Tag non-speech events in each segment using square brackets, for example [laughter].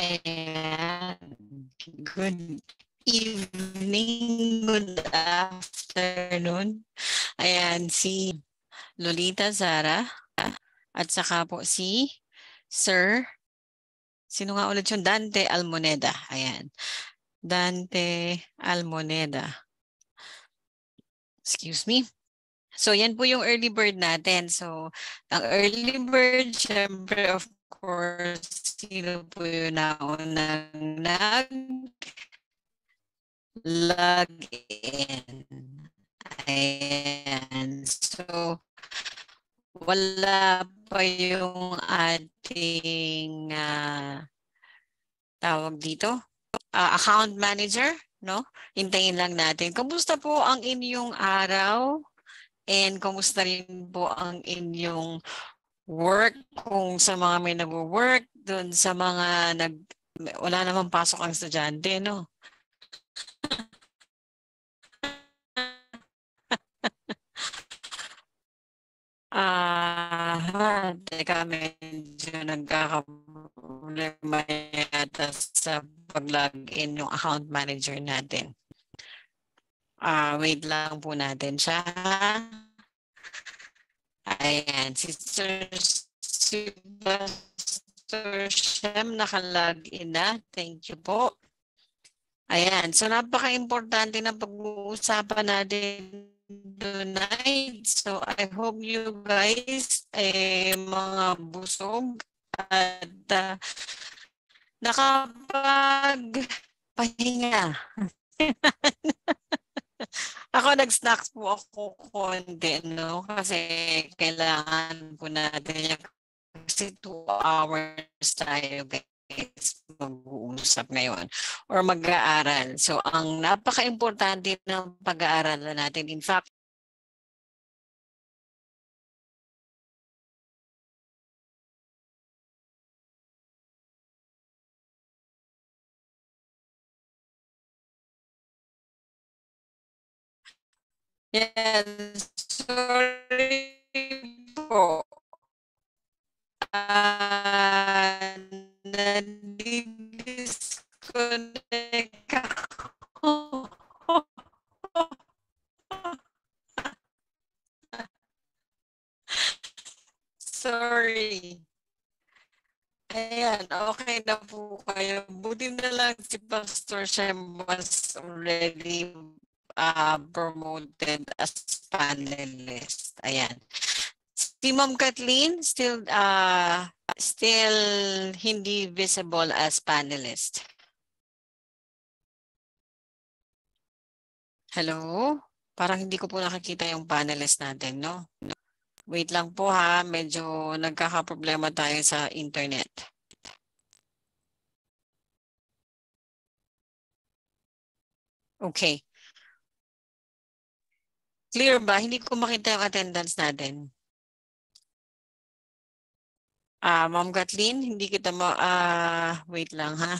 Ayan. Good evening, good afternoon. Ayan, si Lolita Zara at saka po si Sir, sino nga ulit yung Dante Almoneda. Ayan. Dante Almoneda. Excuse me. So yan po yung early bird natin. So ang early bird, syempre of course, sino po yung naunang nag log in. Ayan. So wala pa yung ating uh, tawag dito, uh, account manager, no? Hintayin lang natin. Kumusta po ang inyong araw? And kumusta rin po ang inyong work kung sa mga may nag-work, doon sa mga nag wala namang pasok ang estudyante, no? [laughs] Ah, teka, medyo nagkakaproblema yata sa pag-login yung account manager natin. Ah, uh, wait lang po natin siya. Ayan, si Sir, si Pastor Shem nakalagin na. Thank you po. Ayan, so napaka-importante na pag-uusapan natin tonight. So I hope you guys eh, mga busog at uh, nakapagpahinga. [laughs] ako nag-snacks po ako konti, no? Kasi kailangan po natin yung kasi two hours tayo guys mag-uusap ngayon or mag-aaral. So ang napaka-importante ng pag-aaralan natin, in fact, Yes, sorry po. Uh, nadidisconnect ako. sorry. Ayan, okay na po kayo. Buti na lang si Pastor Shem was already uh, promoted as panelist. Ayan. Si Ma'am Kathleen still uh, still hindi visible as panelist. Hello? Parang hindi ko po nakikita yung panelist natin, no? Wait lang po ha, medyo nagkakaproblema tayo sa internet. Okay. Clear ba? Hindi ko makita yung attendance natin. Ah, uh, Ma'am Kathleen, hindi kita mo, ah, uh, wait lang ha.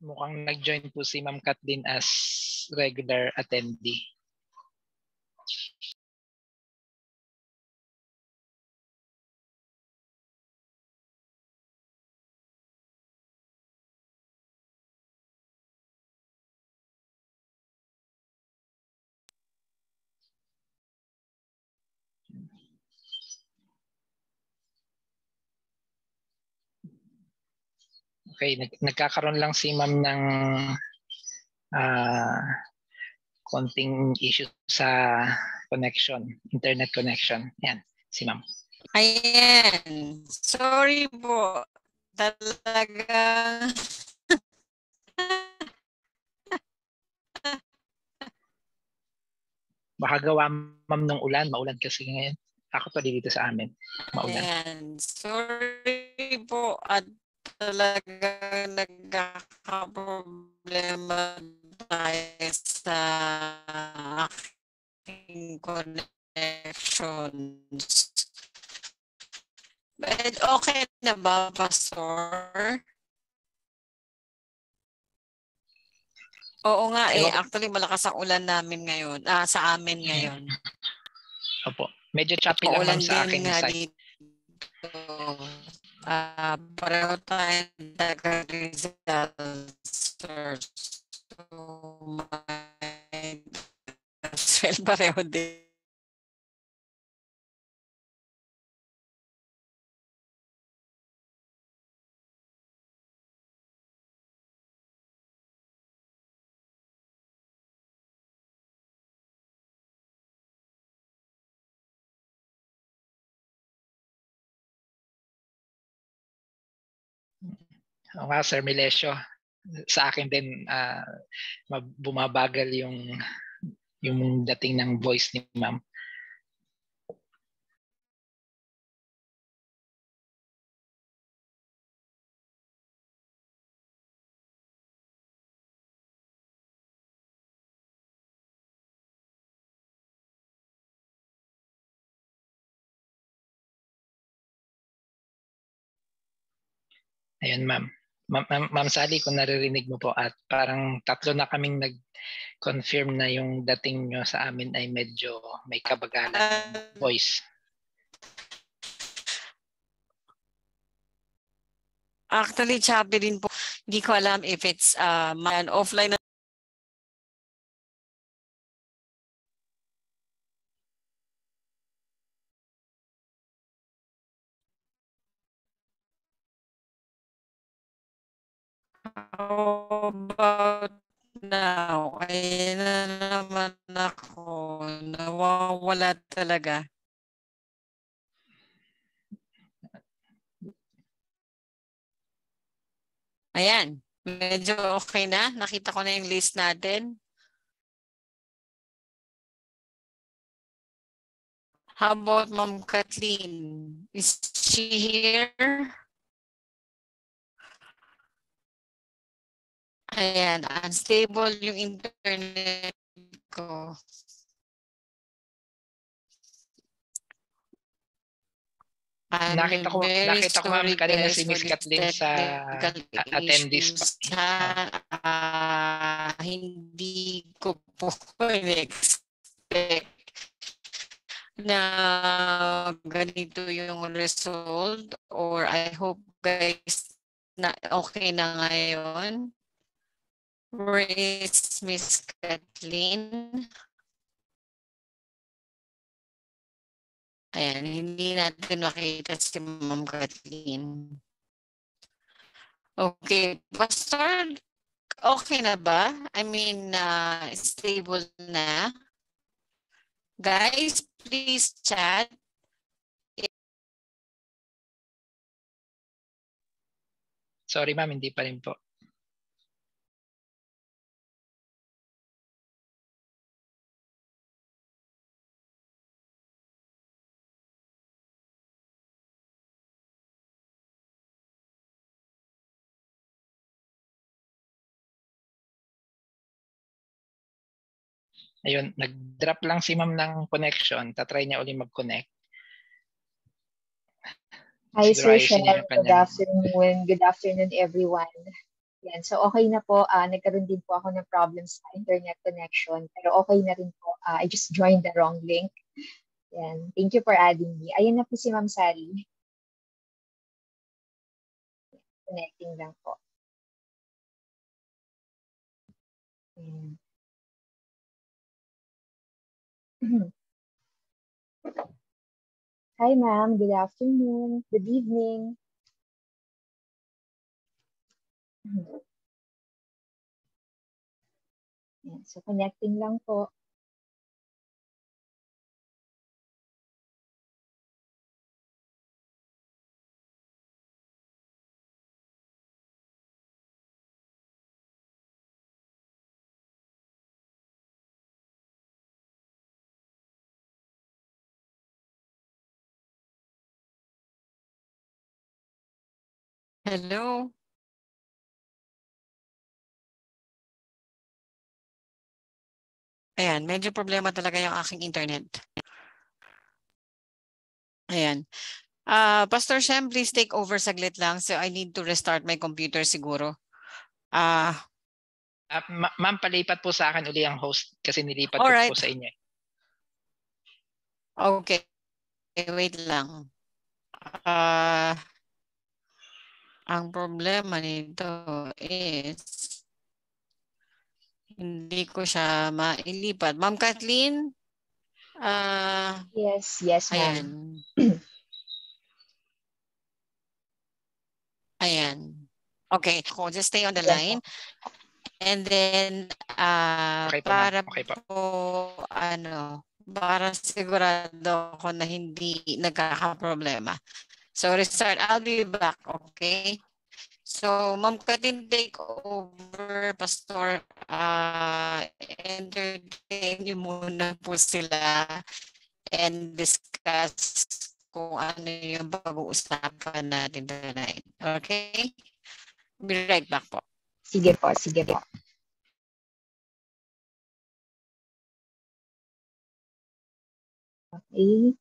Mukhang nag-join po si Ma'am Kathleen as regular attendee. Okay, nag nagkakaroon lang si ma'am ng uh, konting issue sa connection, internet connection. Yan, si ma'am. Ayan. Sorry po. Talaga. [laughs] Baka gawa ma'am ng ulan. Maulan kasi ngayon. Ako to dito sa amin. Maulan. Ayan. Sorry po at talaga nagkakaproblema tayo sa aking connections. But okay na ba, Pastor? Oo nga eh. Actually, malakas ang ulan namin ngayon. Ah, sa amin ngayon. Opo. Medyo choppy lang sa aking din nga side. dito. Ah, pareho tayong taga Rizal, sir. So, may well, pareho din. Oo nga, Sir Milesio. Sa akin din, mab- bumabagal yung yung dating ng voice ni ma'am. Ayun, ma'am. Ma'am, ma'am, ma'am Sally, kung naririnig mo po at parang tatlo na kaming nag-confirm na yung dating nyo sa amin ay medyo may kabagalan ng voice. Actually, choppy din po. Hindi ko alam if it's uh, man offline How about now? Ayan na naman ako. Nawawala talaga. Ayan. Medyo okay na. Nakita ko na yung list natin. How about Ma'am Kathleen? Is she here? Ayan, unstable yung internet ko. I'm Nakita ko- nakita ko, ma'am, kanina si Miss Kathleen sa attendees pa. issues, ha. Ah, hindi ko po in-expect na ganito yung result or I hope guys na okay na ngayon. Is Miss Kathleen? Ayan, hindi natin makita si Ma'am Kathleen. Okay, Pastor, okay na ba? I mean, uh, stable na? Guys, please chat. Sorry ma'am, hindi pa rin po. Ayun, nag-drop lang si ma'am ng connection. Tatry niya uli mag-connect. Hi, Sir Shell. Good afternoon. Good afternoon, everyone. Yan. So, okay na po. Ah, nagkaroon din po ako ng problems sa internet connection. Pero okay na rin po. Ah, I just joined the wrong link. Yan. Thank you for adding me. Ayan na po si Ma'am Sally. Connecting lang po. Ayan. Hi, ma'am. Good afternoon. Good evening. Yan. So, connecting lang po. Hello? Ayan, medyo problema talaga yung aking internet. Ayan. Ah, Pastor Shem, please take over saglit lang. So I need to restart my computer siguro. Ah, Uh, ma- ma'am, palipat po sa akin uli ang host kasi nilipat Alright. ko po sa inyo. Okay. Wait lang. Ah, ang problema nito is hindi ko siya mailipat. Ma'am Kathleen? Ah, Yes, yes, ma'am. ayan. [clears throat] ayan. Okay, so just stay on the Yes, line. And then, ah, Okay para Okay po. po, ano, para sigurado ako na hindi nagkakaproblema. So restart, I'll be back, okay? So Ma'am Katin, take over, Pastor. Uh, entertain niyo muna po sila and discuss kung ano yung pag-uusapan natin tonight. Okay? Be right back po. Sige po, sige po. Okay.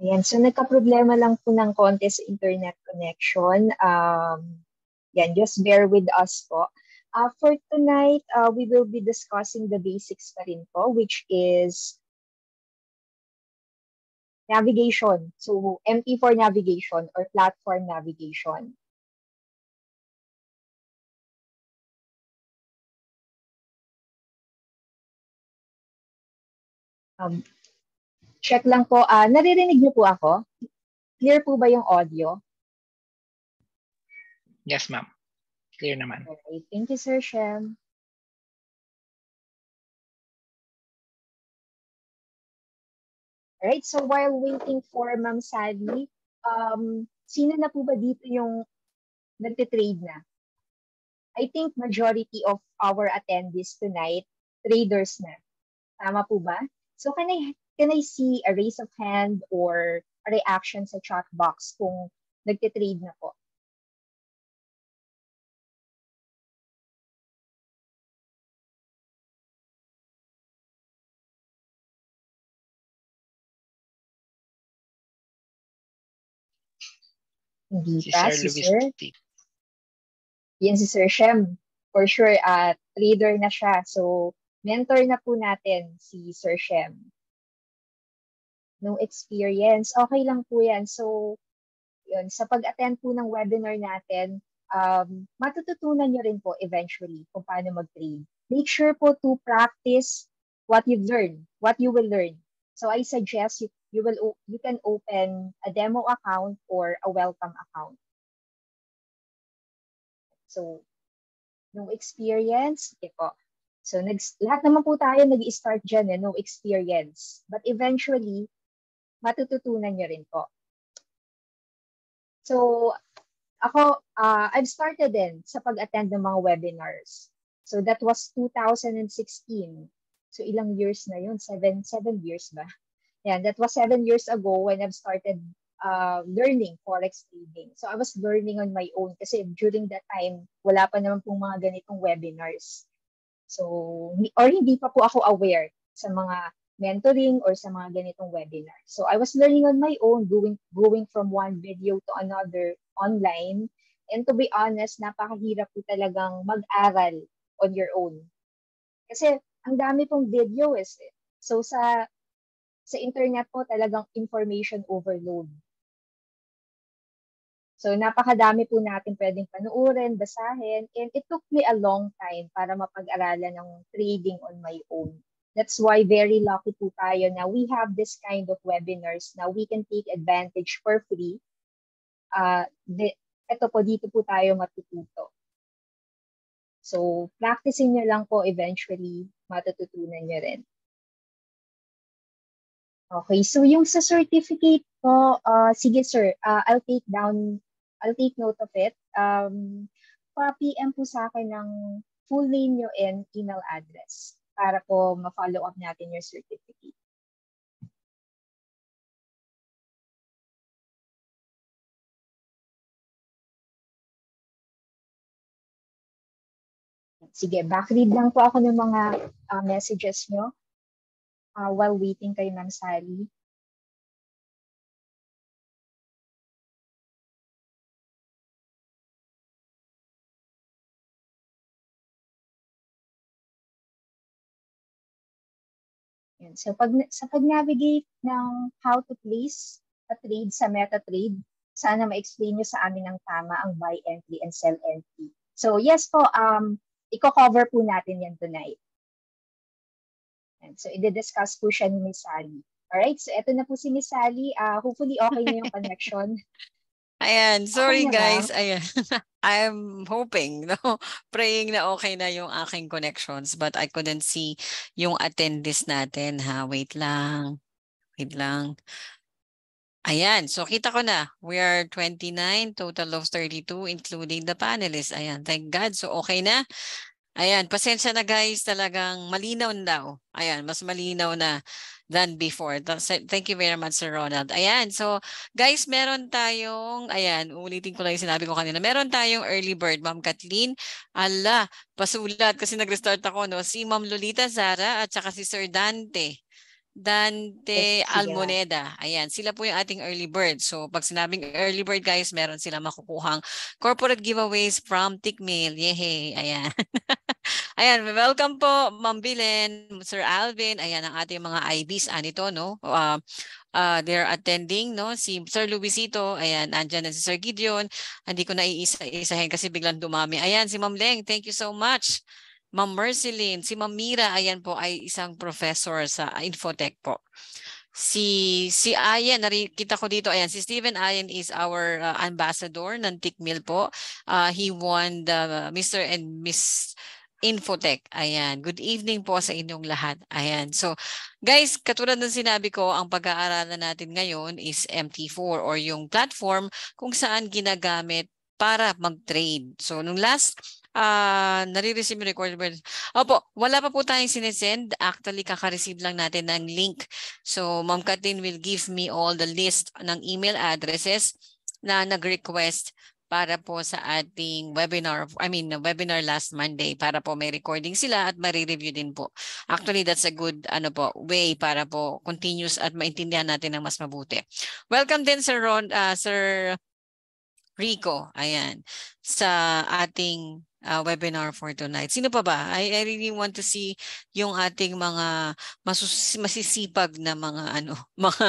Ayan, so nagka-problema lang po ng konti sa internet connection. Um, yan, just bear with us po. Uh, for tonight, uh, we will be discussing the basics pa rin po, which is navigation. So, MT4 navigation or platform navigation. Um, check lang po, ah naririnig niyo po ako? Clear po ba yung audio? Yes, ma'am. Clear naman. Okay, thank you, Sir Shem. Alright, so while waiting for Ma'am Sally, um, sino na po ba dito yung nagtitrade na? I think majority of our attendees tonight, traders na. Tama po ba? So can I, can I see a raise of hand or a reaction sa chat box kung nagtitrade na po? Hindi Si pa, Sir si Luis Sir. T. Yan si Sir Shem. For sure, at trader na siya. So, mentor na po natin si Sir Shem. No experience. Okay lang po yan. So, yun, sa pag-attend po ng webinar natin, um, matututunan nyo rin po eventually kung paano mag-trade. Make sure po to practice what you've learned, what you will learn. So I suggest you, you will you can open a demo account or a welcome account. So, no experience, okay po. So, nags, lahat naman po tayo nag-start dyan, eh, no experience. But eventually, matututunan nyo rin po. So, ako, uh, I've started din sa pag-attend ng mga webinars. So, that was 2016. So, ilang years na yun? Seven, seven years ba? Yeah, that was seven years ago when I've started uh, learning forex trading. So I was learning on my own kasi during that time, wala pa naman pong mga ganitong webinars. So, or hindi pa po ako aware sa mga mentoring or sa mga ganitong webinars. So I was learning on my own, going, going from one video to another online. And to be honest, napakahirap po talagang mag-aral on your own. Kasi ang dami pong videos eh. So sa sa internet po talagang information overload. So napakadami po natin pwedeng panuorin, basahin, and it took me a long time para mapag-aralan ng trading on my own. That's why very lucky po tayo na we have this kind of webinars na we can take advantage for free. Uh, the, ito po, dito po tayo matututo. So, practicing nyo lang po eventually, matututunan nyo rin. Okay, so yung sa certificate po, uh, sige sir, uh, I'll take down, I'll take note of it. Um, pa-PM po sa akin ng full name nyo and email address para po ma-follow up natin your certificate. Sige, backread lang po ako ng mga uh, messages nyo uh, while waiting kay Ma'am Sally. Yan. So pag, sa pag-navigate ng how to place a trade sa MetaTrade, sana ma-explain nyo sa amin ng tama ang buy entry and sell entry. So yes po, um, i-cover po natin yan tonight. And so i-discuss po siya ni Miss Sally. Alright, so eto na po si Miss Sally. Uh, hopefully okay na yung connection. [laughs] Ayan, sorry okay guys. Ayan. [laughs] I'm hoping, no, [laughs] praying na okay na yung aking connections but I couldn't see yung attendees natin ha. Wait lang. Wait lang. Ayan, so kita ko na. We are 29, total of 32 including the panelists. Ayan, thank God. So okay na. Ayan, pasensya na guys, talagang malinaw na daw. Ayan, mas malinaw na than before. Thank you very much, Sir Ronald. Ayan, so guys, meron tayong, ayan, ulitin ko lang yung sinabi ko kanina. Meron tayong early bird, Ma'am Kathleen. Ala, pasulat kasi nag-restart ako, no? Si Ma'am Lolita Zara at saka si Sir Dante. Dante Almoneda. Ayan, sila po yung ating early bird. So pag sinabing early bird guys, meron sila makukuhang corporate giveaways from Tickmail. Yehey! Ayan. [laughs] Ayan, welcome po Ma'am Bilen, Sir Alvin. Ayan ang ating mga IDs anito no. Uh, uh, they're attending no si Sir Luisito ayan andyan na si Sir Gideon hindi ko na iisa-isahin kasi biglang dumami ayan si Ma'am Leng thank you so much Ma'am Merceline, si Ma'am Mira, ayan po ay isang professor sa Infotech po. Si si Ayan, nakita ko dito, ayan, si Steven Ayan is our uh, ambassador ng TICMIL po. Uh, he won the Mr. and Miss Infotech. Ayan. Good evening po sa inyong lahat. Ayan. So, guys, katulad ng sinabi ko, ang pag-aaralan natin ngayon is MT4 or yung platform kung saan ginagamit para mag-trade. So, nung last uh, nare-receive yung words. Opo, wala pa po tayong sinesend. Actually, kaka-receive lang natin ng link. So, Ma'am Katin will give me all the list ng email addresses na nag-request para po sa ating webinar, I mean, webinar last Monday para po may recording sila at ma-review din po. Actually, that's a good ano po, way para po continuous at maintindihan natin ng mas mabuti. Welcome din Sir Ron, uh, Sir Rico, ayan, sa ating uh, webinar for tonight. Sino pa ba? I, I really want to see yung ating mga masus masisipag na mga ano, [laughs] mga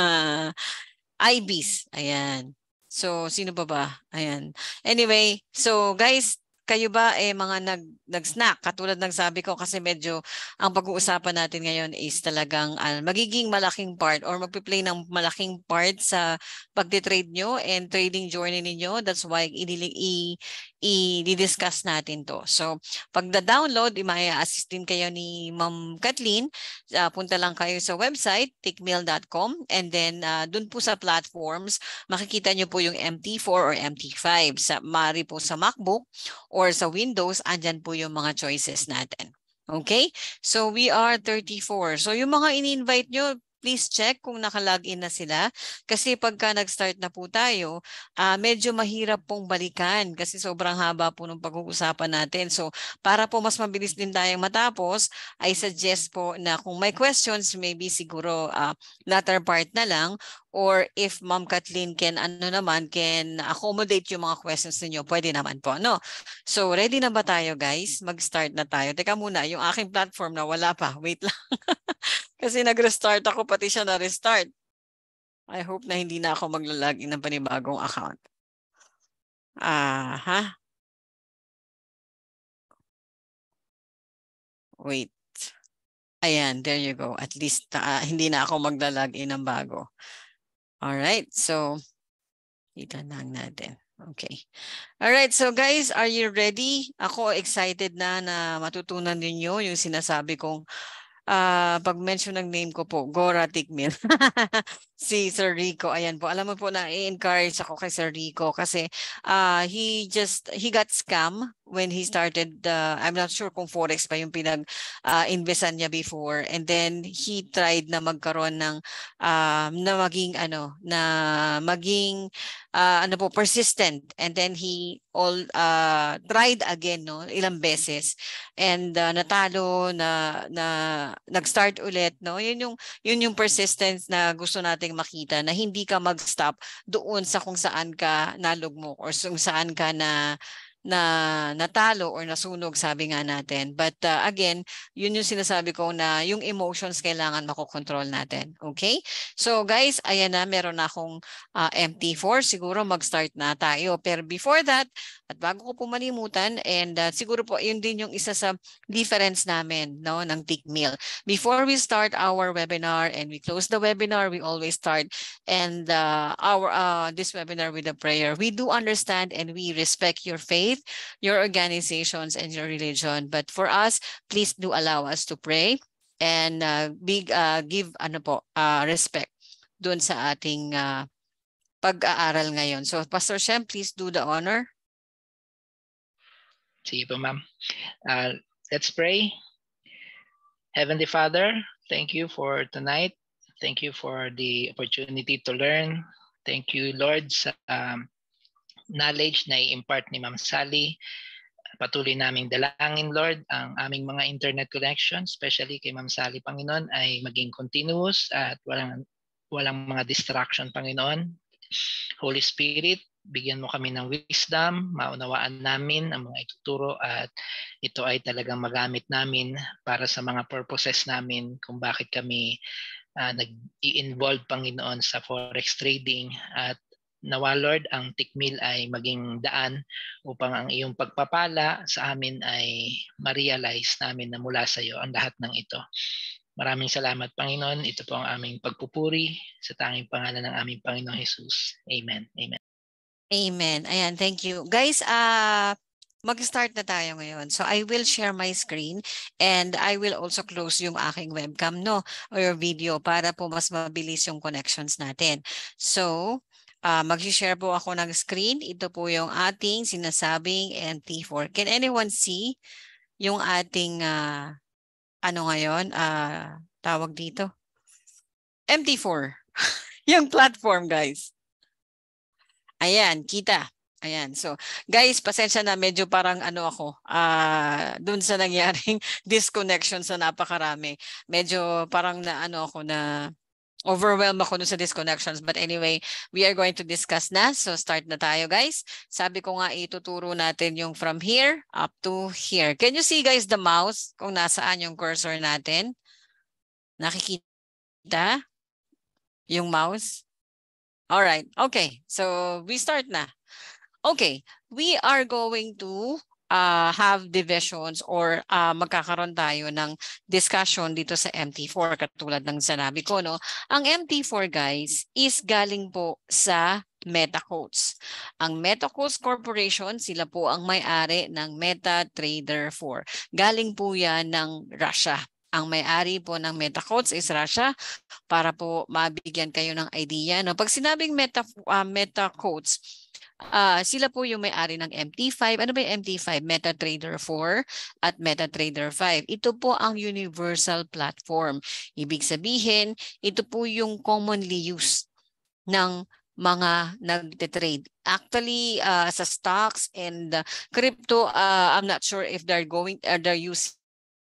IBs. Ayan. So, sino pa ba? Ayan. Anyway, so guys, kayo ba eh mga nag nag-snack katulad ng sabi ko kasi medyo ang pag-uusapan natin ngayon is talagang uh, magiging malaking part or magpi-play ng malaking part sa pagde-trade nyo and trading journey niyo that's why i i-discuss natin to. So, pag da-download, i-assist din kayo ni Ma'am Kathleen. Uh, punta lang kayo sa website, tickmail.com and then uh, dun po sa platforms, makikita nyo po yung MT4 or MT5. Sa, mari po sa MacBook or sa Windows, andyan po yung mga choices natin. Okay? So, we are 34. So, yung mga in-invite nyo, please check kung nakalagin na sila. Kasi pagka nag-start na po tayo, uh, medyo mahirap pong balikan kasi sobrang haba po ng pag-uusapan natin. So para po mas mabilis din tayong matapos, I suggest po na kung may questions, maybe siguro uh, latter part na lang. Or if Ma'am Kathleen can ano naman can accommodate yung mga questions niyo pwede naman po no? So ready na ba tayo guys? Mag-start na tayo. Teka muna yung aking platform na wala pa. [laughs] Wait lang kasi nag-restart ako pati siya na restart I hope na hindi na ako maglalagin ng panibagong account ah ha wait Ayan, there you go. At least uh, hindi na ako maglalagin ng bago. All right, so dito lang natin. Okay. All right, so guys, are you ready? Ako excited na na matutunan ninyo yung sinasabi kong uh, pag-mention ng name ko po, Gora Tikmil. [laughs] si Sir Rico, ayan po. Alam mo po na i-encourage ako kay Sir Rico kasi uh, he just, he got scam when he started, uh, I'm not sure kung Forex pa yung pinag-investan uh, niya before. And then he tried na magkaroon ng, uh, na maging, ano, na maging, uh, ano po, persistent. And then he all uh, tried again, no, ilang beses. And uh, natalo, na, na nag-start ulit, no. Yun yung, yun yung persistence na gusto nating makita na hindi ka mag-stop doon sa kung saan ka nalugmok or kung saan ka na na natalo or nasunog sabi nga natin. But uh, again, yun yung sinasabi ko na yung emotions kailangan makokontrol natin. Okay? So guys, ayan na meron na akong uh, MT4. Siguro mag-start na tayo. Pero before that, at bago ko po malimutan, and uh, siguro po yun din yung isa sa difference namin no, ng Tick Meal. Before we start our webinar and we close the webinar, we always start and uh, our uh, this webinar with a prayer. We do understand and we respect your faith faith, your organizations, and your religion. But for us, please do allow us to pray and uh, big, uh, give ano po, uh, respect doon sa ating uh, pag-aaral ngayon. So Pastor Shem, please do the honor. Sige po ma'am. Uh, let's pray. Heavenly Father, thank you for tonight. Thank you for the opportunity to learn. Thank you, Lord, sa um, knowledge na i-impart ni Ma'am Sally. Patuloy naming dalangin, Lord, ang aming mga internet connection, especially kay Ma'am Sally, Panginoon, ay maging continuous at walang, walang mga distraction, Panginoon. Holy Spirit, bigyan mo kami ng wisdom, maunawaan namin ang mga ituturo at ito ay talagang magamit namin para sa mga purposes namin kung bakit kami uh, nag-i-involve Panginoon sa forex trading at Nawa Lord, ang tikmil ay maging daan upang ang iyong pagpapala sa amin ay ma-realize namin na mula sa iyo ang lahat ng ito. Maraming salamat Panginoon. Ito po ang aming pagpupuri sa tanging pangalan ng aming Panginoong Jesus. Amen. Amen. Amen. Ayan, thank you. Guys, uh, mag-start na tayo ngayon. So I will share my screen and I will also close yung aking webcam no or video para po mas mabilis yung connections natin. So Uh, Mag-share po ako ng screen. Ito po yung ating sinasabing MT4. Can anyone see yung ating uh, ano ngayon? Uh, tawag dito? MT4. [laughs] yung platform guys. Ayan, kita. Ayan. So, guys, pasensya na medyo parang ano ako, uh, dun sa nangyaring [laughs] disconnection sa napakarami. Medyo parang na ano ako na overwhelmed ako sa disconnections. But anyway, we are going to discuss na. So start na tayo guys. Sabi ko nga ituturo natin yung from here up to here. Can you see guys the mouse kung nasaan yung cursor natin? Nakikita yung mouse? All right. Okay. So we start na. Okay. We are going to uh, have divisions or uh, magkakaroon tayo ng discussion dito sa MT4 katulad ng sanabi ko. No? Ang MT4 guys is galing po sa MetaQuotes. Ang MetaQuotes Corporation, sila po ang may-ari ng MetaTrader 4. Galing po yan ng Russia. Ang may-ari po ng MetaQuotes is Russia para po mabigyan kayo ng idea. No? Pag sinabing Meta, uh, MetaQuotes, uh, sila po yung may-ari ng MT5. Ano ba yung MT5? MetaTrader 4 at MetaTrader 5. Ito po ang universal platform. Ibig sabihin, ito po yung commonly used ng mga nagte-trade. Actually, uh, sa stocks and uh, crypto, uh, I'm not sure if they're going, uh, they're using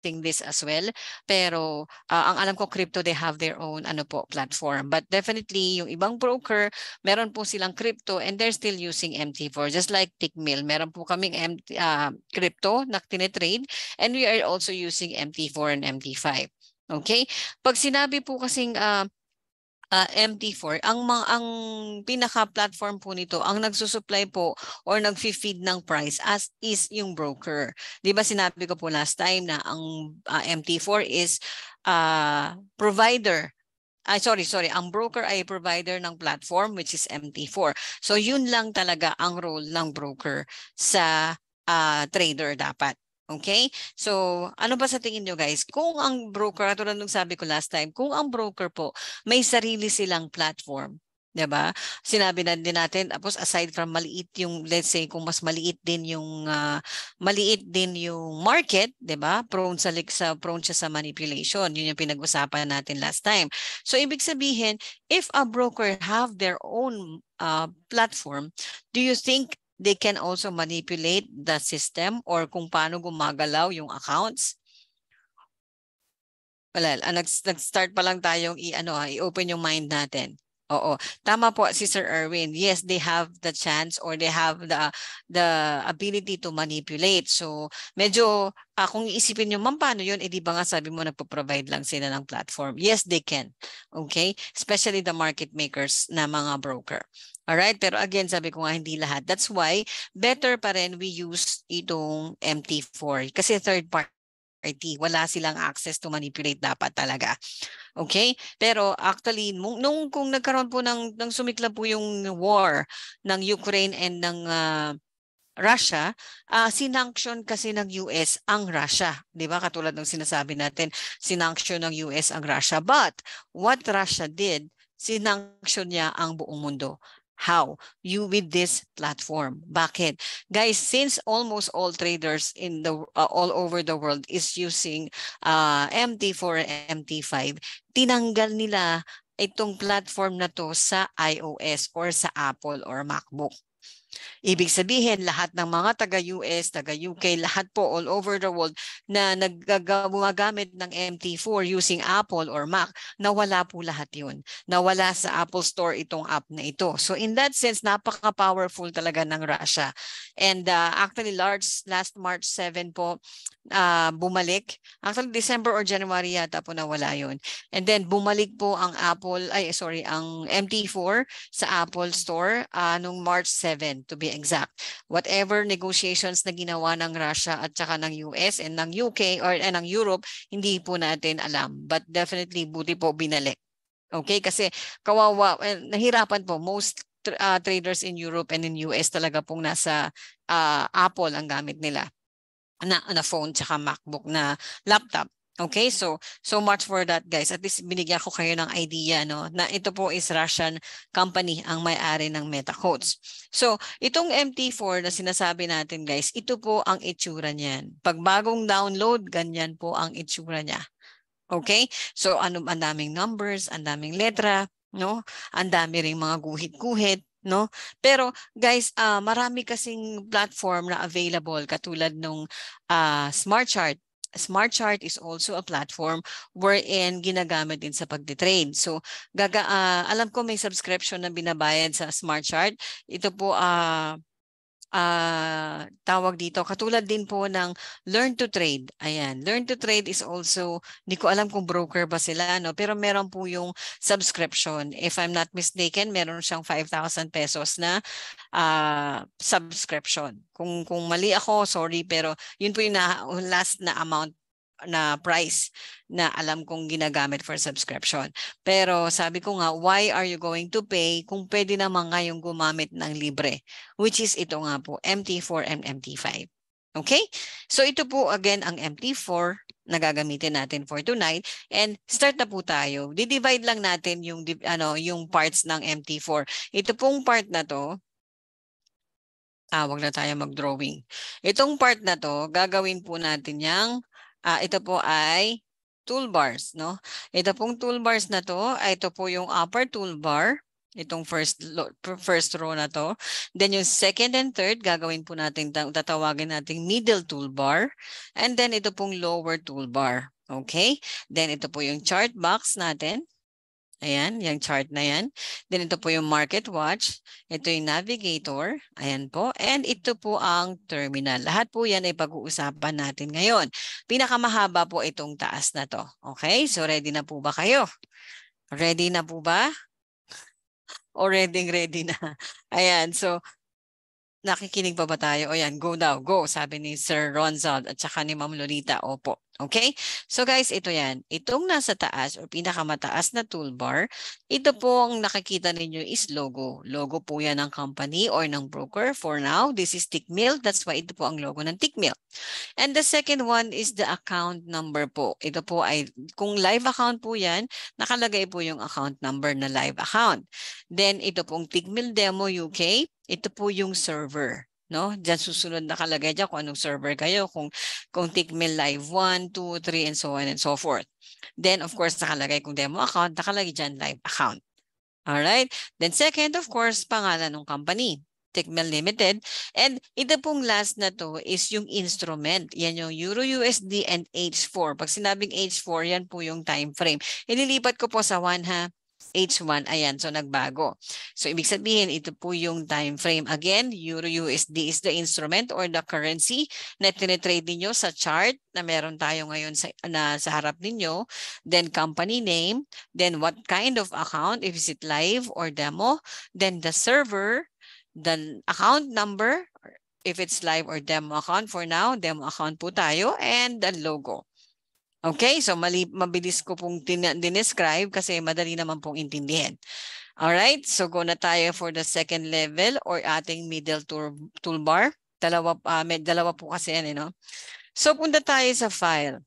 this as well. Pero uh, ang alam ko crypto they have their own ano po platform. But definitely yung ibang broker, meron po silang crypto and they're still using MT4 just like Tickmill. Meron po kaming MT, uh, crypto na tine-trade and we are also using MT4 and MT5. Okay? Pag sinabi po kasing uh, uh, MT4, ang mga ang pinaka-platform po nito, ang nagsusupply po or nagfi-feed ng price as is yung broker. 'Di ba sinabi ko po last time na ang uh, MT4 is uh, provider ay sorry sorry ang broker ay provider ng platform which is MT4 so yun lang talaga ang role ng broker sa uh, trader dapat Okay? So, ano ba sa tingin nyo guys? Kung ang broker, tulad nung sabi ko last time, kung ang broker po may sarili silang platform, 'di ba? Sinabi na din natin tapos aside from maliit yung let's say kung mas maliit din yung uh, maliit din yung market, 'di ba? Prone sa sa prone siya sa manipulation. Yun yung pinag-usapan natin last time. So ibig sabihin, if a broker have their own uh, platform, do you think they can also manipulate the system or kung paano gumagalaw yung accounts. Well, uh, nag-start pa lang tayong i-ano, ah, i-open yung mind natin. Oo, tama po si Sir Erwin. Yes, they have the chance or they have the the ability to manipulate. So, medyo uh, kung iisipin niyo, ma'am, paano 'yun? Eh ba nga sabi mo nagpo-provide lang sila ng platform. Yes, they can. Okay? Especially the market makers na mga broker. All right? Pero again, sabi ko nga hindi lahat. That's why better pa rin we use itong MT4 kasi third party. Wala silang access to manipulate dapat talaga. Okay? Pero actually, nung, nung kung nagkaroon po ng, ng sumikla po yung war ng Ukraine and ng uh, Russia, uh, sinanction kasi ng US ang Russia. Di ba? Katulad ng sinasabi natin, sinanction ng US ang Russia. But what Russia did, sinanction niya ang buong mundo. How? You with this platform. Bakit? Guys, since almost all traders in the uh, all over the world is using uh, MT4 and MT5, tinanggal nila itong platform na to sa iOS or sa Apple or MacBook. Ibig sabihin, lahat ng mga taga-US, taga-UK, lahat po all over the world na naggagamit ng MT4 using Apple or Mac, nawala po lahat yun. Nawala sa Apple Store itong app na ito. So in that sense, napaka-powerful talaga ng Russia. And uh, actually, large last March 7 po, uh, bumalik. Actually, December or January yata po nawala yun. And then bumalik po ang Apple, ay sorry, ang MT4 sa Apple Store uh, nung March 7 to be exact. Whatever negotiations na ginawa ng Russia at saka ng US and ng UK or and ng Europe, hindi po natin alam. But definitely buti po binalik. Okay, kasi kawawa, eh, nahirapan po most uh, traders in Europe and in US talaga pong nasa uh, Apple ang gamit nila na, na phone tsaka MacBook na laptop. Okay, so so much for that guys. At least binigyan ko kayo ng idea no na ito po is Russian company ang may-ari ng MetaCodes. So, itong MT4 na sinasabi natin guys, ito po ang itsura niyan. Pag bagong download, ganyan po ang itsura niya. Okay? So, ano ang daming numbers, ang daming letra, no? Ang dami ring mga guhit-guhit, no? Pero guys, uh, marami kasing platform na available katulad nung uh, Smart Chart Smart Chart is also a platform wherein ginagamit din sa pagde-trade. So, gaga, uh, alam ko may subscription na binabayad sa Smart Chart. Ito po uh, uh, tawag dito. Katulad din po ng Learn to Trade. Ayan, Learn to Trade is also, hindi ko alam kung broker ba sila, no? pero meron po yung subscription. If I'm not mistaken, meron siyang 5,000 pesos na uh, subscription. Kung, kung mali ako, sorry, pero yun po yung na, last na amount na price na alam kong ginagamit for subscription. Pero sabi ko nga, why are you going to pay kung pwede naman ngayong gumamit ng libre? Which is ito nga po, MT4 and MT5. Okay? So ito po again ang MT4 na gagamitin natin for tonight and start na po tayo. Di-divide lang natin yung ano yung parts ng MT4. Ito pong part na to Ah, wag na tayo mag-drawing. Itong part na to, gagawin po natin yang uh, ito po ay toolbars. No? Ito pong toolbars na to, ay ito po yung upper toolbar. Itong first first row na to. Then yung second and third, gagawin po natin, tatawagin natin middle toolbar. And then ito pong lower toolbar. Okay? Then ito po yung chart box natin. Ayan, yung chart na yan. Then ito po yung market watch. Ito yung navigator. Ayan po. And ito po ang terminal. Lahat po yan ay pag-uusapan natin ngayon. Pinakamahaba po itong taas na to. Okay, so ready na po ba kayo? Ready na po ba? O ready, ready na? [laughs] Ayan, so nakikinig pa ba tayo? O yan, go daw, go, sabi ni Sir Ronzald at saka ni Ma'am Lolita. Opo. Okay? So guys, ito yan. Itong nasa taas o pinakamataas na toolbar, ito po ang nakikita ninyo is logo. Logo po yan ng company or ng broker. For now, this is Tickmill. That's why ito po ang logo ng Tickmill. And the second one is the account number po. Ito po ay, kung live account po yan, nakalagay po yung account number na live account. Then ito pong Tickmill Demo UK, ito po yung server no? Diyan susunod na kalagay diyan kung anong server kayo, kung kung Tickmill Live 1, 2, 3 and so on and so forth. Then of course nakalagay kung demo account, nakalagay diyan live account. All right? Then second of course pangalan ng company. Tickmill Limited. And ito pong last na to is yung instrument. Yan yung Euro USD and H4. Pag sinabing H4, yan po yung time frame. Ililipat ko po sa 1 ha. H1, ayan, so nagbago. So ibig sabihin, ito po yung time frame. Again, Euro USD is the instrument or the currency na tinitrade ninyo sa chart na meron tayo ngayon sa, na sa harap ninyo. Then company name, then what kind of account, if is it live or demo, then the server, the account number, if it's live or demo account for now, demo account po tayo, and the logo. Okay, so mali, mabilis ko pong dinescribe kasi madali naman pong intindihin. Alright, so go na tayo for the second level or ating middle tool, toolbar. Dalawa, uh, may, dalawa po kasi yan, eh, no? So punta tayo sa file.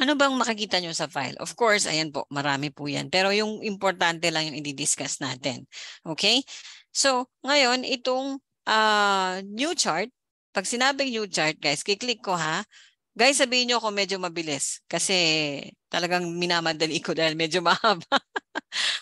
Ano bang makikita nyo sa file? Of course, ayan po, marami po yan. Pero yung importante lang yung i-discuss natin. Okay? So, ngayon, itong uh, new chart, pag sinabing new chart, guys, kiklik ko ha, Guys, sabihin nyo kung medyo mabilis kasi talagang minamadali ko dahil medyo [laughs] mahaba.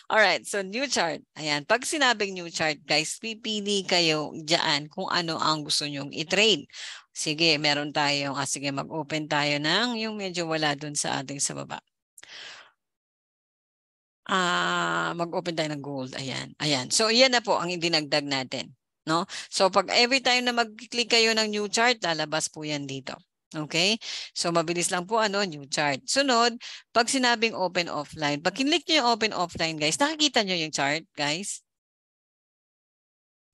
Alright, so new chart. Ayan, pag sinabing new chart, guys, pipili kayo dyan kung ano ang gusto nyong i-trade. Sige, meron tayo. Ah, sige, mag-open tayo ng yung medyo wala dun sa ating sa baba. Ah, mag-open tayo ng gold. Ayan. Ayan. So, yan na po ang dinagdag natin. No? So, pag every time na mag-click kayo ng new chart, lalabas po yan dito. Okay? So, mabilis lang po ano, new chart. Sunod, pag sinabing open offline, pag kinlik nyo yung open offline, guys, nakikita nyo yung chart, guys?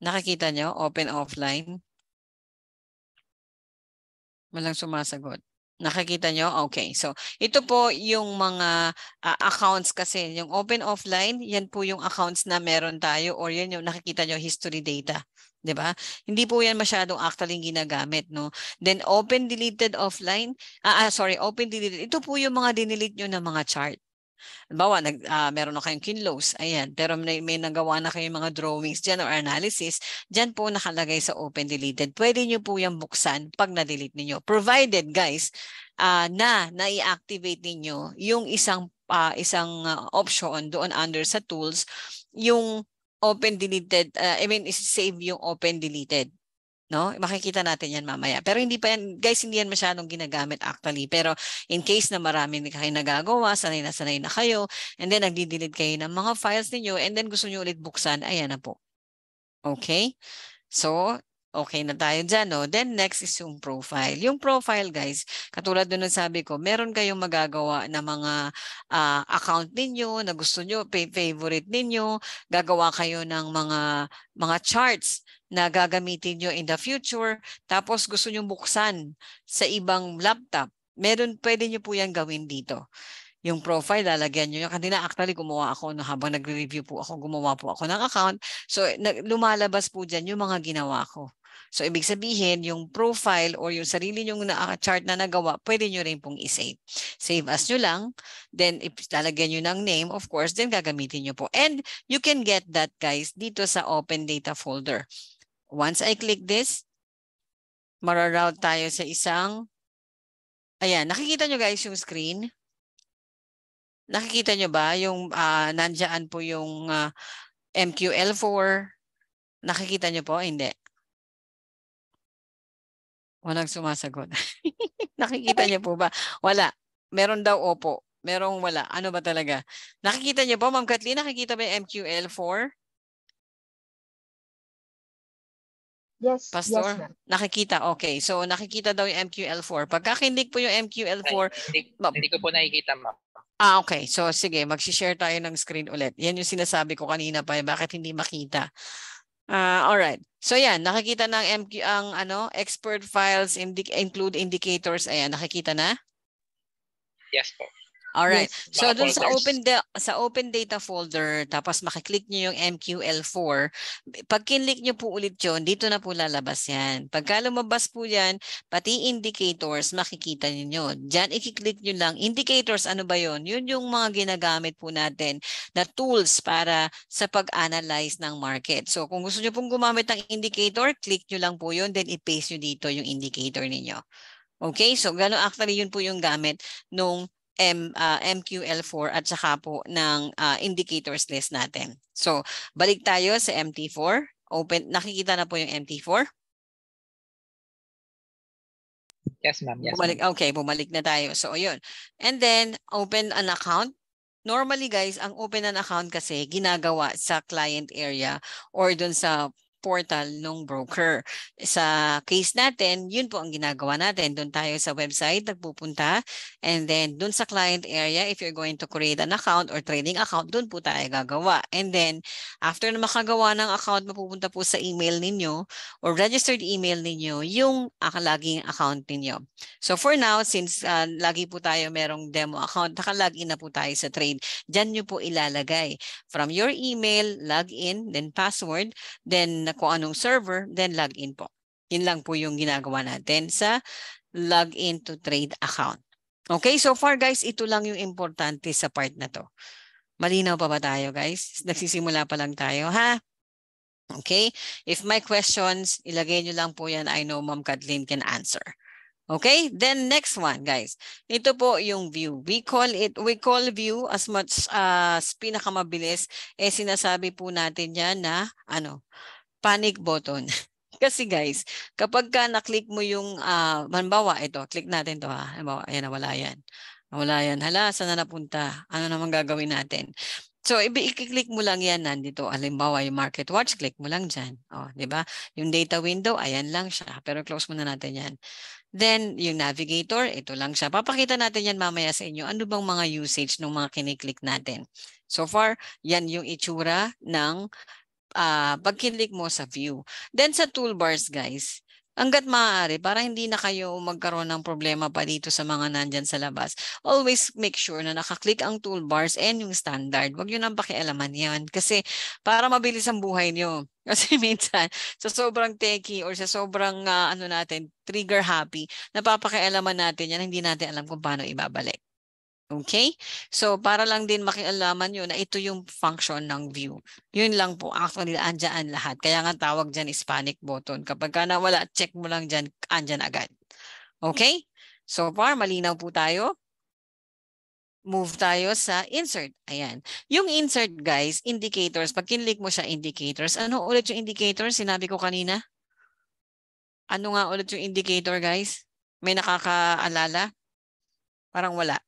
Nakikita nyo, open offline? Walang sumasagot. Nakikita nyo? Okay. So, ito po yung mga uh, accounts kasi. Yung open offline, yan po yung accounts na meron tayo or yan yung nakikita nyo history data. 'di ba? Hindi po 'yan masyadong actually ginagamit, no? Then open deleted offline, ah, ah sorry, open deleted. Ito po yung mga dinelete niyo na mga chart. Halimbawa, nag, uh, meron na kayong kinlows, ayan, pero may, may nagawa na kayong mga drawings dyan or analysis, dyan po nakalagay sa open deleted. Pwede nyo po yung buksan pag na-delete niyo Provided, guys, uh, na na-activate ninyo yung isang uh, isang uh, option doon under sa tools, yung open deleted, uh, I mean, save yung open deleted. No? Makikita natin yan mamaya. Pero hindi pa yan, guys, hindi yan masyadong ginagamit actually. Pero in case na marami kayo nagagawa, sanay na sanay na kayo, and then nagdi-delete kayo ng mga files ninyo, and then gusto nyo ulit buksan, ayan na po. Okay? So, Okay na tayo dyan, no? Then next is yung profile. Yung profile, guys, katulad doon sabi ko, meron kayong magagawa na mga uh, account ninyo na gusto nyo, favorite ninyo, gagawa kayo ng mga mga charts na gagamitin nyo in the future, tapos gusto nyo buksan sa ibang laptop. Meron, pwede nyo po yan gawin dito yung profile, lalagyan nyo. Yung kanina actually gumawa ako no, habang nagre-review po ako, gumawa po ako ng account. So lumalabas po dyan yung mga ginawa ko. So, ibig sabihin, yung profile or yung sarili nyong na-chart na nagawa, pwede nyo rin pong i-save. Save as nyo lang. Then, if lalagyan nyo ng name, of course, then gagamitin nyo po. And you can get that, guys, dito sa Open Data folder. Once I click this, mararoute tayo sa isang, ayan, nakikita nyo guys yung screen? Nakikita nyo ba yung uh, nandyan po yung uh, ah, MQL4? Nakikita nyo po? Hindi. Walang sumasagot. [laughs] Nakikita niyo po ba? Wala. Meron daw opo. Merong wala. Ano ba talaga? Nakikita niyo po, Ma'am Kathleen, nakikita ba yung MQL4? Yes, Pastor? yes, nakikita. Okay. So, nakikita daw yung MQL4. Pagka kindik po yung MQL4... Ay, hindi, hindi ko po nakikita, ma'am. Ah, okay. So, sige. Mag-share tayo ng screen ulit. Yan yung sinasabi ko kanina pa. Eh, bakit hindi makita? Uh, all right. So yan, nakikita ng MQ ang ano, expert files indi include indicators. Ayan, nakikita na? Yes po. All right. Yes, so dun sa open da- sa open data folder tapos makiklik niyo yung MQL4, pag kinlik niyo po ulit 'yon, dito na po lalabas 'yan. Pagka lumabas po 'yan, pati indicators makikita niyo. Diyan i-click niyo lang indicators ano ba 'yon? 'Yun yung mga ginagamit po natin na tools para sa pag-analyze ng market. So kung gusto niyo pong gumamit ng indicator, click niyo lang po 'yon then i-paste niyo dito yung indicator ninyo. Okay? So gano actually 'yun po yung gamit nung M, uh, MQL4 at saka po ng uh, indicators list natin. So, balik tayo sa MT4. Open, nakikita na po yung MT4? Yes, ma'am. Yes, bumalik, Okay, bumalik na tayo. So, yun. And then, open an account. normally guys, ang open an account kasi ginagawa sa client area or dun sa portal ng broker. Sa case natin, yun po ang ginagawa natin. Doon tayo sa website, nagpupunta. And then, doon sa client area, if you're going to create an account or trading account, doon po tayo gagawa. And then, after na makagawa ng account, mapupunta po sa email ninyo or registered email ninyo yung laging account ninyo. So for now, since uh, lagi po tayo merong demo account, nakalagin na po tayo sa trade. Diyan nyo po ilalagay. From your email, login, then password, then na kung anong server, then login po. Yun lang po yung ginagawa natin sa login to trade account. Okay, so far guys, ito lang yung importante sa part na to. Malinaw pa ba tayo guys? Nagsisimula pa lang tayo ha? Okay, if my questions, ilagay nyo lang po yan. I know Ma'am Kathleen can answer. Okay, then next one guys. Ito po yung view. We call it, we call view as much as pinakamabilis. Eh sinasabi po natin yan na ano, panic button. [laughs] Kasi guys, kapag ka na-click mo yung, uh, manbawa, ito, click natin to ha. Halimbawa, ayan, nawala yan. Nawala yan. Hala, saan na napunta? Ano naman gagawin natin? So, i-click mo lang yan nandito. Halimbawa, yung market watch, click mo lang dyan. O, di ba? Yung data window, ayan lang siya. Pero close muna natin yan. Then, yung navigator, ito lang siya. Papakita natin yan mamaya sa inyo. Ano bang mga usage ng mga kiniklik natin? So far, yan yung itsura ng uh, pag-click mo sa view. Then sa toolbars guys, hanggat maaari, para hindi na kayo magkaroon ng problema pa dito sa mga nandyan sa labas, always make sure na nakaklik ang toolbars and yung standard. Huwag nyo nang pakialaman yan. Kasi para mabilis ang buhay nyo. [laughs] Kasi minsan, sa sobrang techy or sa sobrang uh, ano natin, trigger happy, napapakialaman natin yan, hindi natin alam kung paano ibabalik. Okay? So, para lang din makialaman nyo na ito yung function ng view. Yun lang po. Actually, andyan lahat. Kaya nga tawag dyan is panic button. Kapag ka nawala, check mo lang dyan, andyan agad. Okay? So far, malinaw po tayo. Move tayo sa insert. Ayan. Yung insert, guys, indicators. Pag kinlik mo siya indicators, ano ulit yung indicator? Sinabi ko kanina. Ano nga ulit yung indicator, guys? May nakakaalala? Parang wala.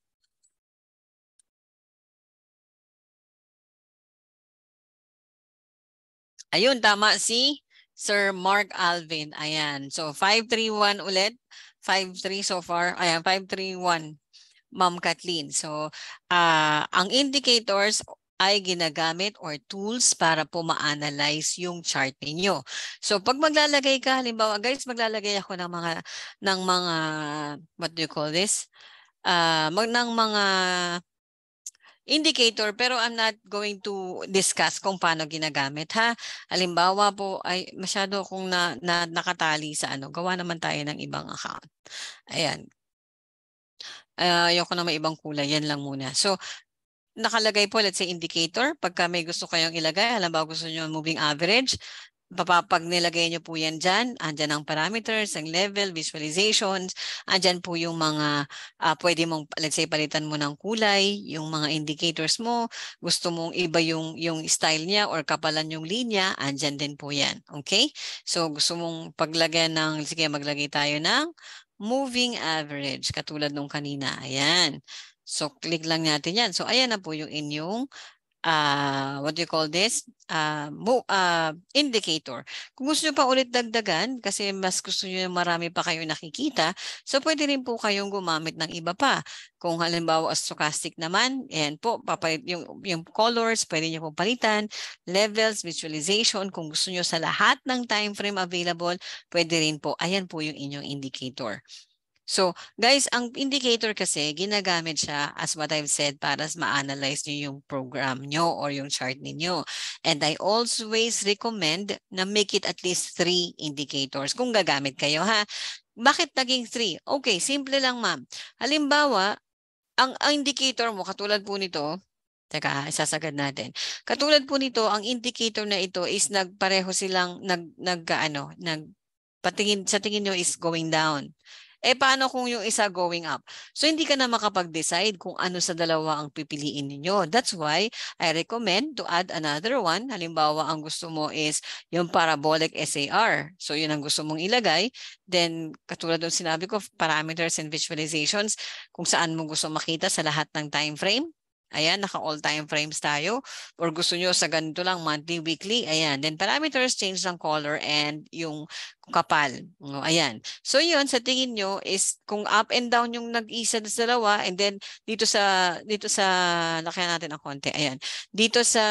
Ayun, tama si Sir Mark Alvin. Ayan. So, 531 ulit. 53 so far. Ayan, 531. Ma'am Kathleen. So, uh, ang indicators ay ginagamit or tools para po ma-analyze yung chart ninyo. So pag maglalagay ka halimbawa guys maglalagay ako ng mga ng mga what do you call this? Uh, mag ng mga indicator pero I'm not going to discuss kung paano ginagamit ha. Halimbawa po ay masyado kung na, na nakatali sa ano, gawa naman tayo ng ibang account. Ayan. Uh, ayoko na may ibang kulay, yan lang muna. So, nakalagay po, let's say indicator. Pagka may gusto kayong ilagay, halimbawa gusto nyo moving average, pag nilagay nyo po yan dyan, andyan ang parameters, ang level, visualizations, andyan po yung mga uh, pwede mong, let's say, palitan mo ng kulay, yung mga indicators mo, gusto mong iba yung, yung style niya or kapalan yung linya, andyan din po yan. Okay? So, gusto mong paglagyan ng, sige, maglagay tayo ng moving average, katulad nung kanina. Ayan. So, click lang natin yan. So, ayan na po yung inyong uh, what do you call this? Uh, uh, indicator. Kung gusto nyo pa ulit dagdagan, kasi mas gusto nyo marami pa kayo nakikita, so pwede rin po kayong gumamit ng iba pa. Kung halimbawa stochastic naman, yan po, papalit, yung, yung colors, pwede nyo po palitan, levels, visualization, kung gusto nyo sa lahat ng time frame available, pwede rin po. Ayan po yung inyong indicator. So, guys, ang indicator kasi, ginagamit siya, as what I've said, para ma-analyze nyo yung program nyo or yung chart ninyo. And I always recommend na make it at least three indicators kung gagamit kayo, ha? Bakit naging three? Okay, simple lang, ma'am. Halimbawa, ang, ang indicator mo, katulad po nito, Teka, isasagad natin. Katulad po nito, ang indicator na ito is nagpareho silang nag nag ano, nag patingin sa tingin nyo is going down. Eh paano kung yung isa going up? So hindi ka na makapag-decide kung ano sa dalawa ang pipiliin ninyo. That's why I recommend to add another one. Halimbawa ang gusto mo is yung parabolic SAR. So yun ang gusto mong ilagay. Then katulad ng sinabi ko, parameters and visualizations kung saan mo gusto makita sa lahat ng time frame. Ayan, naka all time frames tayo. Or gusto nyo sa ganito lang, monthly, weekly. Ayan. Then parameters, change ng color and yung kapal. No, ayan. So yun, sa tingin nyo is kung up and down yung nag-isa sa dalawa and then dito sa, dito sa, lakyan natin ng konti. Ayan. Dito sa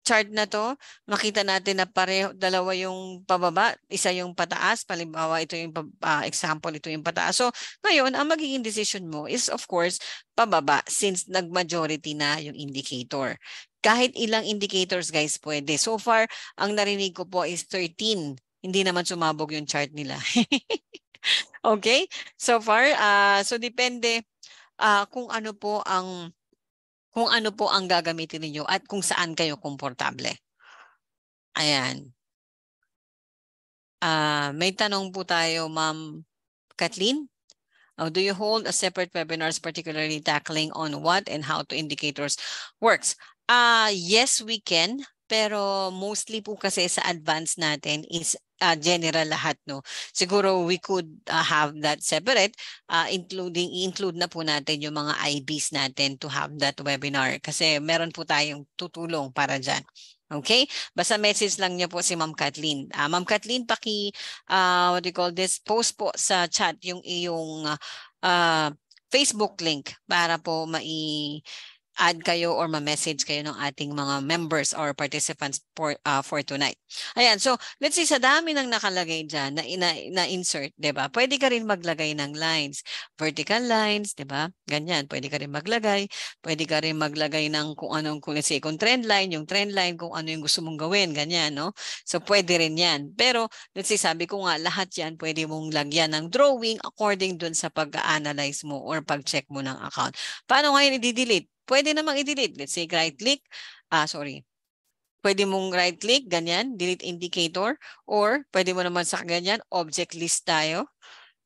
chart na to, makita natin na pareho, dalawa yung pababa, isa yung pataas, palimbawa ito yung uh, example, ito yung pataas. So ngayon, ang magiging decision mo is of course pababa since nag-majority na yung indicator. Kahit ilang indicators guys pwede. So far, ang narinig ko po is 13. Hindi naman sumabog yung chart nila. [laughs] okay? So far, uh, so depende uh, kung ano po ang kung ano po ang gagamitin ninyo at kung saan kayo komportable. Ayan. Uh, may tanong po tayo, Ma'am Kathleen. Uh, do you hold a separate webinars particularly tackling on what and how to indicators works? Uh, yes, we can. Pero mostly po kasi sa advance natin is uh, general lahat no. Siguro we could uh, have that separate uh, including include na po natin yung mga IBs natin to have that webinar kasi meron po tayong tutulong para diyan. Okay? Basta message lang niyo po si Ma'am Kathleen. Uh, Ma'am Kathleen, paki uh, what do you call this? Post po sa chat yung iyong uh, Facebook link para po mai add kayo or ma-message kayo ng ating mga members or participants for, uh, for tonight. Ayan, so let's say sa dami ng nakalagay dyan na, na, na insert, ba? Pwede ka rin maglagay ng lines. Vertical lines, di ba? Ganyan, pwede ka rin maglagay. Pwede ka rin maglagay ng kung anong, kung let's kung trend line, yung trend line, kung ano yung gusto mong gawin, ganyan, no? So pwede rin yan. Pero let's say, sabi ko nga, lahat yan pwede mong lagyan ng drawing according dun sa pag-analyze mo or pag-check mo ng account. Paano ngayon i-delete? Pwede namang i-delete. Let's say right click, ah sorry. Pwede mong right click, ganyan, delete indicator. Or pwede mo naman sa ganyan, object list tayo.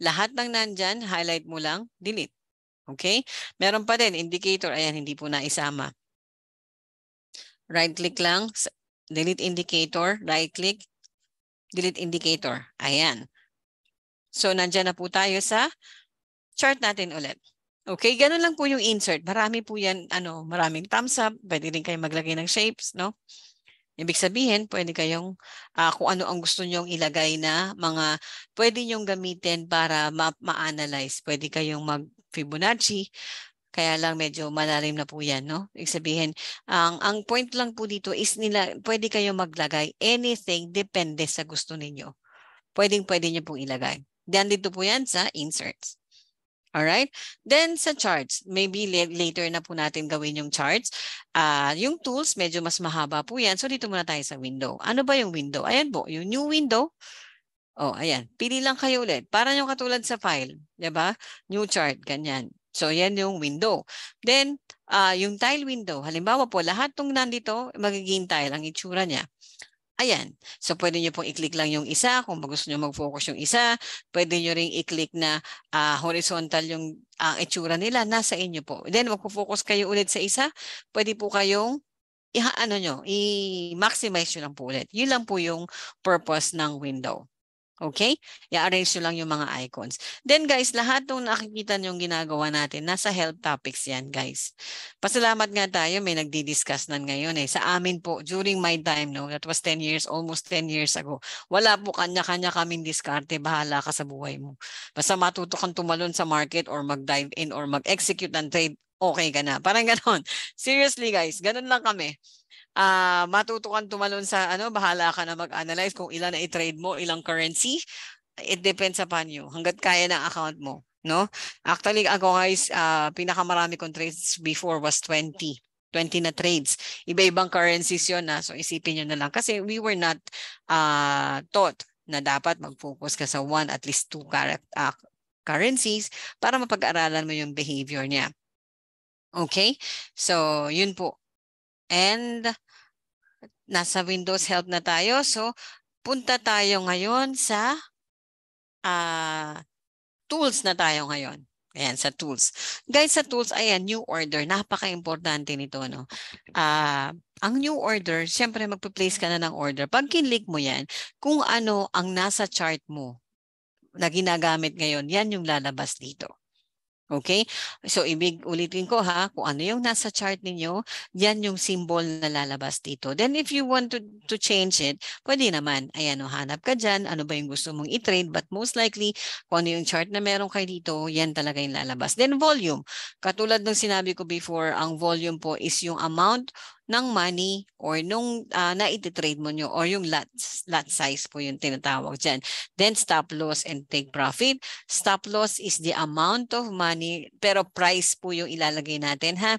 Lahat ng nandyan, highlight mo lang, delete. Okay? Meron pa din, indicator. Ayan, hindi po naisama. Right click lang, delete indicator, right click, delete indicator. Ayan. So, nandyan na po tayo sa chart natin ulit. Okay, ganun lang po yung insert. Marami po yan, ano, maraming thumbs up. Pwede rin kayo maglagay ng shapes, no? Ibig sabihin, pwede kayong uh, kung ano ang gusto nyong ilagay na mga pwede nyong gamitin para ma-analyze. Ma pwede kayong mag-Fibonacci, kaya lang medyo malalim na po yan, no? Ibig sabihin, ang, ang point lang po dito is nila, pwede kayong maglagay anything depende sa gusto ninyo. Pwedeng pwede nyo pong ilagay. Then dito po yan sa inserts. Alright? Then sa charts, maybe later na po natin gawin yung charts. Uh, yung tools, medyo mas mahaba po yan. So dito muna tayo sa window. Ano ba yung window? Ayan po, yung new window. Oh, ayan. Pili lang kayo ulit. Para yung katulad sa file. ba? Diba? New chart, ganyan. So yan yung window. Then, uh, yung tile window. Halimbawa po, lahat ng nandito, magiging tile ang itsura niya. Ayan. So, pwede nyo pong i-click lang yung isa. Kung gusto nyo mag-focus yung isa, pwede nyo ring i-click na uh, horizontal yung uh, itsura nila. Nasa inyo po. Then, mag-focus kayo ulit sa isa. Pwede po kayong iha, ano nyo, i-maximize nyo lang po ulit. Yun lang po yung purpose ng window. Okay? I-arrange nyo lang yung mga icons. Then guys, lahat ng nakikita nyo ginagawa natin, nasa help topics yan guys. Pasalamat nga tayo, may nagdi-discuss na ngayon eh. Sa amin po, during my time, no, that was 10 years, almost 10 years ago, wala po kanya-kanya kaming diskarte, bahala ka sa buhay mo. Basta matuto kang tumalon sa market or mag-dive in or mag-execute ng trade, okay ka na. Parang ganon. [laughs] Seriously guys, ganon lang kami uh, matuto kang tumalon sa ano, bahala ka na mag-analyze kung ilan na i-trade mo, ilang currency. It depends upon you. Hanggat kaya ng account mo. No? Actually, ako guys, uh, pinakamarami kong trades before was 20. 20 na trades. Iba-ibang currencies yon na. So isipin nyo na lang. Kasi we were not uh, taught na dapat mag-focus ka sa one at least two uh, currencies para mapag-aralan mo yung behavior niya. Okay? So, yun po. And nasa Windows Help na tayo. So, punta tayo ngayon sa uh, tools na tayo ngayon. Ayan, sa tools. Guys, sa tools, ayan, new order. Napaka-importante nito, no? Uh, ang new order, siyempre magpa-place ka na ng order. Pag kinlik mo yan, kung ano ang nasa chart mo na ginagamit ngayon, yan yung lalabas dito. Okay? So, ibig ulitin ko ha, kung ano yung nasa chart ninyo, yan yung symbol na lalabas dito. Then, if you want to, to change it, pwede naman. Ayan, o, hanap ka dyan. Ano ba yung gusto mong i-trade? But most likely, kung ano yung chart na meron kayo dito, yan talaga yung lalabas. Then, volume. Katulad ng sinabi ko before, ang volume po is yung amount ng money or nung uh, na-trade mo nyo or yung lot, lot size po yung tinatawag dyan. Then stop loss and take profit. Stop loss is the amount of money pero price po yung ilalagay natin ha.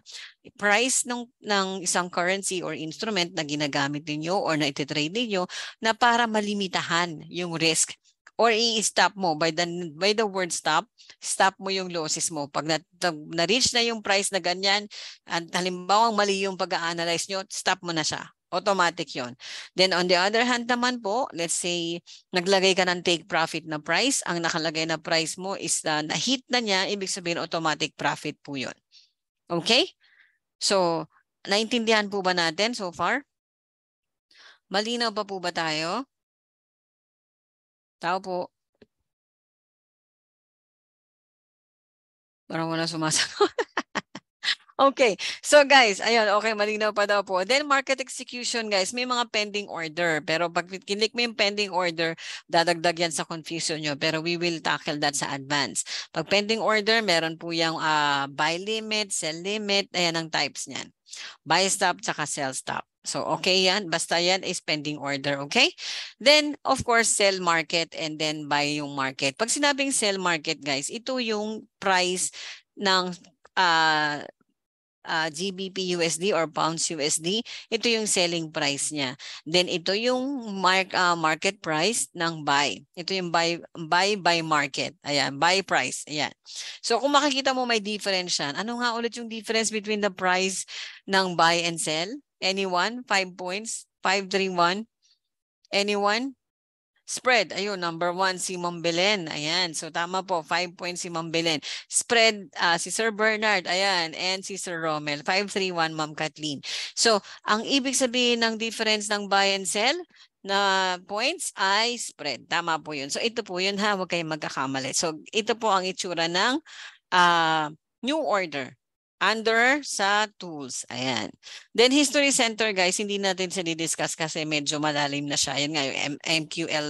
Price ng, ng isang currency or instrument na ginagamit ninyo or na ititrade ninyo na para malimitahan yung risk or i-stop mo by the by the word stop stop mo yung losses mo. Pag na, na-reach na yung price na ganyan at halimbawa mali yung pag-analyze nyo stop mo na siya. Automatic yon then on the other hand naman po let's say naglagay ka ng take profit na price ang nakalagay na price mo is uh, na-hit na niya ibig sabihin automatic profit po yon okay? So naintindihan po ba natin so far? Malinaw pa po ba tayo Tao. Parang wala sumasagot. [laughs] okay. So guys, ayun, okay, malinaw pa daw po. Then market execution guys, may mga pending order. Pero pag kinik mo yung pending order, dadagdag yan sa confusion nyo. Pero we will tackle that sa advance. Pag pending order, meron po yung uh, buy limit, sell limit, ayan ang types niyan. Buy stop, tsaka sell stop. So, okay yan. Basta yan is pending order, okay? Then, of course, sell market and then buy yung market. Pag sinabing sell market, guys, ito yung price ng uh, uh, GBP USD or pounds USD, ito yung selling price niya. Then ito yung mark, uh, market price ng buy. Ito yung buy, buy by market. Ayan, buy price. Ayan. So kung makikita mo may difference yan, ano nga ulit yung difference between the price ng buy and sell? Anyone? Five points? 531? Anyone? Spread, ayun, number one, si Ma'am Belen. Ayan, so tama po, 5 points si Ma'am Belen. Spread, uh, si Sir Bernard, ayan, and si Sir Romel. 531, Ma'am Kathleen. So, ang ibig sabihin ng difference ng buy and sell na points ay spread. Tama po yun. So, ito po yun ha, huwag kayong magkakamali. So, ito po ang itsura ng uh, new order under sa tools. Ayan. Then history center guys, hindi natin siya discuss kasi medyo malalim na siya. Yan nga yung MQL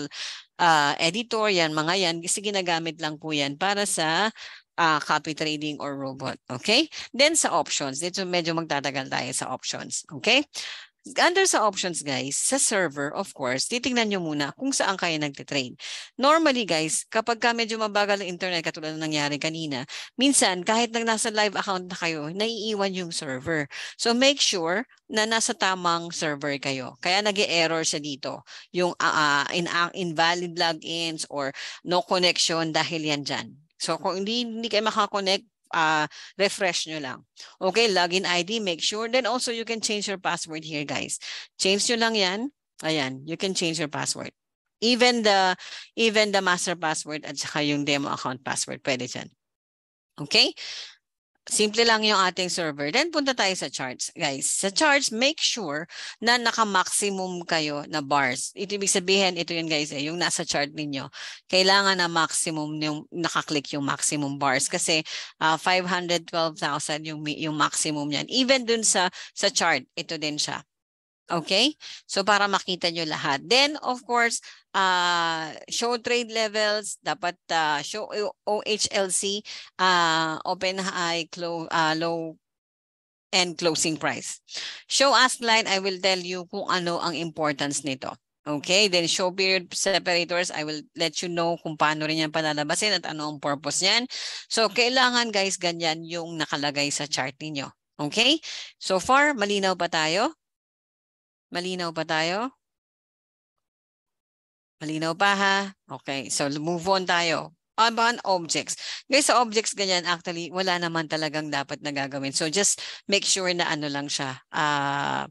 uh, editor, yan mga yan. Kasi ginagamit lang po yan para sa uh, copy trading or robot. Okay? Then sa options, dito medyo magtatagal tayo sa options. Okay? Under sa options guys, sa server of course, titingnan nyo muna kung saan kayo nagtitrade. Normally guys, kapag ka medyo mabagal ang internet katulad ng nangyari kanina, minsan kahit nag nasa live account na kayo, naiiwan yung server. So make sure na nasa tamang server kayo. Kaya nag error siya dito. Yung uh, in, uh, invalid logins or no connection dahil yan dyan. So kung hindi, hindi kayo makakonect, uh, refresh nyo lang. Okay, login ID, make sure. Then also you can change your password here guys. Change nyo lang yan. Ayan, you can change your password. Even the even the master password at saka yung demo account password, pwede dyan. Okay? Simple lang yung ating server. Then punta tayo sa charts. Guys, sa charts, make sure na naka-maximum kayo na bars. Ito ibig sabihin, ito yun guys, eh, yung nasa chart ninyo. Kailangan na maximum yung nakaklik yung maximum bars kasi uh, ah, 512,000 yung, yung maximum niyan. Even dun sa, sa chart, ito din siya. Okay? So para makita nyo lahat. Then of course, uh, show trade levels, dapat uh, show OHLC, uh, open high, close, uh, low, and closing price. Show ask line, I will tell you kung ano ang importance nito. Okay, then show period separators, I will let you know kung paano rin yan palalabasin at ano ang purpose niyan. So, kailangan guys, ganyan yung nakalagay sa chart ninyo. Okay? So far, malinaw ba tayo? Malinaw ba tayo? Malinaw pa ha? Okay, so move on tayo. About objects. Guys, sa objects ganyan, actually, wala naman talagang dapat na gagawin. So just make sure na ano lang siya, uh,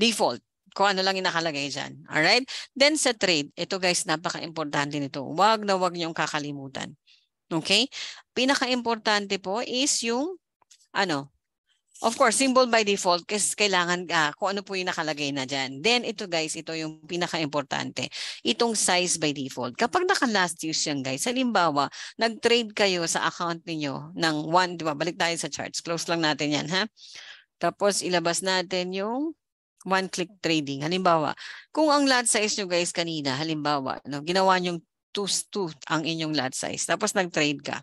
default kung ano lang yung nakalagay dyan. Alright? Then sa trade, ito guys, napaka-importante nito. Huwag na huwag niyong kakalimutan. Okay? Pinaka-importante po is yung ano, Of course, symbol by default kasi kailangan uh, kung ano po yung nakalagay na dyan. Then ito guys, ito yung pinaka-importante. Itong size by default. Kapag naka-last use yan guys, halimbawa, nag-trade kayo sa account niyo ng 1, di ba? Balik tayo sa charts. Close lang natin yan ha. Tapos ilabas natin yung one-click trading. Halimbawa, kung ang lot size nyo guys kanina, halimbawa, no, ginawa nyo 2 ang inyong lot size. Tapos nag-trade ka.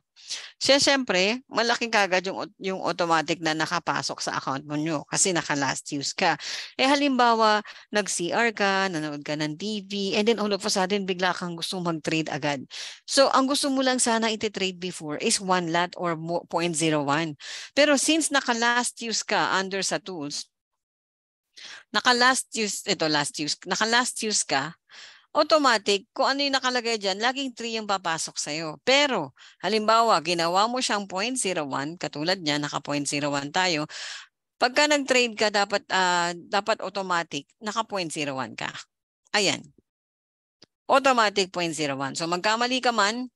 Siya syempre, malaki kagad yung, yung automatic na nakapasok sa account mo nyo kasi naka-last use ka. Eh halimbawa, nag-CR ka, nanood ka ng TV, and then all of a sudden, bigla kang gusto mag-trade agad. So, ang gusto mo lang sana iti-trade before is 1 lot or 0.01. Pero since naka-last use ka under sa tools, naka-last use, ito last use, naka-last use ka, automatic, kung ano yung nakalagay dyan, laging 3 yung papasok sa'yo. Pero, halimbawa, ginawa mo siyang 0.01, katulad niya, naka 0.01 tayo, pagka nag-trade ka, dapat, uh, dapat automatic, naka 0.01 ka. Ayan. Automatic 0.01. So, magkamali ka man,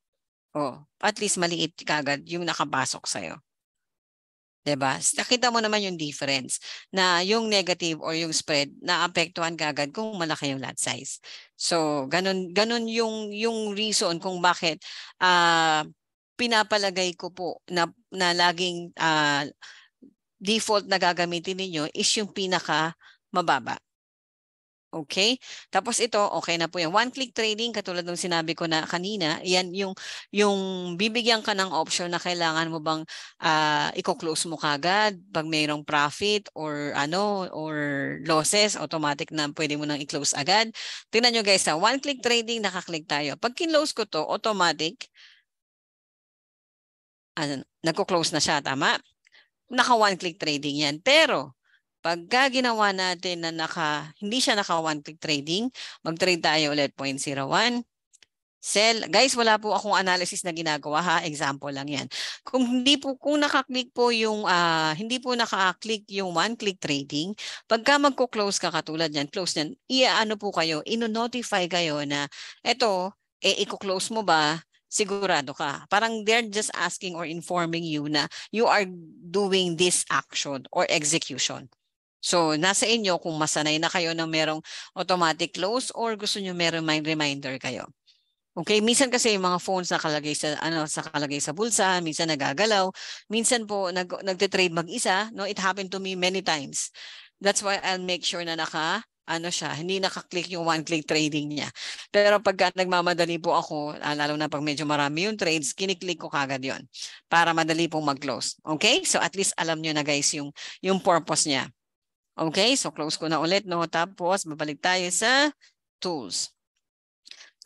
oh, at least maliit kagad yung nakapasok sa'yo. 'Di ba? Nakita mo naman yung difference na yung negative or yung spread naapektuhan kagad kung malaki yung lot size. So, ganun ganun yung yung reason kung bakit uh, pinapalagay ko po na na laging uh, default na gagamitin ninyo is yung pinaka mababa. Okay? Tapos ito, okay na po yan. One-click trading, katulad ng sinabi ko na kanina, yan yung, yung bibigyan ka ng option na kailangan mo bang uh, i-close mo kagad pag mayroong profit or ano, or losses, automatic na pwede mo nang i-close agad. Tingnan nyo guys, sa one-click trading, nakaklik tayo. Pag kin-close ko to, automatic, ano, nagko-close na siya, tama? Naka one-click trading yan. Pero, Pagka ginawa natin na naka, hindi siya naka one-click trading, mag-trade tayo ulit 0.01. Sell. Guys, wala po akong analysis na ginagawa ha. Example lang yan. Kung hindi po, kung naka-click po yung, uh, hindi po naka-click yung one-click trading, pagka magko-close ka katulad yan, close yan, i-ano po kayo, ino-notify kayo na, eto, eh, i-close mo ba? sigurado ka. Parang they're just asking or informing you na you are doing this action or execution. So, nasa inyo kung masanay na kayo na merong automatic close or gusto niyo merong reminder kayo. Okay, minsan kasi yung mga phones nakalagay sa ano sa kalagay sa bulsa, minsan nagagalaw, minsan po nag nagte-trade mag-isa, no? It happened to me many times. That's why I'll make sure na naka ano siya, hindi naka-click yung one-click trading niya. Pero pagka nagmamadali po ako, ah, lalo na pag medyo marami yung trades, kiniklik ko kagad yon para madali pong mag-close. Okay? So at least alam niyo na guys yung, yung purpose niya. Okay, so close ko na ulit. No? Tapos, babalik tayo sa tools.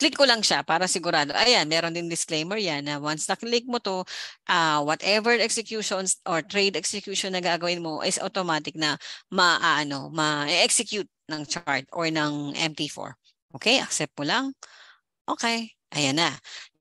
Click ko lang siya para sigurado. Ayan, meron din disclaimer yan na once na-click mo to, uh, whatever executions or trade execution na gagawin mo is automatic na ma-execute ng chart or ng MT4. Okay, accept mo lang. Okay, ayan na.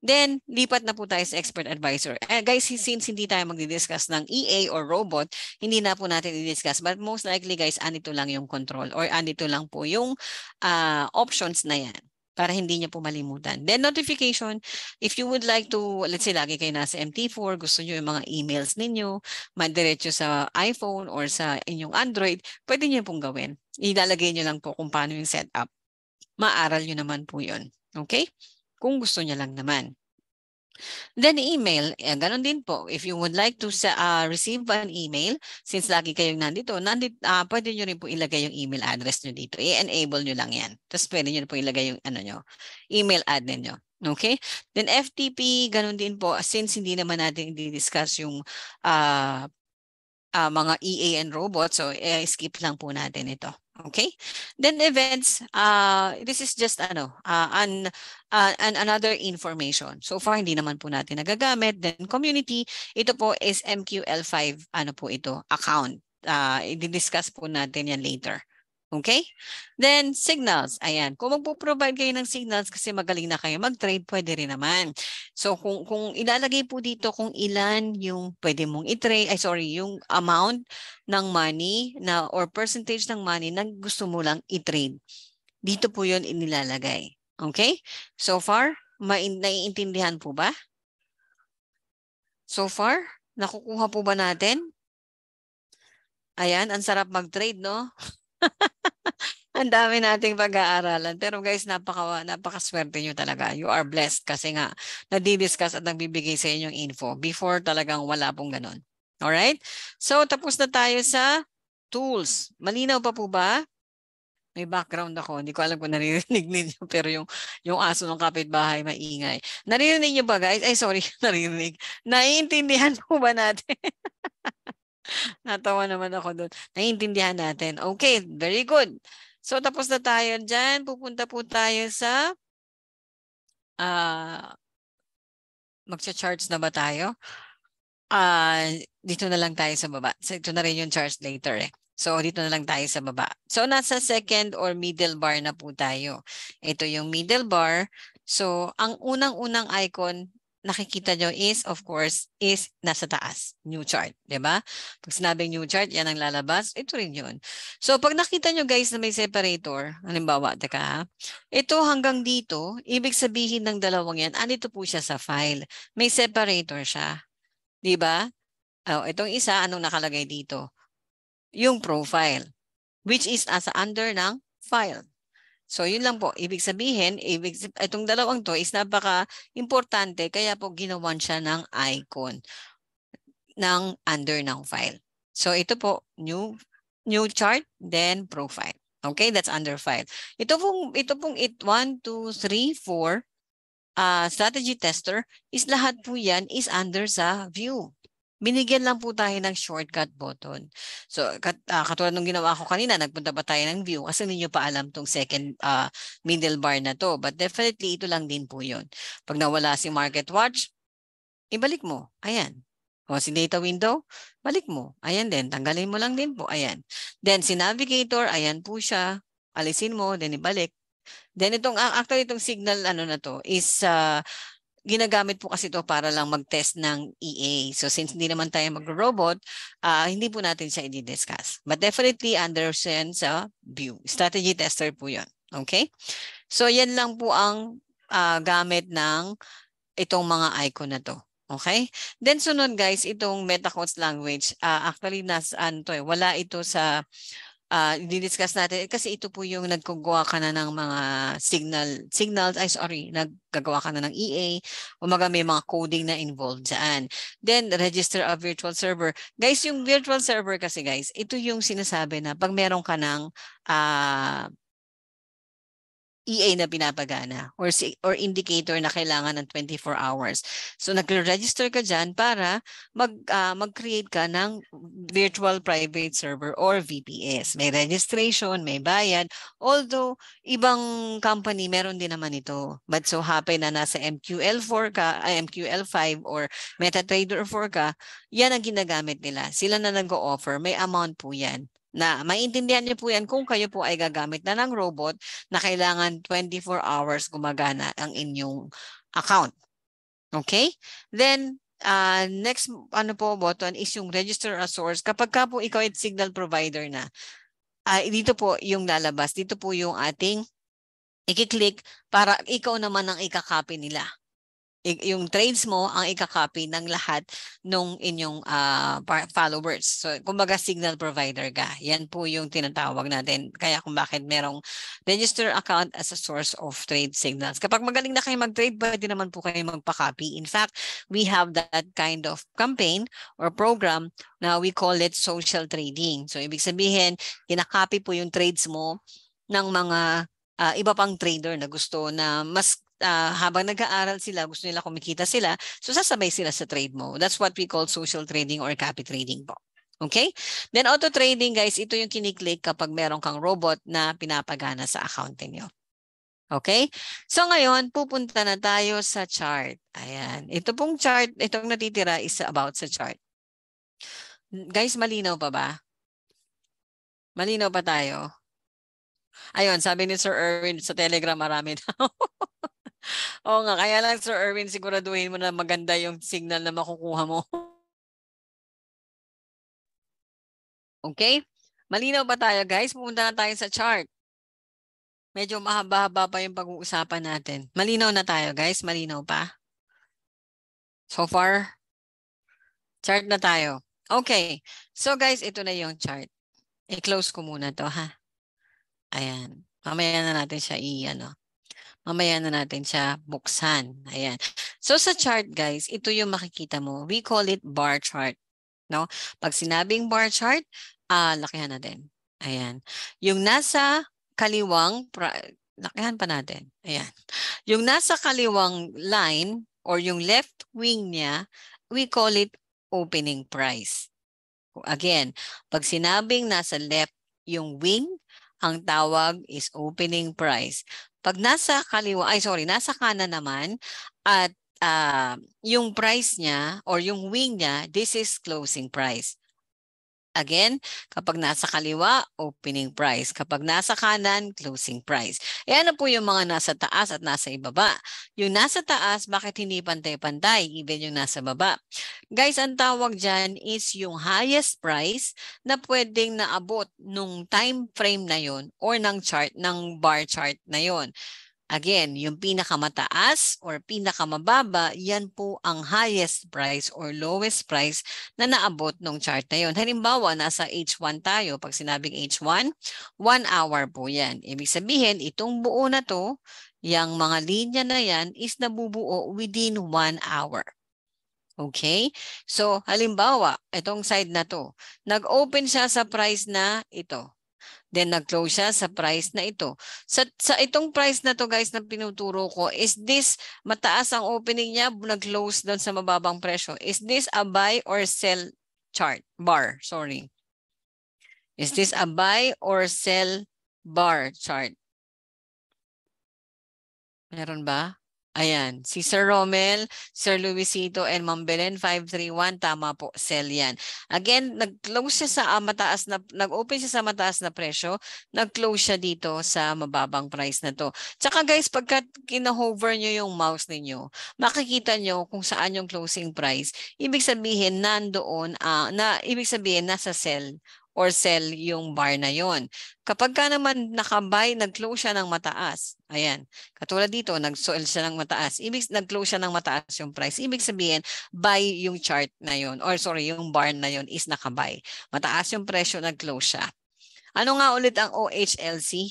Then, lipat na po tayo sa expert advisor. Eh, guys, since hindi tayo magdi-discuss ng EA or robot, hindi na po natin i-discuss. But most likely, guys, andito lang yung control or andito lang po yung uh, options na yan para hindi niya po malimutan. Then notification, if you would like to, let's say lagi kayo nasa MT4, gusto niyo yung mga emails ninyo, madiretso sa iPhone or sa inyong Android, pwede niyo pong gawin. Ilalagay niyo lang po kung paano yung setup. Maaral niyo naman po yun. Okay? Kung gusto niya lang naman. Then email, eh, ganun din po. If you would like to uh, receive an email, since lagi kayong nandito, nandito uh, pwede nyo rin po ilagay yung email address nyo dito. I-enable nyo lang yan. Tapos pwede nyo po ilagay yung ano nyo, email ad ninyo. Okay? Then FTP, ganun din po. Since hindi naman natin i-discuss yung uh, uh, mga EA and robots, so eh, skip lang po natin ito. Okay? Then events, uh, this is just ano, uh, an, uh, an another information. So far, hindi naman po natin nagagamit. Then community, ito po is MQL5, ano po ito, account. Uh, i-discuss po natin yan later. Okay? Then, signals. Ayan. Kung magpo-provide kayo ng signals kasi magaling na kayo mag-trade, pwede rin naman. So, kung, kung ilalagay po dito kung ilan yung pwede mong i-trade, ay sorry, yung amount ng money na or percentage ng money na gusto mo lang i-trade. Dito po yun inilalagay. Okay? So far, naiintindihan po ba? So far, nakukuha po ba natin? Ayan, ang sarap mag-trade, no? [laughs] [laughs] ang dami nating pag-aaralan. Pero guys, napaka, napakaswerte nyo talaga. You are blessed kasi nga nadidiscuss at nagbibigay sa inyong info. Before talagang wala pong ganun. Alright? So, tapos na tayo sa tools. Malinaw pa po ba? May background ako. Hindi ko alam kung naririnig [laughs] ninyo pero yung, yung aso ng kapitbahay maingay. Naririnig niyo ba guys? Ay sorry, [laughs] naririnig. Naiintindihan po ba natin? Natawa naman ako doon. Naiintindihan natin. Okay, very good. So tapos na tayo dyan. Pupunta po tayo sa uh, magsa-charts na ba tayo? Uh, dito na lang tayo sa baba. So ito na rin yung charts later eh. So dito na lang tayo sa baba. So nasa second or middle bar na po tayo. Ito yung middle bar. So ang unang-unang icon nakikita nyo is, of course, is nasa taas. New chart. ba? Diba? Pag sinabing new chart, yan ang lalabas. Ito rin yun. So, pag nakita nyo guys na may separator, halimbawa, teka ha, ito hanggang dito, ibig sabihin ng dalawang yan, andito po siya sa file. May separator siya. ba? Diba? Oh, itong isa, anong nakalagay dito? Yung profile, which is as under ng file. So yun lang po, ibig sabihin, ibig, itong dalawang to is napaka-importante kaya po ginawan siya ng icon ng under ng file. So ito po, new new chart, then profile. Okay, that's under file. Ito pong, ito pong it, 1, 2, 3, 4, uh, strategy tester is lahat po yan is under sa view binigyan lang po tayo ng shortcut button. So kat, uh, katulad ng ginawa ko kanina, nagpunta pa tayo ng view kasi hindi pa alam tong second uh, middle bar na to. But definitely ito lang din po yun. Pag nawala si market watch, ibalik mo. Ayan. O si data window, balik mo. Ayan din. Tanggalin mo lang din po. Ayan. Then si navigator, ayan po siya. Alisin mo, then ibalik. Then itong actually itong signal ano na to is uh, ginagamit po kasi ito para lang mag-test ng EA. So since hindi naman tayo mag-robot, uh, hindi po natin siya i-discuss. But definitely under sense uh, view. Strategy tester po yun. Okay? So yan lang po ang uh, gamit ng itong mga icon na to. Okay? Then sunod guys, itong MetaQuotes language, uh, actually nas ano to, eh, wala ito sa uh, didiscuss natin kasi ito po yung nagkugawa ka na ng mga signal signals ay sorry naggagawa ka na ng EA umaga may mga coding na involved dyan. Then register a virtual server. Guys yung virtual server kasi guys ito yung sinasabi na pag meron ka ng uh, EA na pinapagana or si, or indicator na kailangan ng 24 hours. So nagre-register ka diyan para mag uh, mag-create ka ng virtual private server or VPS. May registration, may bayad. Although ibang company meron din naman ito. But so happen na nasa MQL4 ka, ay MQL5 or MetaTrader 4 ka, yan ang ginagamit nila. Sila na nag-o-offer, may amount po yan na maintindihan niyo po yan kung kayo po ay gagamit na ng robot na kailangan 24 hours gumagana ang inyong account. Okay? Then, uh, next ano po button is yung register a source. Kapag ka po ikaw ay signal provider na, uh, dito po yung lalabas. Dito po yung ating i-click para ikaw naman ang ikakopy nila yung trades mo ang ikakopy ng lahat ng inyong uh, followers. So, kumbaga signal provider ka. Yan po yung tinatawag natin. Kaya kung bakit merong register account as a source of trade signals. Kapag magaling na kayo mag-trade, pwede naman po kayo magpa-copy. In fact, we have that kind of campaign or program na we call it social trading. So, ibig sabihin, kinakopy po yung trades mo ng mga uh, iba pang trader na gusto na mas uh, habang nag-aaral sila, gusto nila kumikita sila, so sasabay sila sa trade mo. That's what we call social trading or copy trading po. Okay? Then auto trading guys, ito yung kiniklik kapag meron kang robot na pinapagana sa account niyo. Okay? So ngayon, pupunta na tayo sa chart. Ayan. Ito pong chart, itong natitira is about sa chart. Guys, malinaw pa ba? Malinaw pa tayo? Ayun, sabi ni Sir Erwin sa Telegram, marami [laughs] daw. [laughs] Oo nga, kaya lang Sir Erwin, siguraduhin mo na maganda yung signal na makukuha mo. [laughs] okay? Malinaw ba tayo guys? Pumunta na tayo sa chart. Medyo mahaba-haba pa yung pag-uusapan natin. Malinaw na tayo guys? Malinaw pa? So far? Chart na tayo. Okay. So guys, ito na yung chart. I-close ko muna to ha. Ayan. Mamaya na natin siya i ano. Mamaya na natin siya buksan. Ayan. So sa chart guys, ito yung makikita mo. We call it bar chart. No? Pag sinabing bar chart, uh, lakihan natin. Ayan. Yung nasa kaliwang lakihan pa natin. Ayan. Yung nasa kaliwang line or yung left wing niya, we call it opening price. Again, pag sinabing nasa left yung wing, ang tawag is opening price. Pag nasa kaliwa, ay sorry, nasa kanan naman at uh, yung price niya or yung wing niya, this is closing price. Again, kapag nasa kaliwa, opening price. Kapag nasa kanan, closing price. E ano po yung mga nasa taas at nasa ibaba? Yung nasa taas, bakit hindi pantay-pantay? Even yung nasa baba. Guys, ang tawag dyan is yung highest price na pwedeng naabot nung time frame na yon or ng chart, ng bar chart na yon. Again, yung pinakamataas or pinakamababa, yan po ang highest price or lowest price na naabot ng chart na yun. Halimbawa, nasa H1 tayo. Pag sinabing H1, 1 hour po yan. Ibig sabihin, itong buo na to, yung mga linya na yan is nabubuo within 1 hour. Okay? So, halimbawa, itong side na to, nag-open siya sa price na ito. Then nag-close siya sa price na ito. Sa, sa itong price na to guys na pinuturo ko, is this mataas ang opening niya, nag-close doon sa mababang presyo. Is this a buy or sell chart? Bar, sorry. Is this a buy or sell bar chart? Meron ba? Ayan, si Sir Romel, Sir Luisito, and Ma'am Belen, 531, tama po, sell yan. Again, nag-close siya sa uh, mataas na, nag-open siya sa mataas na presyo, nag-close siya dito sa mababang price na to. Tsaka guys, pagka kina-hover nyo yung mouse ninyo, makikita nyo kung saan yung closing price. Ibig sabihin, nandoon, uh, na, ibig sabihin, nasa sell or sell yung bar na yon. Kapag ka naman nakabuy, nag-close siya ng mataas. Ayan. Katulad dito, nag-sell siya ng mataas. Ibig nag-close siya ng mataas yung price. Ibig sabihin, buy yung chart na yon or sorry, yung bar na yon is nakabuy. Mataas yung presyo, nag-close siya. Ano nga ulit ang OHLC?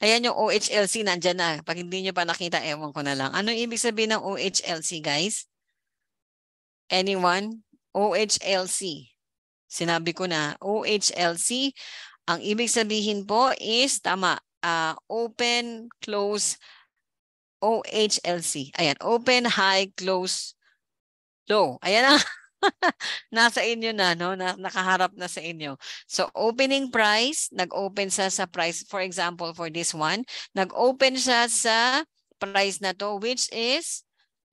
Ayan yung OHLC, nandyan na. Pag hindi nyo pa nakita, ewan ko na lang. Ano ibig sabihin ng OHLC, guys? Anyone? OHLC. Sinabi ko na, OHLC, ang ibig sabihin po is, tama, uh, open, close, OHLC. Ayan, open, high, close, low. Ayan ang [laughs] nasa inyo na, no? Na, nakaharap na sa inyo. So, opening price, nag-open sa sa price. For example, for this one, nag-open siya sa price na to, which is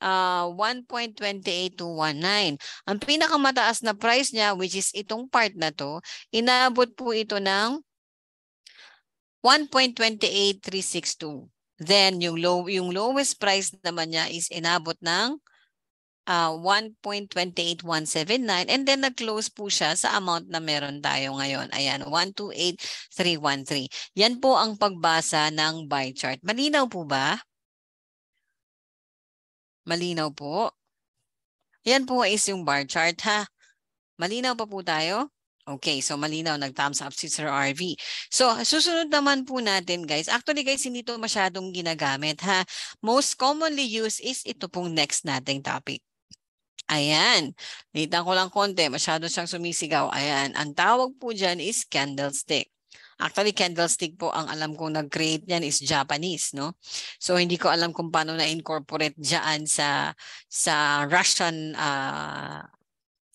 uh, 1.28219. Ang pinakamataas na price niya, which is itong part na to, inabot po ito ng 1.28362. Then yung low yung lowest price naman niya is inabot ng uh, 1.28179 and then nag-close po siya sa amount na meron tayo ngayon. Ayan, 128313. Yan po ang pagbasa ng buy chart. Malinaw po ba? Malinaw po. Yan po is yung bar chart ha. Malinaw pa po tayo? Okay, so malinaw, nag-thumbs up si Sir RV. So, susunod naman po natin guys. Actually guys, hindi to masyadong ginagamit ha. Most commonly used is ito pong next nating topic. Ayan. Litan ko lang konti. Masyado siyang sumisigaw. Ayan. Ang tawag po dyan is candlestick. Actually, candlestick po ang alam kong nag-create niyan is Japanese, no? So hindi ko alam kung paano na-incorporate diyan sa sa Russian uh,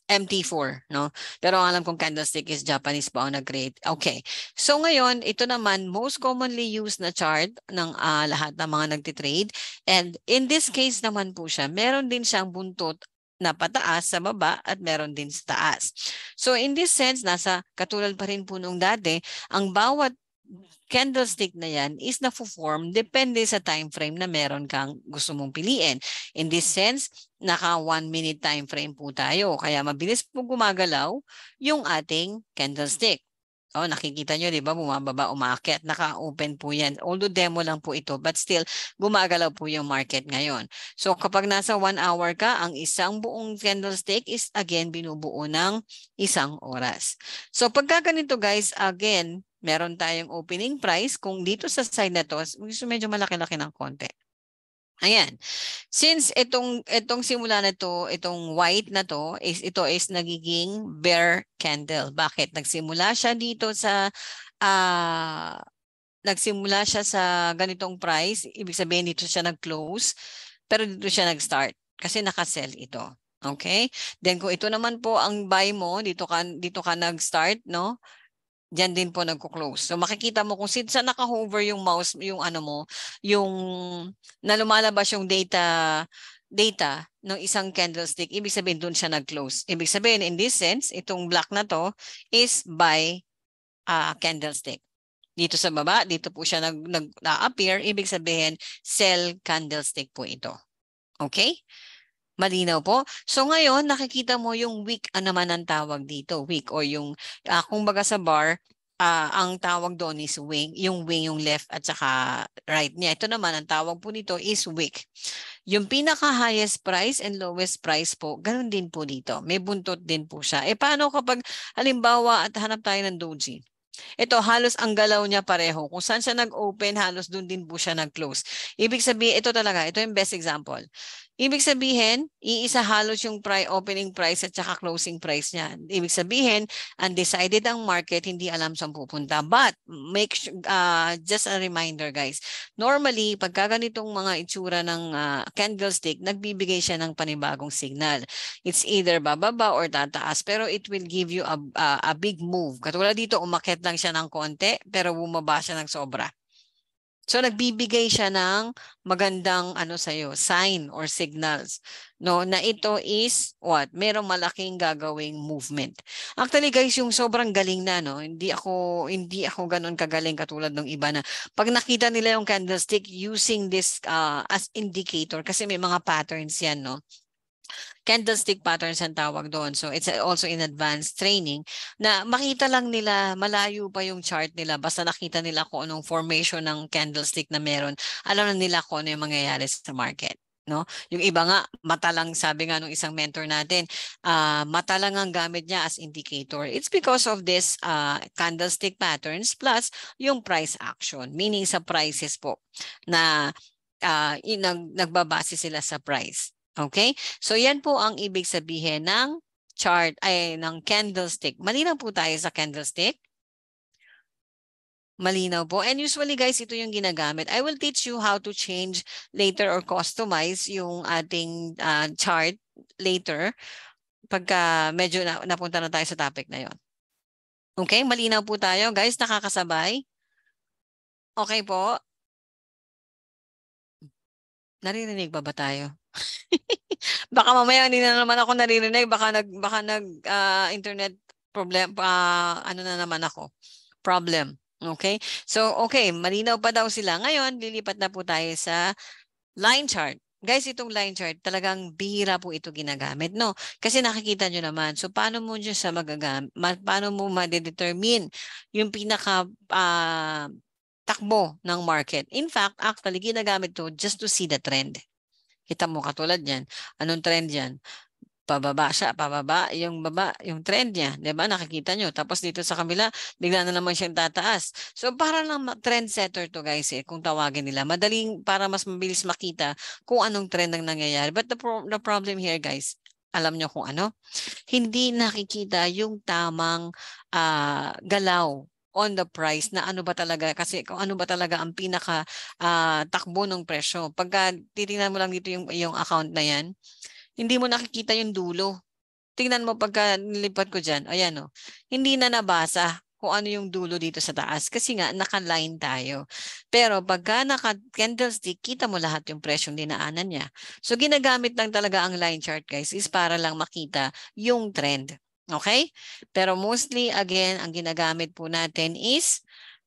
MT4, no? Pero ang alam kong candlestick is Japanese po ang nag-create. Okay. So ngayon, ito naman most commonly used na chart ng uh, lahat ng mga nagtitrade. And in this case naman po siya, meron din siyang buntot na pataas sa baba at meron din sa taas. So in this sense, nasa katulad pa rin po nung dati, ang bawat candlestick na yan is na-form depende sa time frame na meron kang gusto mong piliin. In this sense, naka 1 minute time frame po tayo. Kaya mabilis po gumagalaw yung ating candlestick. Oh, nakikita nyo, di ba? Bumababa, umakyat. Naka-open po yan. Although demo lang po ito, but still, gumagalaw po yung market ngayon. So, kapag nasa one hour ka, ang isang buong candlestick is again binubuo ng isang oras. So, pagka ganito guys, again, meron tayong opening price. Kung dito sa side na to, medyo malaki-laki ng konti. Ayan. Since itong itong simula na to, itong white na to is ito is nagiging bear candle. Bakit? Nagsimula siya dito sa uh, nagsimula siya sa ganitong price, ibig sabihin dito siya nag-close, pero dito siya nag-start kasi naka-sell ito. Okay? Then kung ito naman po ang buy mo, dito ka dito ka nag-start, no? Diyan din po nagko-close. So makikita mo kung saan naka-hover yung mouse, yung ano mo, yung na lumalabas yung data data ng isang candlestick, ibig sabihin doon siya nag-close. Ibig sabihin in this sense, itong black na to is by uh, candlestick. Dito sa baba, dito po siya nag-appear, nag ibig sabihin sell candlestick po ito. Okay? Malinaw po. So ngayon, nakikita mo yung weak ano naman ang tawag dito. Weak or yung, uh, kung baga sa bar, uh, ang tawag doon is wing. Yung wing, yung left at saka right niya. Ito naman, ang tawag po nito is weak. Yung pinaka-highest price and lowest price po, ganun din po dito. May buntot din po siya. E paano kapag, halimbawa, at hanap tayo ng doji? Ito, halos ang galaw niya pareho. Kung saan siya nag-open, halos doon din po siya nag-close. Ibig sabihin, ito talaga, ito yung best example. Ibig sabihin, iisa halos yung pri opening price at saka closing price niya. Ibig sabihin, undecided ang market, hindi alam saan pupunta. But, make uh, just a reminder guys, normally, pagka ganitong mga itsura ng uh, candlestick, nagbibigay siya ng panibagong signal. It's either bababa or tataas, pero it will give you a, a, a big move. Katulad dito, umakit lang siya ng konti, pero bumaba siya ng sobra. So nagbibigay siya ng magandang ano sa iyo, sign or signals no na ito is what? Merong malaking gagawing movement. Actually guys, yung sobrang galing na no, hindi ako hindi ako ganoon kagaling katulad ng iba na pag nakita nila yung candlestick using this uh, as indicator kasi may mga patterns yan no candlestick patterns ang tawag doon. So it's also in advanced training na makita lang nila malayo pa yung chart nila basta nakita nila kung anong formation ng candlestick na meron. Alam na nila kung ano yung mangyayari sa market no yung iba nga mata lang sabi nga ng isang mentor natin uh, mata lang ang gamit niya as indicator it's because of this uh, candlestick patterns plus yung price action meaning sa prices po na uh, nag, nagbabase sila sa price Okay? So yan po ang ibig sabihin ng chart ay ng candlestick. Malinaw po tayo sa candlestick. Malinaw po. And usually guys, ito yung ginagamit. I will teach you how to change later or customize yung ating uh, chart later pagka medyo na, napunta na tayo sa topic na yon. Okay, malinaw po tayo. Guys, nakakasabay? Okay po. Naririnig ba ba tayo? [laughs] baka mamaya hindi na naman ako naririnig, baka nag baka nag uh, internet problem uh, ano na naman ako. Problem. Okay? So okay, malinaw pa daw sila. Ngayon, lilipat na po tayo sa line chart. Guys, itong line chart, talagang bihira po ito ginagamit, no? Kasi nakikita nyo naman. So, paano mo dyan sa magagamit? Paano mo ma-determine yung pinaka uh, takbo ng market? In fact, actually, ginagamit to just to see the trend. Kita mo katulad yan. Anong trend yan? Pababa siya, pababa, yung baba, yung trend niya. Ba? Nakikita nyo. Tapos dito sa kabila, bigla na naman siyang tataas. So para lang trend setter to guys eh, kung tawagin nila. Madaling para mas mabilis makita kung anong trend ang nangyayari. But the, pro- the problem here guys, alam nyo kung ano? Hindi nakikita yung tamang uh, galaw on the price na ano ba talaga kasi kung ano ba talaga ang pinaka uh, takbo ng presyo. Pagka titingnan mo lang dito yung yung account na yan, hindi mo nakikita yung dulo. Tingnan mo pagka nilipat ko diyan, ayan oh. Hindi na nabasa kung ano yung dulo dito sa taas kasi nga naka-line tayo. Pero pagka naka-candlestick, kita mo lahat yung presyong dinaanan niya. So ginagamit lang talaga ang line chart guys is para lang makita yung trend. Okay? Pero mostly, again, ang ginagamit po natin is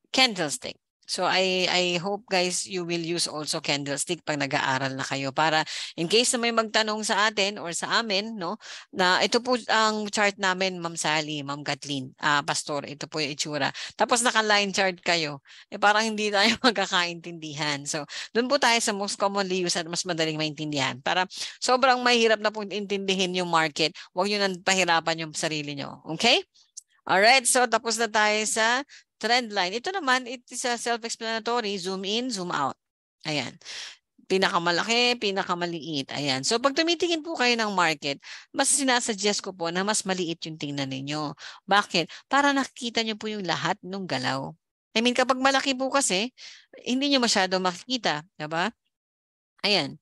candlestick. So I I hope guys you will use also candlestick pag nag-aaral na kayo para in case na may magtanong sa atin or sa amin no na ito po ang chart namin Ma'am Sally, Ma'am Kathleen, uh, pastor, ito po yung itsura. Tapos naka-line chart kayo. Eh parang hindi tayo [laughs] magkakaintindihan. So doon po tayo sa most commonly used at mas madaling maintindihan. Para sobrang mahirap na po intindihin yung market, huwag niyo nang pahirapan yung sarili niyo. Okay? Alright, so tapos na tayo sa trend line. Ito naman, it is a self-explanatory. Zoom in, zoom out. Ayan. Pinakamalaki, pinakamaliit. Ayan. So pag tumitingin po kayo ng market, mas sinasuggest ko po na mas maliit yung tingnan ninyo. Bakit? Para nakikita nyo po yung lahat ng galaw. I mean, kapag malaki po kasi, hindi nyo masyado makikita. Diba? Ayan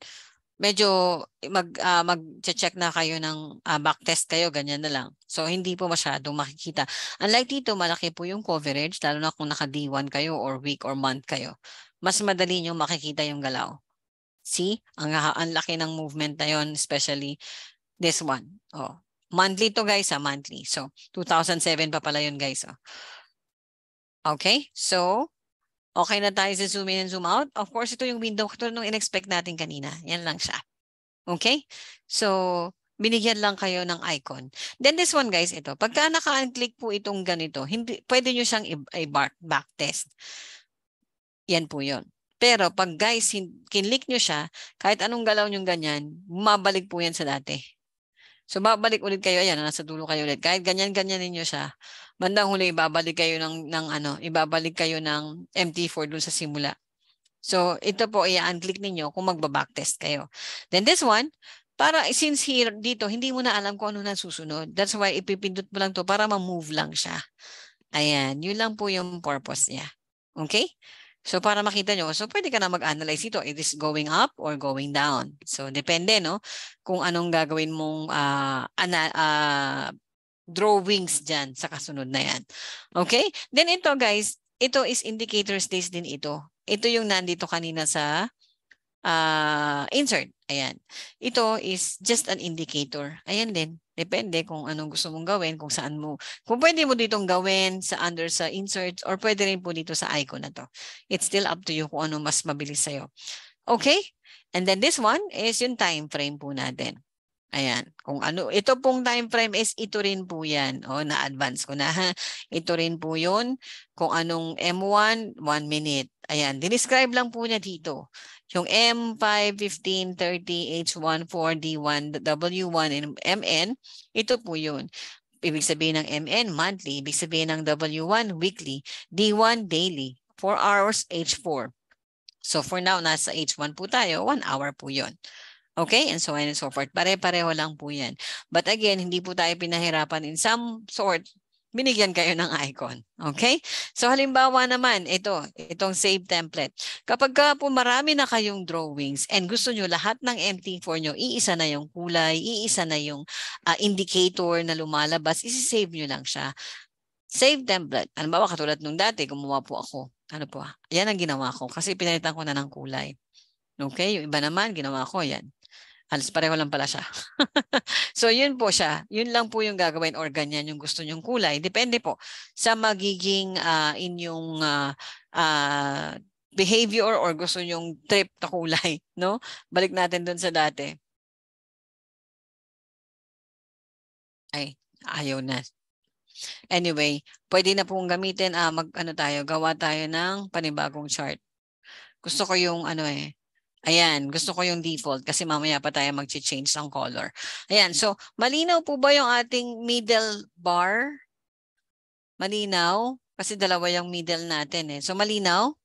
medyo mag uh, mag-check na kayo ng uh, backtest kayo, ganyan na lang. So hindi po masyadong makikita. Unlike dito, malaki po yung coverage, lalo na kung naka D1 kayo or week or month kayo. Mas madali nyo makikita yung galaw. See? Ang, ang laki ng movement na yon especially this one. Oh. Monthly to guys, ah, monthly. So 2007 pa pala yun guys. Oh. Okay? So Okay na tayo sa zoom in and zoom out. Of course, ito yung window katulad nung in-expect natin kanina. Yan lang siya. Okay? So, binigyan lang kayo ng icon. Then this one guys, ito. Pagka naka-unclick po itong ganito, hindi, pwede nyo siyang i-back test. Yan po yon. Pero pag guys, kinlik nyo siya, kahit anong galaw nyo ganyan, mabalik po yan sa dati. So babalik ulit kayo, ayan, nasa dulo kayo ulit. Kahit ganyan-ganyan ninyo siya, bandang huli ibabalik kayo ng, ng ano, ibabalik kayo ng MT4 dun sa simula. So ito po, i-unclick ninyo kung magba-backtest kayo. Then this one, para since here dito, hindi mo na alam kung ano na susunod. That's why ipipindot mo lang to para ma-move lang siya. Ayan, yun lang po yung purpose niya. Okay? So para makita nyo, so pwede ka na mag-analyze ito. It is going up or going down. So depende no kung anong gagawin mong uh, ana, uh, drawings dyan sa kasunod na yan. Okay? Then ito guys, ito is indicators days din ito. Ito yung nandito kanina sa uh, insert. Ayan. Ito is just an indicator. Ayan din. Depende kung anong gusto mong gawin, kung saan mo. Kung pwede mo ditong gawin sa under sa insert or pwede rin po dito sa icon na to. It's still up to you kung ano mas mabilis sa'yo. Okay? And then this one is yung time frame po natin. Ayan. Kung ano, ito pong time frame is ito rin po yan. O, na-advance ko na ha. [laughs] Ito rin po yun. Kung anong M1, 1 minute. Ayan. Dinescribe lang po niya dito. Yung M5, 15, 30, H1, 4, D1, W1, and MN, ito po yun. Ibig sabihin ng MN, monthly. Ibig sabihin ng W1, weekly. D1, daily. 4 hours, H4. So for now, nasa H1 po tayo, 1 hour po yon. Okay? And so on and so forth. Pare-pareho lang po yan. But again, hindi po tayo pinahirapan in some sort binigyan kayo ng icon. Okay? So halimbawa naman, ito, itong save template. Kapag ka po marami na kayong drawings and gusto nyo lahat ng MT4 nyo, iisa na yung kulay, iisa na yung uh, indicator na lumalabas, isi-save nyo lang siya. Save template. Halimbawa, katulad nung dati, gumawa po ako. Ano po? Yan ang ginawa ko kasi pinalitan ko na ng kulay. Okay? Yung iba naman, ginawa ko yan. Halos pareho lang pala siya. [laughs] so yun po siya. Yun lang po yung gagawin or ganyan yung gusto nyong kulay. Depende po sa magiging uh, inyong uh, uh, behavior or gusto nyong trip na kulay. No? Balik natin dun sa dati. Ay, ayaw na. Anyway, pwede na pong gamitin, ah, mag, ano tayo, gawa tayo ng panibagong chart. Gusto ko yung ano eh, Ayan, gusto ko yung default kasi mamaya pa tayo mag-change ng color. Ayan, so malinaw po ba yung ating middle bar? Malinaw? Kasi dalawa yung middle natin eh. So malinaw?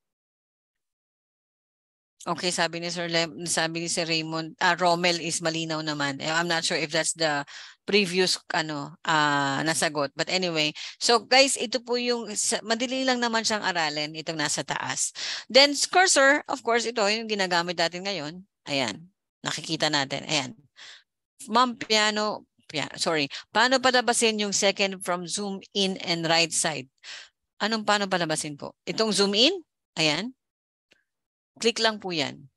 Okay, sabi ni Sir Lem, sabi ni Sir Raymond, uh, Rommel is malinaw naman. Eh, I'm not sure if that's the previous ano uh, nasagot. But anyway, so guys, ito po yung madali lang naman siyang aralin itong nasa taas. Then cursor, of course, ito yung ginagamit natin ngayon. Ayan, nakikita natin. Ayan. Ma'am piano, pia, sorry. Paano palabasin yung second from zoom in and right side? Anong paano palabasin po? Itong zoom in, ayan. Click lang po yan.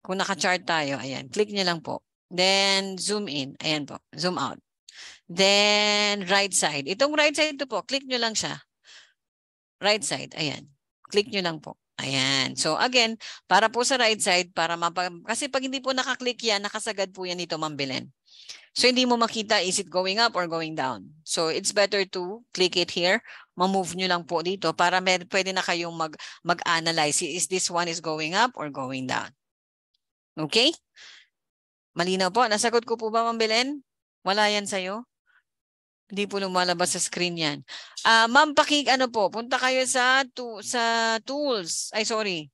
Kung naka-chart tayo, ayan, click niyo lang po. Then, zoom in. Ayan po, zoom out. Then, right side. Itong right side to po, click nyo lang siya. Right side, ayan. Click nyo lang po. Ayan. So again, para po sa right side, para mapa kasi pag hindi po nakaklik yan, nakasagad po yan dito, Ma'am Belen. So hindi mo makita is it going up or going down. So it's better to click it here. Ma-move nyo lang po dito para may, pwede na kayong mag, mag-analyze. Is this one is going up or going down? Okay? Malinaw po. Nasagot ko po ba, Ma'am Belen? Wala yan sa'yo? Hindi po lumalabas sa screen yan. Uh, Ma'am, paki, ano po, punta kayo sa, to, sa tools. Ay, sorry.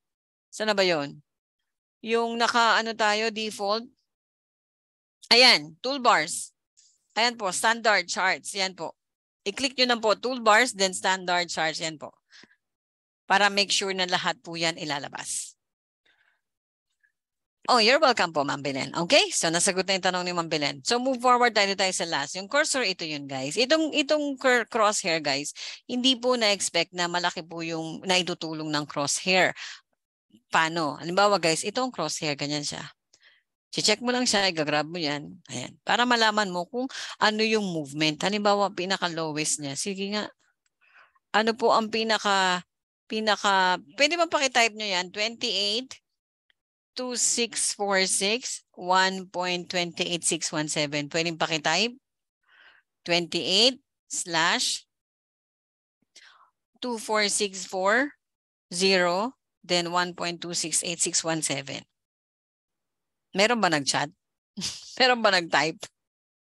Sana ba yon? Yung naka, ano tayo, default. Ayan, toolbars. Ayan po, standard charts. Yan po. I-click nyo lang po, toolbars, then standard charts. Yan po. Para make sure na lahat po yan ilalabas. Oh, you're welcome po, Ma'am Belen. Okay? So, nasagot na yung tanong ni Ma'am Belen. So, move forward tayo tayo sa last. Yung cursor, ito yun, guys. Itong, itong crosshair, guys, hindi po na-expect na malaki po yung naitutulong ng crosshair. Paano? Halimbawa, guys, itong crosshair, ganyan siya. Check mo lang siya, i-grab mo yan. Ayan. Para malaman mo kung ano yung movement. Halimbawa, pinaka-lowest niya. Sige nga. Ano po ang pinaka, pinaka, pwede ba pakitype nyo yan? 28, 2646 1.28617. Pwedeng pakitype. 28 slash 24640 then 1.268617. Meron ba nag-chat? [laughs] Meron ba nag-type?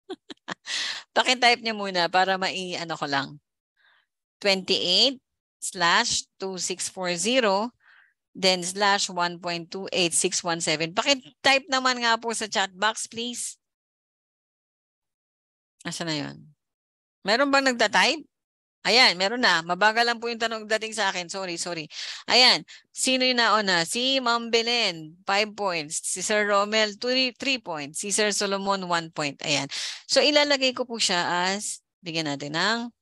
[laughs] Pakitype niya muna para mai-ano ko lang. 28 slash 2640 then slash 1.28617. Paki-type naman nga po sa chat box, please. Asa na yun? Meron bang nagda-type? Ayan, meron na. Mabagal lang po yung tanong dating sa akin. Sorry, sorry. Ayan, sino yung nauna? Si Ma'am Belen, 5 points. Si Sir Romel, 3 points. Si Sir Solomon, 1 point. Ayan. So, ilalagay ko po siya as, bigyan natin ng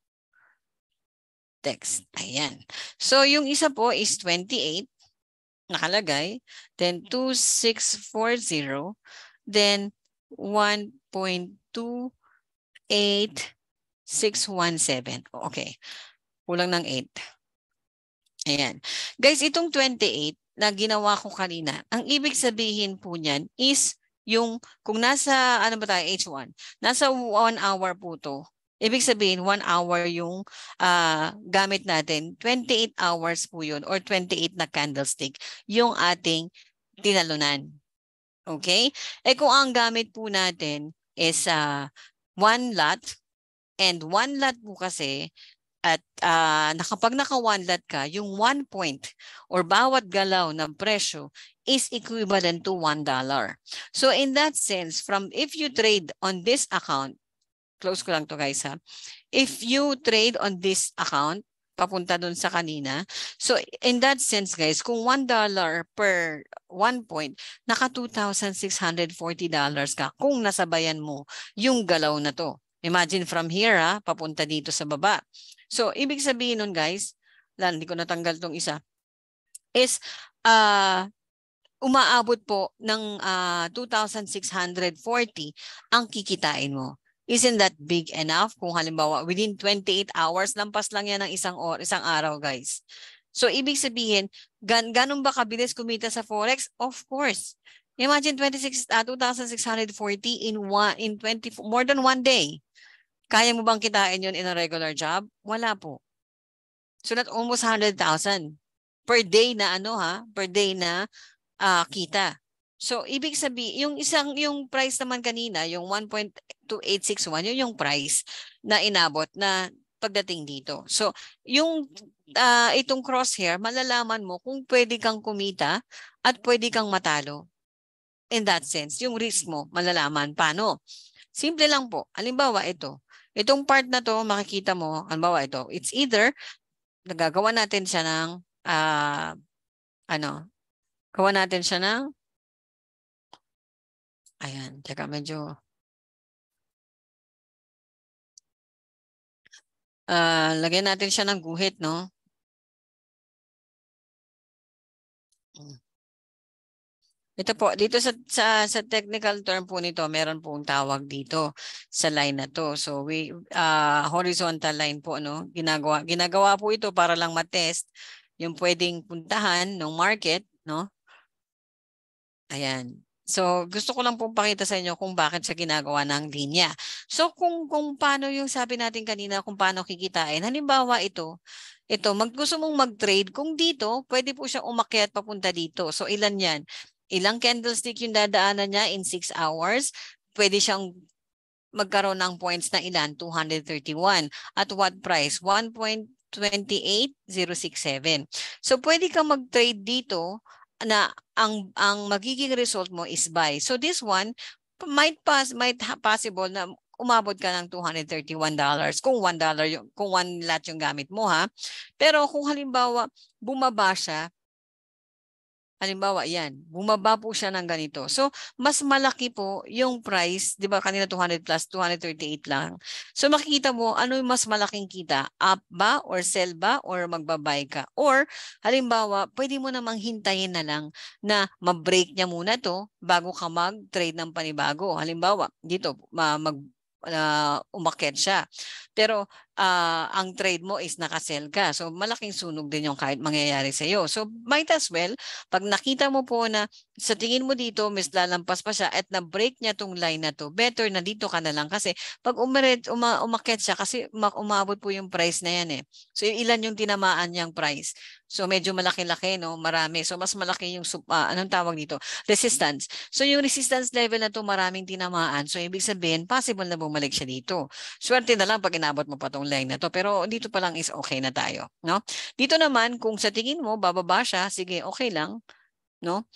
text. Ayan. So, yung isa po is 28 nakalagay. Then 2640. Then 1.28617. Okay. Kulang ng 8. Ayan. Guys, itong 28 na ginawa ko kanina, ang ibig sabihin po niyan is yung kung nasa ano ba tayo H1, nasa 1 hour po to. Ibig sabihin, 1 hour yung uh, gamit natin. 28 hours po yun or 28 na candlestick yung ating tinalunan. Okay? Eh kung ang gamit po natin is uh, one lot and one lot po kasi at uh, nakapag naka one lot ka, yung one point or bawat galaw ng presyo is equivalent to $1. So in that sense, from if you trade on this account, close ko lang to guys ha. If you trade on this account, papunta dun sa kanina. So in that sense guys, kung $1 per one point, naka $2,640 ka kung nasabayan mo yung galaw na to. Imagine from here ha, papunta dito sa baba. So ibig sabihin nun guys, lan, hindi ko natanggal tong isa, is uh, umaabot po ng uh, 2,640 ang kikitain mo. Isn't that big enough? Kung halimbawa, within 28 hours, lampas lang yan ng isang, or, isang araw, guys. So, ibig sabihin, gan ganun ba kabilis kumita sa Forex? Of course. Imagine 26, uh, 2,640 in, one, in 20, more than one day. Kaya mo bang kitain yun in a regular job? Wala po. So, not almost 100,000 per day na ano ha? Per day na uh, kita. So, ibig sabihin, yung isang, yung price naman kanina, yung 1.2861, yun yung price na inabot na pagdating dito. So, yung uh, itong crosshair, malalaman mo kung pwede kang kumita at pwede kang matalo. In that sense, yung risk mo, malalaman. Paano? Simple lang po. Halimbawa, ito. Itong part na to, makikita mo, halimbawa ito, it's either nagagawa natin siya ng, uh, ano, gawa natin siya ng Ayan, teka medyo uh, lagyan natin siya ng guhit, no? Ito po, dito sa, sa, sa technical term po nito, meron pong tawag dito sa line na to. So, we, uh, horizontal line po, no? Ginagawa, ginagawa po ito para lang matest yung pwedeng puntahan ng market, no? Ayan. So, gusto ko lang pong pakita sa inyo kung bakit siya ginagawa ng linya. So, kung, kung paano yung sabi natin kanina, kung paano kikitain. Halimbawa ito, ito, mag, gusto mong mag-trade. Kung dito, pwede po siya umakyat papunta dito. So, ilan yan? Ilang candlestick yung dadaanan niya in 6 hours? Pwede siyang magkaroon ng points na ilan? 231. At what price? 1.28067. So, pwede kang mag-trade dito na ang ang magiging result mo is buy. So this one might pass might possible na umabot ka ng $231 kung $1 yung kung 1 lot yung gamit mo ha. Pero kung halimbawa bumaba siya Halimbawa, yan, bumaba po siya ng ganito. So, mas malaki po yung price, di ba kanina 200 plus, 238 lang. So, makikita mo, ano yung mas malaking kita? Up ba or sell ba or magbabay ka? Or, halimbawa, pwede mo namang hintayin na lang na ma-break niya muna to bago ka mag-trade ng panibago. Halimbawa, dito, mag uh, umakyat siya. Pero uh, ang trade mo is nakasell ka. So malaking sunog din yung kahit mangyayari sa iyo. So might as well, pag nakita mo po na sa tingin mo dito, mas lalampas pa siya at na-break niya tong line na to, better na dito ka na lang kasi pag umaret, uma, umakyat siya kasi umabot po yung price na yan eh. So ilan yung tinamaan niyang price. So medyo malaki-laki, no? Marami. So mas malaki yung, uh, anong tawag dito? Resistance. So yung resistance level na to maraming tinamaan. So ibig sabihin, possible na bumalik siya dito. Swerte na lang pag inabot mo pa tong line na to. Pero dito pa lang is okay na tayo, no? Dito naman, kung sa tingin mo, bababa siya, sige, okay lang, no?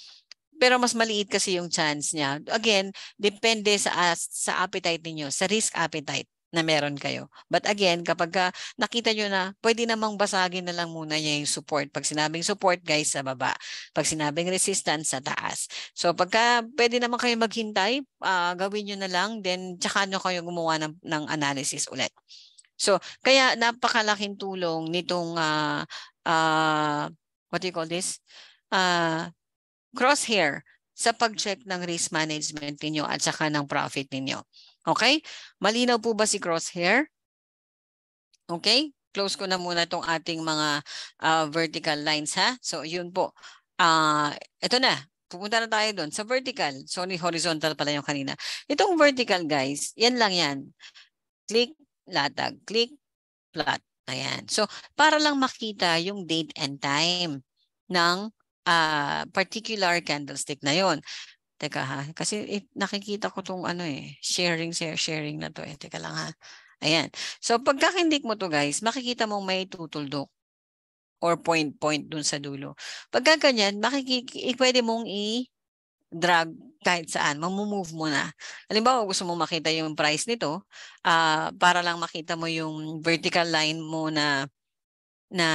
Pero mas maliit kasi yung chance niya. Again, depende sa, sa appetite niyo, sa risk appetite na meron kayo. But again, kapag ka nakita nyo na, pwede namang basagin na lang muna niya yung support. Pag sinabing support, guys, sa baba. Pag sinabing resistance, sa taas. So pagka pwede naman kayo maghintay, uh, gawin nyo na lang, then tsaka nyo kayo gumawa ng, ng analysis ulit. So, kaya napakalaking tulong nitong, uh, uh, what do you call this? Uh, crosshair sa pag-check ng risk management ninyo at saka ng profit ninyo. Okay? Malinaw po ba si crosshair? Okay? Close ko na muna itong ating mga uh, vertical lines ha. So yun po. Uh, ito na. Pupunta na tayo doon sa vertical. Sorry, horizontal pala yung kanina. Itong vertical guys, yan lang yan. Click, latag. Click, plot. Ayan. So, para lang makita yung date and time ng uh, particular candlestick na yon. Teka ha, kasi eh, nakikita ko tong ano eh, sharing, share, sharing na to eh. Teka lang ha. Ayan. So pagkakindik mo to guys, makikita mong may tutuldok or point point dun sa dulo. Pagka ganyan, makikik eh, pwede mong i-drag kahit saan, mamumove mo na. Halimbawa, gusto mo makita yung price nito, uh, para lang makita mo yung vertical line mo na na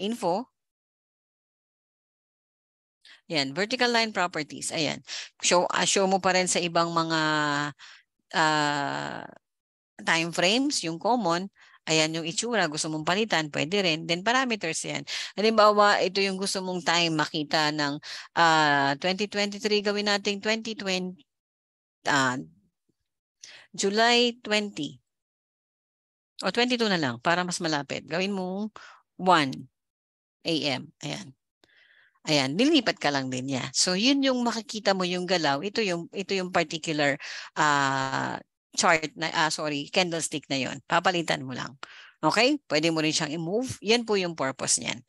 info, yan, vertical line properties. Ayan. Show, uh, show mo pa rin sa ibang mga uh, time frames, yung common. Ayan yung itsura, gusto mong palitan, pwede rin. Then parameters yan. Halimbawa, ito yung gusto mong time makita ng uh, 2023, gawin natin 2020, uh, July 20. O 22 na lang para mas malapit. Gawin mong 1 a.m. Ayan. Ayan, nilipat ka lang din niya. So yun yung makikita mo yung galaw. Ito yung ito yung particular uh, chart na uh, sorry, candlestick na yon. Papalitan mo lang. Okay? Pwede mo rin siyang i-move. Yan po yung purpose niyan.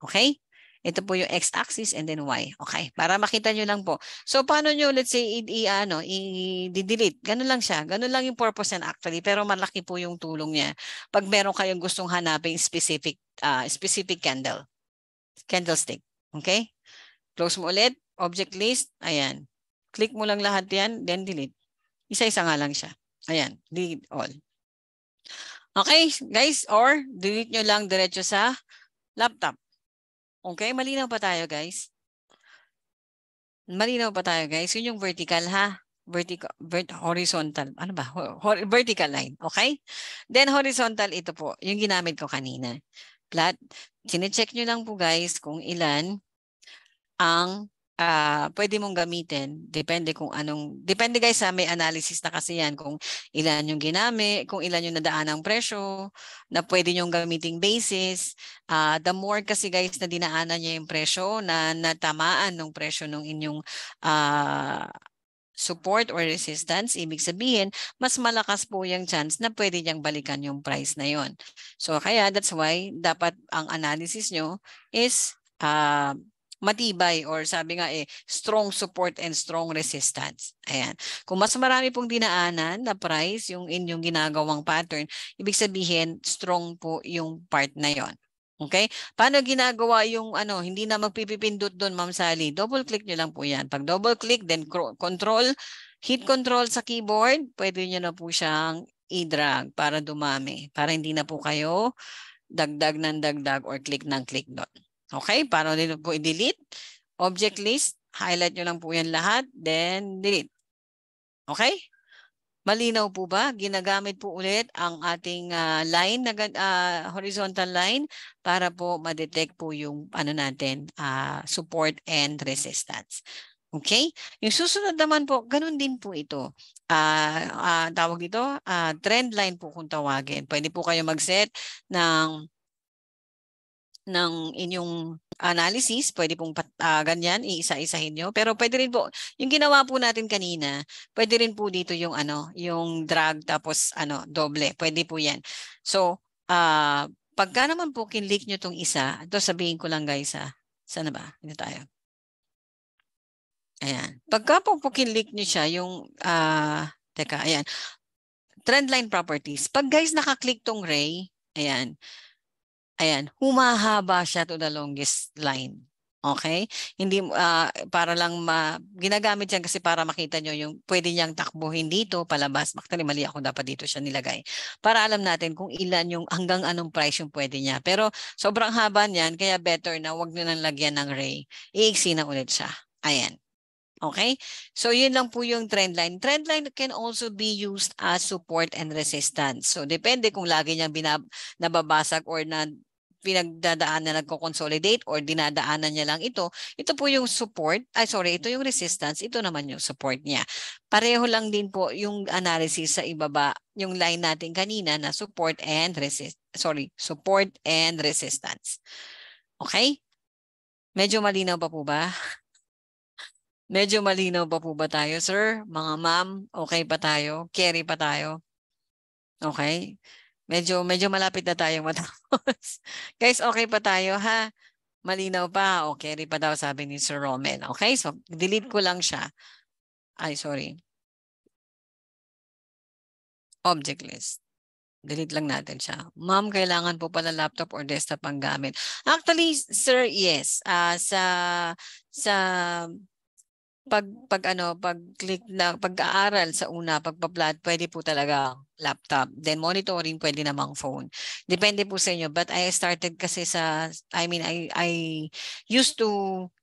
Okay? Ito po yung x-axis and then y. Okay? Para makita nyo lang po. So, paano nyo, let's say, i, i ano, i-delete. Ganun lang siya. Ganun lang yung purpose niyan actually. Pero malaki po yung tulong niya. Pag meron kayong gustong hanapin specific, uh, specific candle. Candlestick. Okay? Close mo ulit. Object list. Ayan. Click mo lang lahat yan, then delete. Isa-isa nga lang siya. Ayan. Delete all. Okay, guys? Or delete nyo lang diretso sa laptop. Okay? Malinaw pa tayo, guys? Malinaw pa tayo, guys? Yun yung vertical, ha? Vertical, vert, horizontal. Ano ba? Hor vertical line. Okay? Then horizontal, ito po. Yung ginamit ko kanina. Plot. Sinecheck nyo lang po, guys, kung ilan ang uh, pwede mong gamitin. Depende kung anong, depende guys sa may analysis na kasi yan kung ilan yung ginamit, kung ilan yung nadaan ng presyo, na pwede nyong gamiting basis. Uh, the more kasi guys na dinaanan niya yung presyo, na natamaan ng presyo ng inyong uh, support or resistance, ibig sabihin, mas malakas po yung chance na pwede niyang balikan yung price na yon. So kaya that's why dapat ang analysis nyo is uh, matibay or sabi nga eh, strong support and strong resistance. Ayan. Kung mas marami pong dinaanan na price, yung inyong ginagawang pattern, ibig sabihin strong po yung part na yon. Okay? Paano ginagawa yung ano, hindi na magpipipindot doon, Ma'am Sally? Double click nyo lang po yan. Pag double click, then control, hit control sa keyboard, pwede nyo na po siyang i-drag para dumami. Para hindi na po kayo dagdag ng dagdag or click ng click doon. Okay, para din po i-delete. Object list, highlight nyo lang po yan lahat, then delete. Okay? Malinaw po ba? Ginagamit po ulit ang ating uh, line, na, uh, horizontal line, para po ma-detect po yung ano natin, uh, support and resistance. Okay? Yung susunod naman po, ganun din po ito. Uh, uh, tawag dito, uh, trend line po kung tawagin. Pwede po kayo mag-set ng ng inyong analysis, pwede pong uh, ganyan, iisa-isahin nyo. Pero pwede rin po, yung ginawa po natin kanina, pwede rin po dito yung ano, yung drag tapos ano, doble. Pwede po yan. So, uh, pagka naman po kinlik nyo tong isa, ito sabihin ko lang guys ha, sana ba? Ito tayo. Ayan. Pagka po po kinlik nyo siya, yung, uh, teka, ayan, trendline properties. Pag guys nakaklik tong ray, ayan, Ayan, humahaba siya to the longest line. Okay? Hindi uh, para lang ma ginagamit yan kasi para makita nyo yung pwede niyang takbuhin dito palabas. Actually mali ako dapat dito siya nilagay. Para alam natin kung ilan yung hanggang anong price yung pwede niya. Pero sobrang haba niyan kaya better na wag niyo nang lagyan ng ray. Iiksi na ulit siya. Ayan. Okay? So yun lang po yung trend line. Trend line can also be used as support and resistance. So depende kung lagi niyang binab- nababasag or na pinagdadaan na nagko-consolidate or dinadaanan niya lang ito, ito po yung support, ay sorry, ito yung resistance, ito naman yung support niya. Pareho lang din po yung analysis sa ibaba, yung line natin kanina na support and resist, sorry, support and resistance. Okay? Medyo malinaw pa po ba? Medyo malinaw pa po ba tayo, sir? Mga ma'am, okay pa tayo? Carry pa tayo? Okay? Medyo, medyo malapit na tayong [laughs] matapos. Guys, okay pa tayo ha? Malinaw pa. Okay, rin pa daw sabi ni Sir Romel. Okay, so delete ko lang siya. Ay, sorry. Object list. Delete lang natin siya. Ma'am, kailangan po pala laptop or desktop ang gamit. Actually, sir, yes. Uh, sa sa pag pag ano pag click na pag-aaral sa una pagpa-plot pwede po talaga laptop then monitoring pwede namang phone depende po sa inyo but I started kasi sa I mean I I used to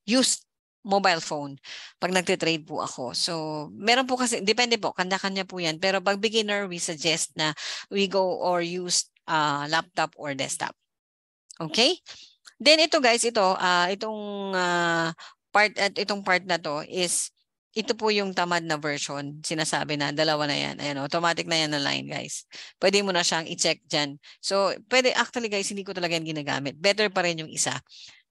use mobile phone pag nagte-trade po ako. So, meron po kasi, depende po, kanya-kanya po yan. Pero pag beginner, we suggest na we go or use uh, laptop or desktop. Okay? Then ito guys, ito, uh, itong uh, part at itong part na to is ito po yung tamad na version. Sinasabi na, dalawa na yan. Ayan, automatic na yan na guys. Pwede mo na siyang i-check dyan. So, pwede, actually, guys, hindi ko talaga yan ginagamit. Better pa rin yung isa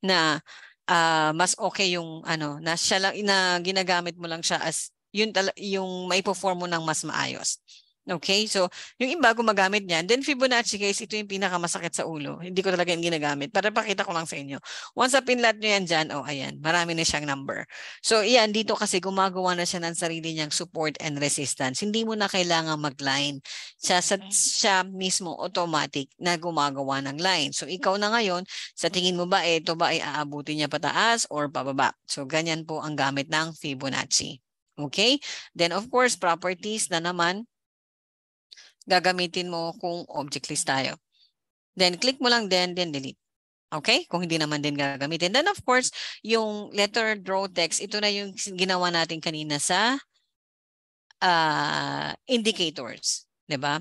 na uh, mas okay yung, ano, na siya lang, na ginagamit mo lang siya as, yun, yung maipo-form mo ng mas maayos. Okay, so yung iba gumagamit niyan. Then Fibonacci guys, ito yung pinakamasakit sa ulo. Hindi ko talaga yung ginagamit. Para pakita ko lang sa inyo. Once na pinlat nyo yan dyan, oh ayan, marami na siyang number. So iyan, dito kasi gumagawa na siya ng sarili niyang support and resistance. Hindi mo na kailangan mag-line. Siya, sa, siya mismo automatic na gumagawa ng line. So ikaw na ngayon, sa tingin mo ba, ito ba ay aabutin niya pataas or pababa? So ganyan po ang gamit ng Fibonacci. Okay? Then of course, properties na naman gagamitin mo kung object list tayo. Then click mo lang then, then delete. Okay? Kung hindi naman din gagamitin. Then of course, yung letter draw text, ito na yung ginawa natin kanina sa uh, indicators. 'di ba?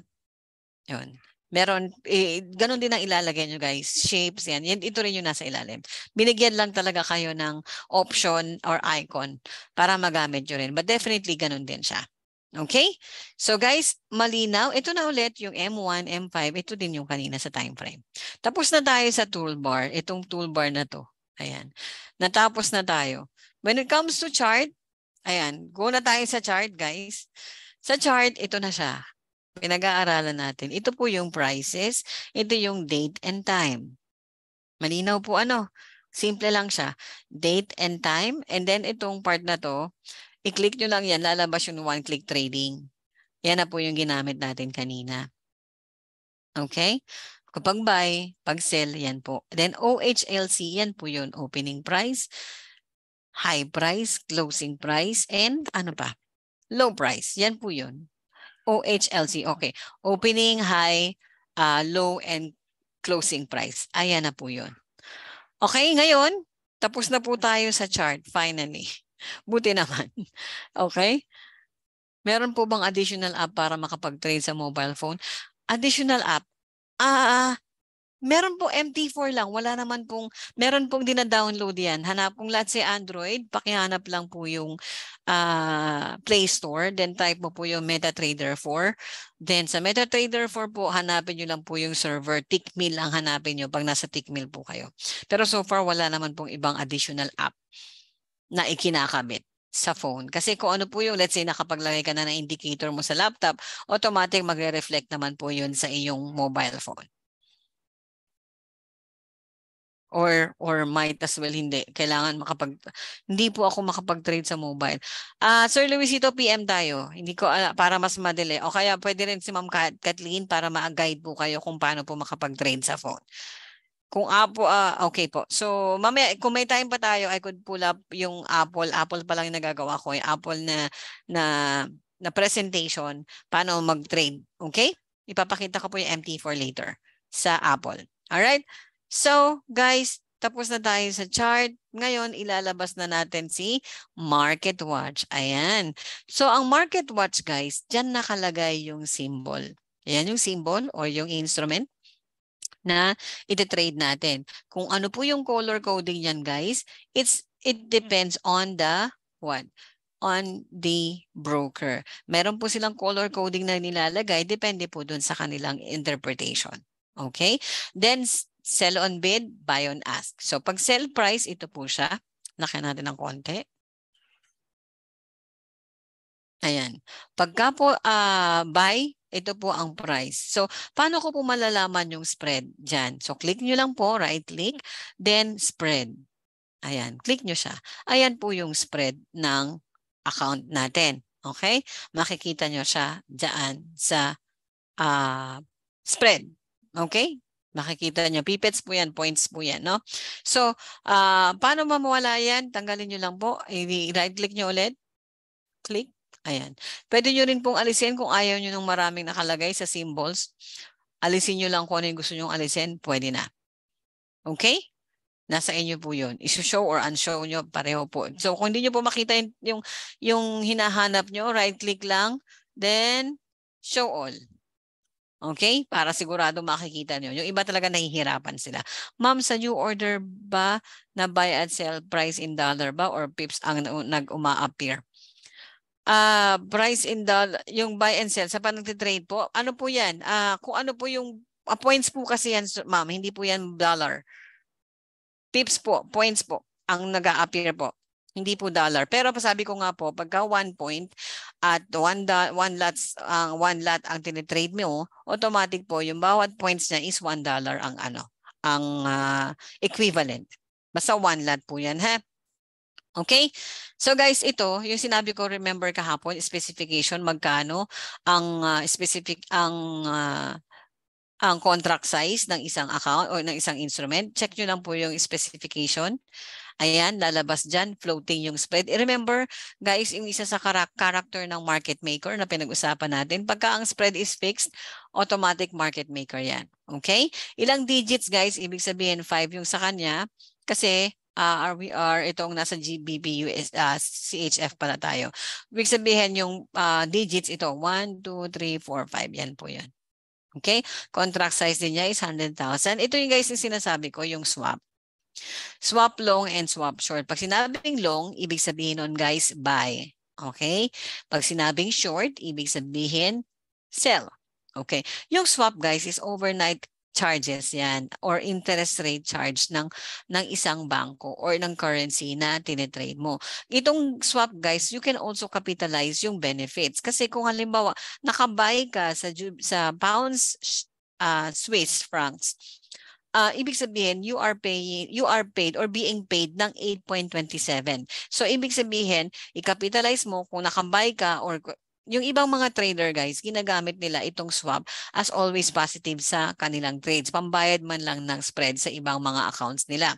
Yun. Meron, eh, ganun din ang ilalagay nyo guys. Shapes yan. yan. Ito rin yung nasa ilalim. Binigyan lang talaga kayo ng option or icon para magamit nyo rin. But definitely ganun din siya. Okay? So guys, malinaw. Ito na ulit yung M1, M5. Ito din yung kanina sa time frame. Tapos na tayo sa toolbar. Itong toolbar na to. Ayan. Natapos na tayo. When it comes to chart, ayan. Go na tayo sa chart guys. Sa chart, ito na siya pinag-aaralan natin. Ito po yung prices, ito yung date and time. Malinaw po ano, simple lang siya. Date and time, and then itong part na to, i-click nyo lang yan, lalabas yung one-click trading. Yan na po yung ginamit natin kanina. Okay? Kapag buy, pag sell, yan po. Then OHLC, yan po yun. Opening price, high price, closing price, and ano pa? Low price. Yan po yun. OHLC. Okay. Opening, high, uh, low, and closing price. Ayan na po yun. Okay, ngayon, tapos na po tayo sa chart, finally. Buti naman. [laughs] Okay? Meron po bang additional app para makapag-trade sa mobile phone? Additional app? Ah, uh, Meron po MT4 lang, wala naman pong, meron pong dina-download yan. Hanap kung lahat si Android, pakihanap lang po yung uh, Play Store, then type mo po yung MetaTrader 4. Then sa MetaTrader 4 po, hanapin nyo lang po yung server, Tickmill ang hanapin nyo pag nasa Tickmill po kayo. Pero so far, wala naman pong ibang additional app na ikinakabit sa phone. Kasi kung ano po yung, let's say, nakapaglagay ka na ng indicator mo sa laptop, automatic magre-reflect naman po yun sa iyong mobile phone or or might as well hindi kailangan makapag hindi po ako makapag-trade sa mobile. Uh, Sir Luisito PM tayo. Hindi ko uh, para mas madali o kaya pwede rin si Ma'am Kathleen para ma-guide po kayo kung paano po makapag-trade sa phone. Kung Apple uh, okay po. So mamaya kung may time pa tayo I could pull up yung Apple Apple pa lang yung nagagawa ko, yung Apple na na na presentation paano mag-trade. Okay? Ipapakita ko po yung MT4 later sa Apple. All right? So, guys, tapos na tayo sa chart. Ngayon, ilalabas na natin si Market Watch. Ayan. So, ang Market Watch, guys, dyan nakalagay yung symbol. Ayan yung symbol or yung instrument na iti-trade natin. Kung ano po yung color coding yan, guys, it's it depends on the what? on the broker. Meron po silang color coding na nilalagay, depende po dun sa kanilang interpretation. Okay? Then Sell on bid, buy on ask. So pag sell price, ito po siya. Laki natin ng konti. Ayan. Pagka po uh, buy, ito po ang price. So, paano ko po malalaman yung spread dyan? So, click nyo lang po, right click, then spread. Ayan, click nyo siya. Ayan po yung spread ng account natin. Okay? Makikita nyo siya dyan sa uh, spread. Okay? Makikita nyo, pippets po yan, points po yan. No? So, uh, paano mamawala yan? Tanggalin nyo lang po. I-right click nyo ulit. Click. Ayan. Pwede nyo rin pong alisin kung ayaw nyo ng maraming nakalagay sa symbols. Alisin nyo lang kung ano yung gusto nyo alisin. Pwede na. Okay? Nasa inyo po yun. Isu-show or unshow nyo, pareho po. So, kung hindi nyo po makita yung, yung, hinahanap nyo, right click lang, then show all. Okay? Para sigurado makikita nyo. Yung iba talaga nahihirapan sila. Ma'am, sa new order ba na buy at sell price in dollar ba or pips ang nag-uma-appear? Uh, price in dollar, yung buy and sell sa panagtitrade po, ano po yan? Uh, kung ano po yung, uh, points po kasi yan, ma'am, hindi po yan dollar. Pips po, points po, ang nag-a-appear po. Hindi po dollar. Pero sabi ko nga po, pagka one point at one, da, one, lots, uh, one lot ang tinitrade mo, automatic po yung bawat points niya is one dollar ang ano, ang uh, equivalent. Basta one lot po yan, ha? Okay? So guys, ito, yung sinabi ko, remember kahapon, specification, magkano ang uh, specific, ang uh, ang contract size ng isang account o ng isang instrument. Check nyo lang po yung specification. Ayan, lalabas dyan, floating yung spread. I remember, guys, yung isa sa character ng market maker na pinag-usapan natin, pagka ang spread is fixed, automatic market maker yan. Okay? Ilang digits, guys, ibig sabihin 5 yung sa kanya, kasi uh, RWR, itong nasa GBP US, uh, CHF pala tayo. Ibig sabihin yung uh, digits ito, 1, 2, 3, 4, 5, yan po yan. Okay? Contract size din niya is 100,000. Ito yung guys yung sinasabi ko, yung swap. Swap long and swap short. Pag sinabing long, ibig sabihin nun guys, buy. Okay? Pag sinabing short, ibig sabihin, sell. Okay. Yung swap guys is overnight charges yan or interest rate charge ng ng isang bangko or ng currency na tinitrade mo. Itong swap guys, you can also capitalize yung benefits kasi kung halimbawa nakabay ka sa sa pounds uh, Swiss francs uh, ibig sabihin you are paying you are paid or being paid ng 8.27. So ibig sabihin i-capitalize mo kung nakambay ka or yung ibang mga trader guys, ginagamit nila itong swap as always positive sa kanilang trades. Pambayad man lang ng spread sa ibang mga accounts nila.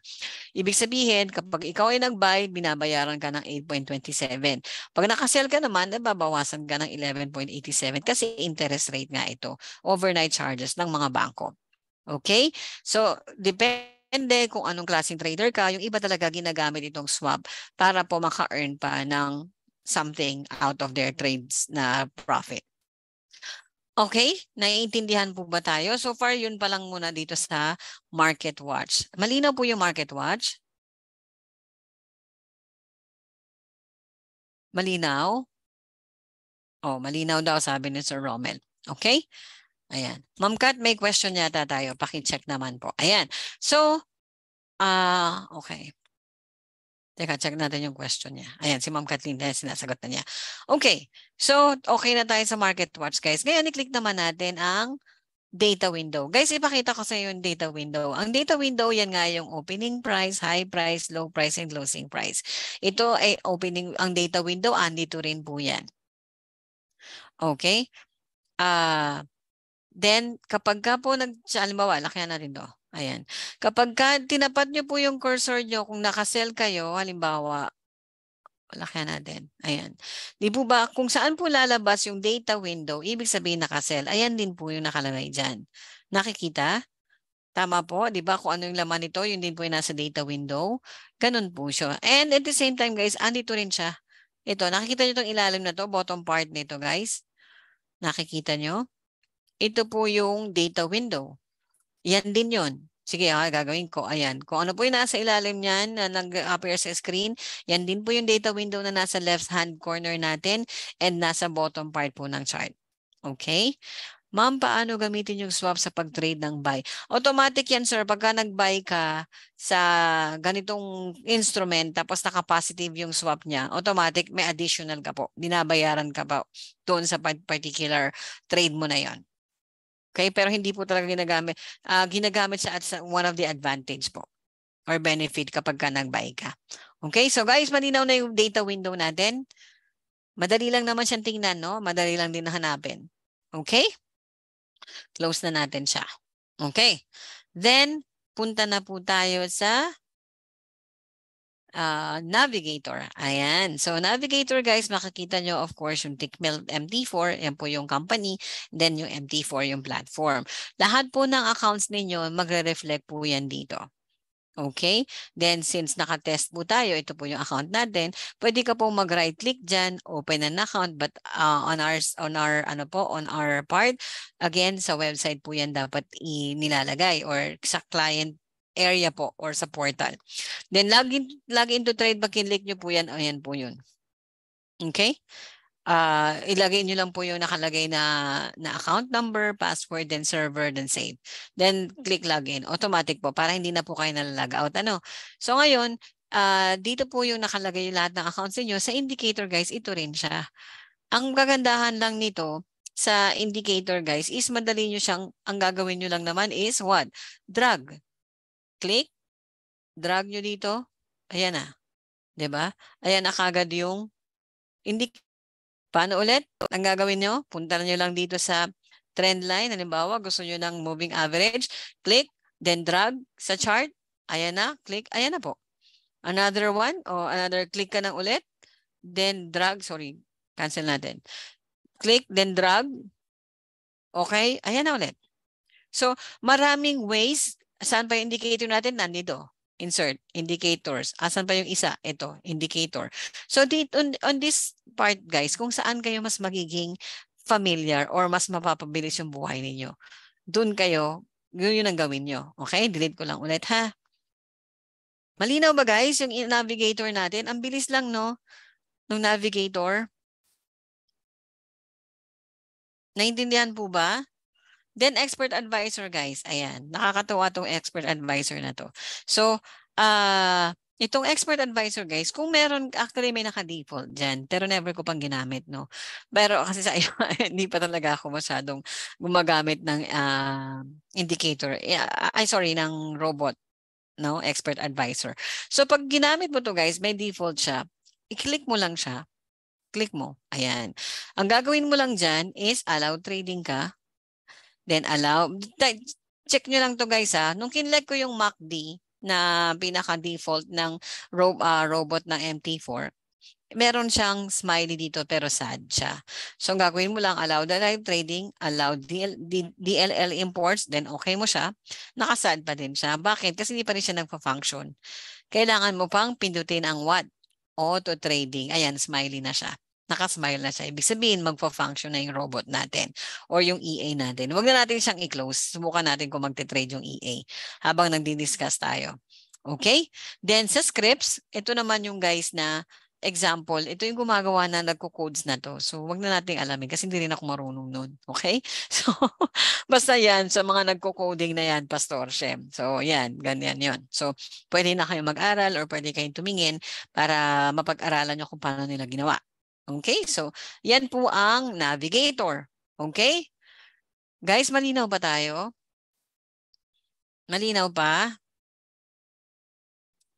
Ibig sabihin, kapag ikaw ay nag-buy, binabayaran ka ng 8.27. Pag nakasell ka naman, nababawasan ka ng 11.87 kasi interest rate nga ito. Overnight charges ng mga bangko. Okay? So, depende kung anong klaseng trader ka. Yung iba talaga ginagamit itong swap para po maka-earn pa ng something out of their trades na profit. Okay, naiintindihan po ba tayo? So far, yun pa lang muna dito sa Market Watch. Malinaw po yung Market Watch? Malinaw? Oh, malinaw daw sabi ni Sir Rommel. Okay? Ayan. Ma'am Kat, may question yata tayo. Paki-check naman po. Ayan. So, ah, uh, okay. Teka, check natin yung question niya. Ayan, si Ma'am Kathleen na sinasagot na niya. Okay, so okay na tayo sa market watch guys. Ngayon, i-click naman natin ang data window. Guys, ipakita ko sa iyo yung data window. Ang data window, yan nga yung opening price, high price, low price, and closing price. Ito ay opening, ang data window, andito rin po yan. Okay? Uh, then, kapag ka po nag, halimbawa, lakyan natin to. Ayan. Kapag ka, tinapat nyo po yung cursor nyo, kung nakasell kayo, halimbawa, laki natin. Ayan. Di po ba, kung saan po lalabas yung data window, ibig sabihin nakasell, ayan din po yung nakalagay dyan. Nakikita? Tama po, di ba? Kung ano yung laman nito, yun din po yung nasa data window. Ganun po siya. And at the same time, guys, andito rin siya. Ito, nakikita nyo itong ilalim na to, bottom part nito, guys. Nakikita nyo? Ito po yung data window. Yan din yon. Sige, ah, gagawin ko. Ayan. Kung ano po yung nasa ilalim niyan na nag-appear sa screen, yan din po yung data window na nasa left-hand corner natin and nasa bottom part po ng chart. Okay? Ma'am, paano gamitin yung swap sa pag-trade ng buy? Automatic yan, sir. Pagka nag-buy ka sa ganitong instrument tapos naka-positive yung swap niya, automatic may additional ka po. Dinabayaran ka pa doon sa particular trade mo na yon. Okay, pero hindi po talaga ginagamit. Uh, ginagamit sa at one of the advantage po or benefit kapag ka nag-buy ka. Okay, so guys, malinaw na yung data window natin. Madali lang naman siyang tingnan, no? Madali lang din hanapin. Okay? Close na natin siya. Okay. Then, punta na po tayo sa uh, Navigator. Ayan. So Navigator guys, makikita nyo of course yung Tickmill MT4. Yan po yung company. Then yung MT4 yung platform. Lahat po ng accounts ninyo magre-reflect po yan dito. Okay? Then since naka-test po tayo, ito po yung account natin, pwede ka po mag-right click diyan, open an account but uh, on our on our ano po, on our part, again sa website po yan dapat inilalagay or sa client area po or sa portal. Then login, login to trade pag kinlik nyo po yan, ayan po yun. Okay? Uh, ilagay nyo lang po yung nakalagay na, na account number, password, then server, then save. Then click login. Automatic po para hindi na po kayo nalalog out. Ano? So ngayon, uh, dito po yung nakalagay lahat ng accounts niyo Sa indicator guys, ito rin siya. Ang kagandahan lang nito, sa indicator guys is madali nyo siyang, ang gagawin nyo lang naman is what? Drag click, drag nyo dito, ayan na. ba? Diba? Ayan na kagad yung hindi Paano ulit? Ang gagawin nyo, punta nyo lang dito sa trend line. Halimbawa, gusto nyo ng moving average. Click, then drag sa chart. Ayan na, click. Ayan na po. Another one, o another click ka na ulit. Then drag, sorry, cancel natin. Click, then drag. Okay, ayan na ulit. So, maraming ways Saan pa yung indicator natin? Nandito. Insert, indicators. Asan pa yung isa? Ito, indicator. So dito, on, on this part guys, kung saan kayo mas magiging familiar or mas mapapabilis yung buhay ninyo. Doon kayo, yun yun ang gawin nyo. Okay? Delete ko lang ulit ha. Malinaw ba guys yung navigator natin? Ang bilis lang no? Nung navigator. Naintindihan po ba? Then expert advisor guys. Ayan. Nakakatuwa tong expert advisor na to. So, uh, Itong expert advisor guys, kung meron, actually may naka-default dyan, pero never ko pang ginamit, no? Pero [laughs] kasi sa iyo, hindi pa talaga ako masyadong gumagamit ng uh, indicator. Ay, sorry, ng robot, no? Expert advisor. So pag ginamit mo to guys, may default siya. I-click mo lang siya. Click mo. Ayan. Ang gagawin mo lang dyan is allow trading ka. Then allow, check nyo lang to guys ha. Nung kinlek ko yung MACD, na pinaka-default ng ro uh, robot ng MT4, meron siyang smiley dito pero sad siya. So ang gagawin mo lang, allow the live trading, allow DL, DLL imports, then okay mo siya. Nakasad pa din siya. Bakit? Kasi hindi pa rin siya nagpa-function. Kailangan mo pang pindutin ang what? Auto trading. Ayan, smiley na siya nakasmile na siya. Ibig sabihin, magpa-function na yung robot natin or yung EA natin. Huwag na natin siyang i-close. Subukan natin kung magte-trade yung EA habang nagdi-discuss tayo. Okay? Then sa scripts, ito naman yung guys na example, ito yung gumagawa na nagko-codes na to. So, wag na nating alamin kasi hindi rin ako marunong nun. Okay? [laughs] So, basta yan, sa mga nagko-coding na yan, Pastor Shem. So, yan, ganyan yon So, pwede na kayo mag-aral or pwede kayong tumingin para mapag-aralan nyo kung paano nila ginawa. Okay, so yan po ang navigator. Okay? Guys, malinaw ba tayo? Malinaw pa?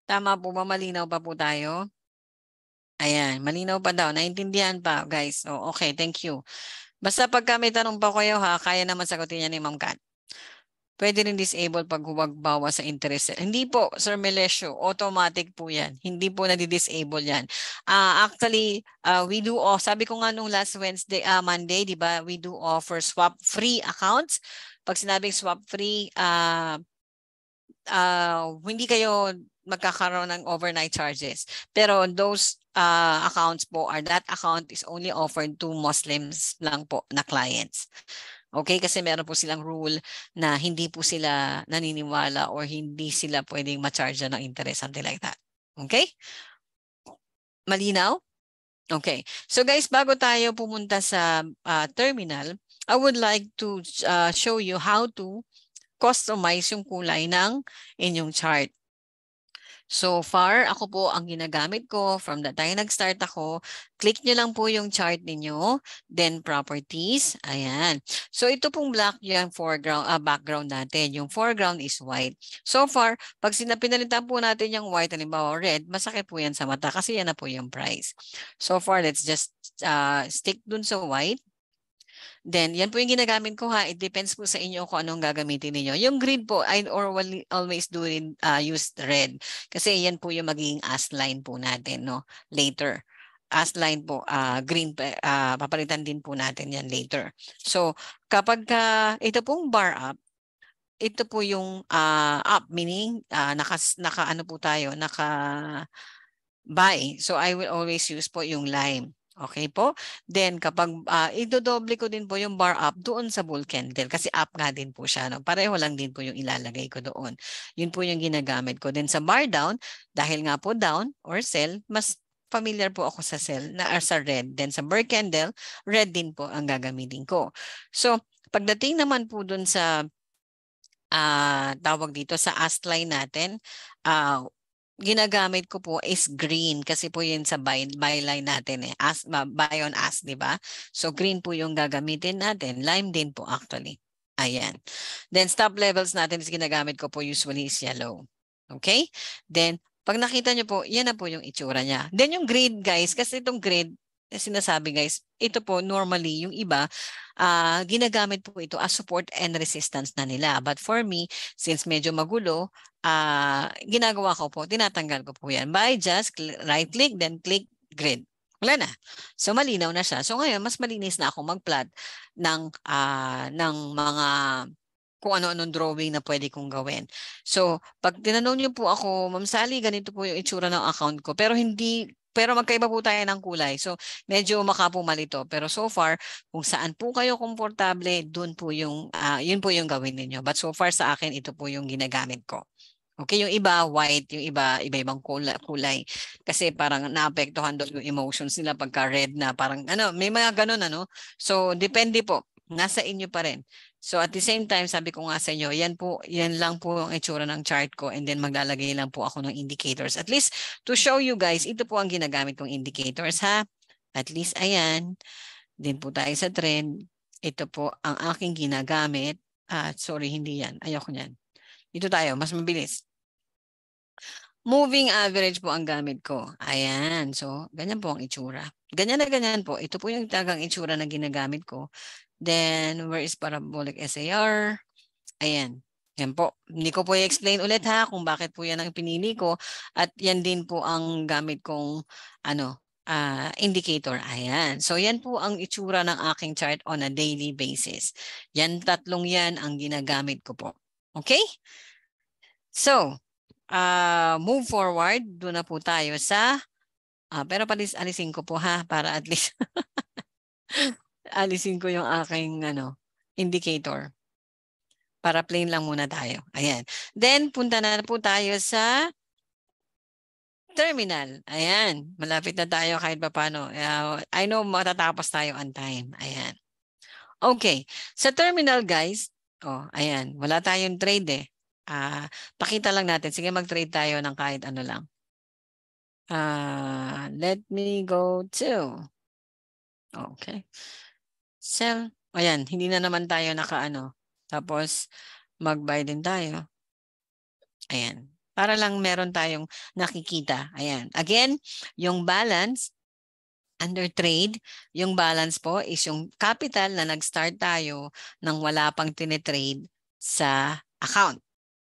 Tama po ba? Malinaw pa po tayo? Ayan, malinaw pa daw. Naintindihan pa, guys. Oh, okay, thank you. Basta pagka may tanong pa kayo ha, kaya naman sagutin niya ni Ma'am Kat. Pwede rin disable pag huwag bawas sa interest. Hindi po, Sir Melesio, automatic po yan. Hindi po na-disable yan. Uh, actually, uh, we do, oh, sabi ko nga nung last Wednesday, uh, Monday, di ba, we do offer swap-free accounts. Pag sinabing swap-free, uh, uh, hindi kayo magkakaroon ng overnight charges. Pero those uh, accounts po are that account is only offered to Muslims lang po na clients. Okay? Kasi meron po silang rule na hindi po sila naniniwala or hindi sila pwedeng ma-charge ng interest, something like that. Okay? Malinaw? Okay. So guys, bago tayo pumunta sa uh, terminal, I would like to uh, show you how to customize yung kulay ng inyong chart. So far, ako po ang ginagamit ko from the time nag-start ako. Click nyo lang po yung chart ninyo. Then properties. Ayan. So ito pong black yung foreground, uh, background natin. Yung foreground is white. So far, pag pinalitan po natin yung white, halimbawa red, masakit po yan sa mata kasi yan na po yung price. So far, let's just uh, stick dun sa white. Then, yan po yung ginagamit ko ha. It depends po sa inyo kung anong gagamitin niyo. Yung grid po, I always do in, uh, use red. Kasi yan po yung magiging as line po natin no later. As line po, uh, green, uh, papalitan din po natin yan later. So, kapag uh, ito pong bar up, ito po yung uh, up, meaning uh, naka, naka ano po tayo, naka buy. So, I will always use po yung line. Okay po? Then kapag uh, idodoble ko din po yung bar up doon sa bull candle kasi up nga din po siya. No? Pareho lang din po yung ilalagay ko doon. Yun po yung ginagamit ko. Then sa bar down, dahil nga po down or sell, mas familiar po ako sa sell na or sa red. Then sa bar candle, red din po ang gagamitin ko. So pagdating naman po doon sa uh, tawag dito sa ast line natin, uh, ginagamit ko po is green kasi po yun sa buy, byline natin eh. As, buy on as, di ba? So green po yung gagamitin natin. Lime din po actually. Ayan. Then stop levels natin is ginagamit ko po usually is yellow. Okay? Then pag nakita nyo po, yan na po yung itsura niya. Then yung grid guys, kasi itong grid, sinasabi guys, ito po normally yung iba, uh, ginagamit po ito as support and resistance na nila. But for me, since medyo magulo, uh, ginagawa ko po, tinatanggal ko po yan by just right click, then click grid. Wala na. So malinaw na siya. So ngayon, mas malinis na ako mag-plot ng, uh, ng mga kung ano-anong drawing na pwede kong gawin. So, pag tinanong niyo po ako, Ma'am Sally, ganito po yung itsura ng account ko. Pero hindi pero magkaiba po tayo ng kulay. So, medyo makapumalito. Pero so far, kung saan po kayo komportable, dun po yung, uh, yun po yung gawin ninyo. But so far sa akin, ito po yung ginagamit ko. Okay, yung iba white, yung iba iba-ibang kulay, kulay. Kasi parang naapektuhan doon yung emotions nila pagka red na parang ano, may mga ganun ano. So depende po, nasa inyo pa rin. So at the same time, sabi ko nga sa inyo, yan po, yan lang po ang itsura ng chart ko and then maglalagay lang po ako ng indicators. At least to show you guys, ito po ang ginagamit kong indicators ha. At least ayan. Din po tayo sa trend. Ito po ang aking ginagamit. Ah, sorry, hindi yan. Ayoko niyan. Dito tayo, mas mabilis. Moving average po ang gamit ko. Ayan. So, ganyan po ang itsura. Ganyan na ganyan po. Ito po yung tagang itsura na ginagamit ko. Then, where is parabolic SAR? Ayan. Yan po. Hindi ko po i-explain ulit ha kung bakit po yan ang pinili ko. At yan din po ang gamit kong ano, uh, indicator. Ayan. So yan po ang itsura ng aking chart on a daily basis. Yan tatlong yan ang ginagamit ko po. Okay? So, uh, move forward, doon na po tayo sa, uh, pero palis, alisin ko po ha, para at least [laughs] alisin ko yung aking ano, indicator. Para plain lang muna tayo. Ayan. Then, punta na po tayo sa terminal. Ayan. Malapit na tayo kahit pa paano. Uh, I know matatapos tayo on time. Ayan. Okay. Sa terminal, guys, oh, ayan. Wala tayong trade eh. Ah, pakita lang natin. Sige, mag-trade tayo ng kahit ano lang. Uh, let me go to. Okay. Sell. Ayan, hindi na naman tayo naka-ano. Tapos, mag-buy din tayo. Ayan. Para lang meron tayong nakikita. Ayan. Again, yung balance under trade, yung balance po is yung capital na nag-start tayo nang wala pang tinitrade sa account.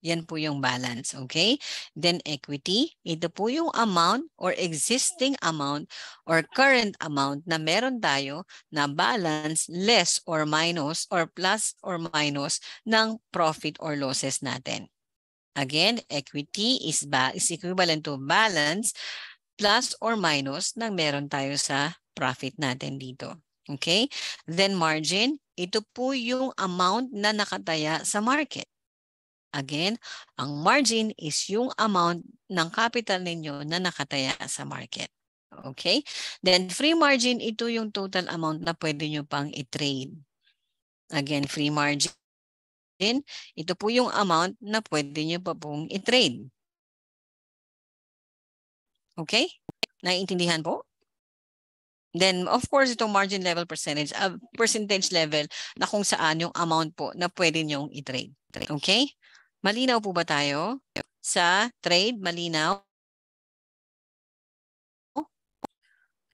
Yan po yung balance, okay? Then equity, ito po yung amount or existing amount or current amount na meron tayo na balance less or minus or plus or minus ng profit or losses natin. Again, equity is, ba is equivalent to balance plus or minus ng meron tayo sa profit natin dito. Okay? Then margin, ito po yung amount na nakataya sa market. Again, ang margin is yung amount ng capital ninyo na nakataya sa market. Okay? Then free margin, ito yung total amount na pwede nyo pang i-trade. Again, free margin, ito po yung amount na pwede nyo pa pong i-trade. Okay? Naiintindihan po? Then, of course, itong margin level percentage, uh, percentage level na kung saan yung amount po na pwede nyong i-trade. Okay? Malinaw po ba tayo? Sa trade, malinaw?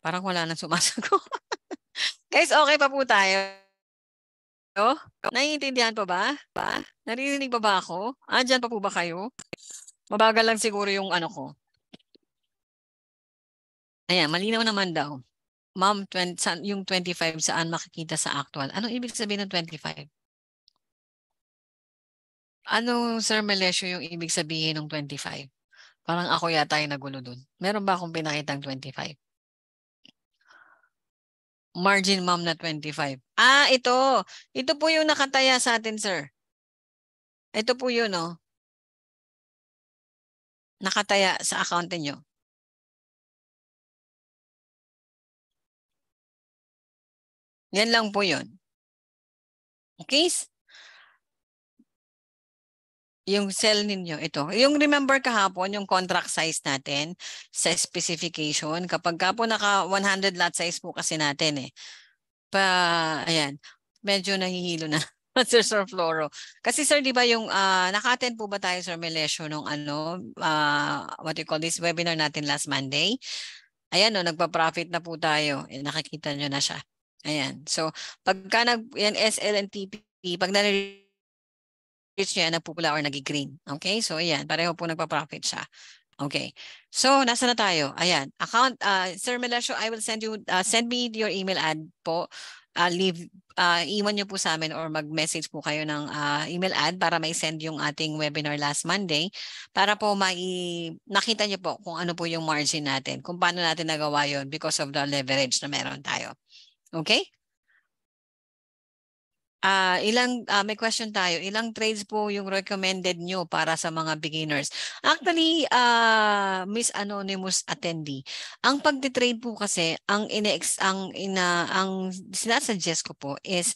Parang wala nang sumasagot. [laughs] Guys, okay pa po tayo? Naiintindihan pa ba? ba? Naririnig pa ba ako? Andyan pa po ba kayo? Mabagal lang siguro yung ano ko. Ayan, malinaw naman daw. Ma'am, yung 25 saan makikita sa actual? Ano ibig sabihin ng 25? Ano, Sir Melesio, yung ibig sabihin ng 25? Parang ako yata yung nagulo dun. Meron ba akong pinakitang 25? Margin ma'am na 25. Ah, ito. Ito po yung nakataya sa atin, sir. Ito po yun, no? Oh. Nakataya sa account niyo. Yan lang po yun. Okay? Yung cell ninyo, ito. Yung remember kahapon, yung contract size natin sa specification, kapag ka naka 100 lot size po kasi natin eh. Pa, ayan, medyo nahihilo na. [laughs] Sir Sir Floro. Kasi sir, di ba yung, uh, naka-attend po ba tayo Sir Melesio nung ano, uh, what you call this webinar natin last Monday? Ayan no, nagpa-profit na po tayo. Eh, nakikita nyo na siya. Ayan. So, pagka nag, yan SL and TP, pag reach niya nagpupula or nag-green. Okay? So, ayan. Pareho po nagpa-profit siya. Okay. So, nasa na tayo? Ayan. Account, uh, Sir Melesio, I will send you, uh, send me your email ad po uh, leave uh, iwan nyo po sa amin or mag-message po kayo ng uh, email ad para may send yung ating webinar last Monday para po mai nakita nyo po kung ano po yung margin natin, kung paano natin nagawa yon because of the leverage na meron tayo. Okay? Uh, ilang uh, may question tayo. Ilang trades po yung recommended nyo para sa mga beginners? Actually, uh, Miss Anonymous attendee, ang pagte-trade po kasi ang ina ang ina ang sinasuggest ko po is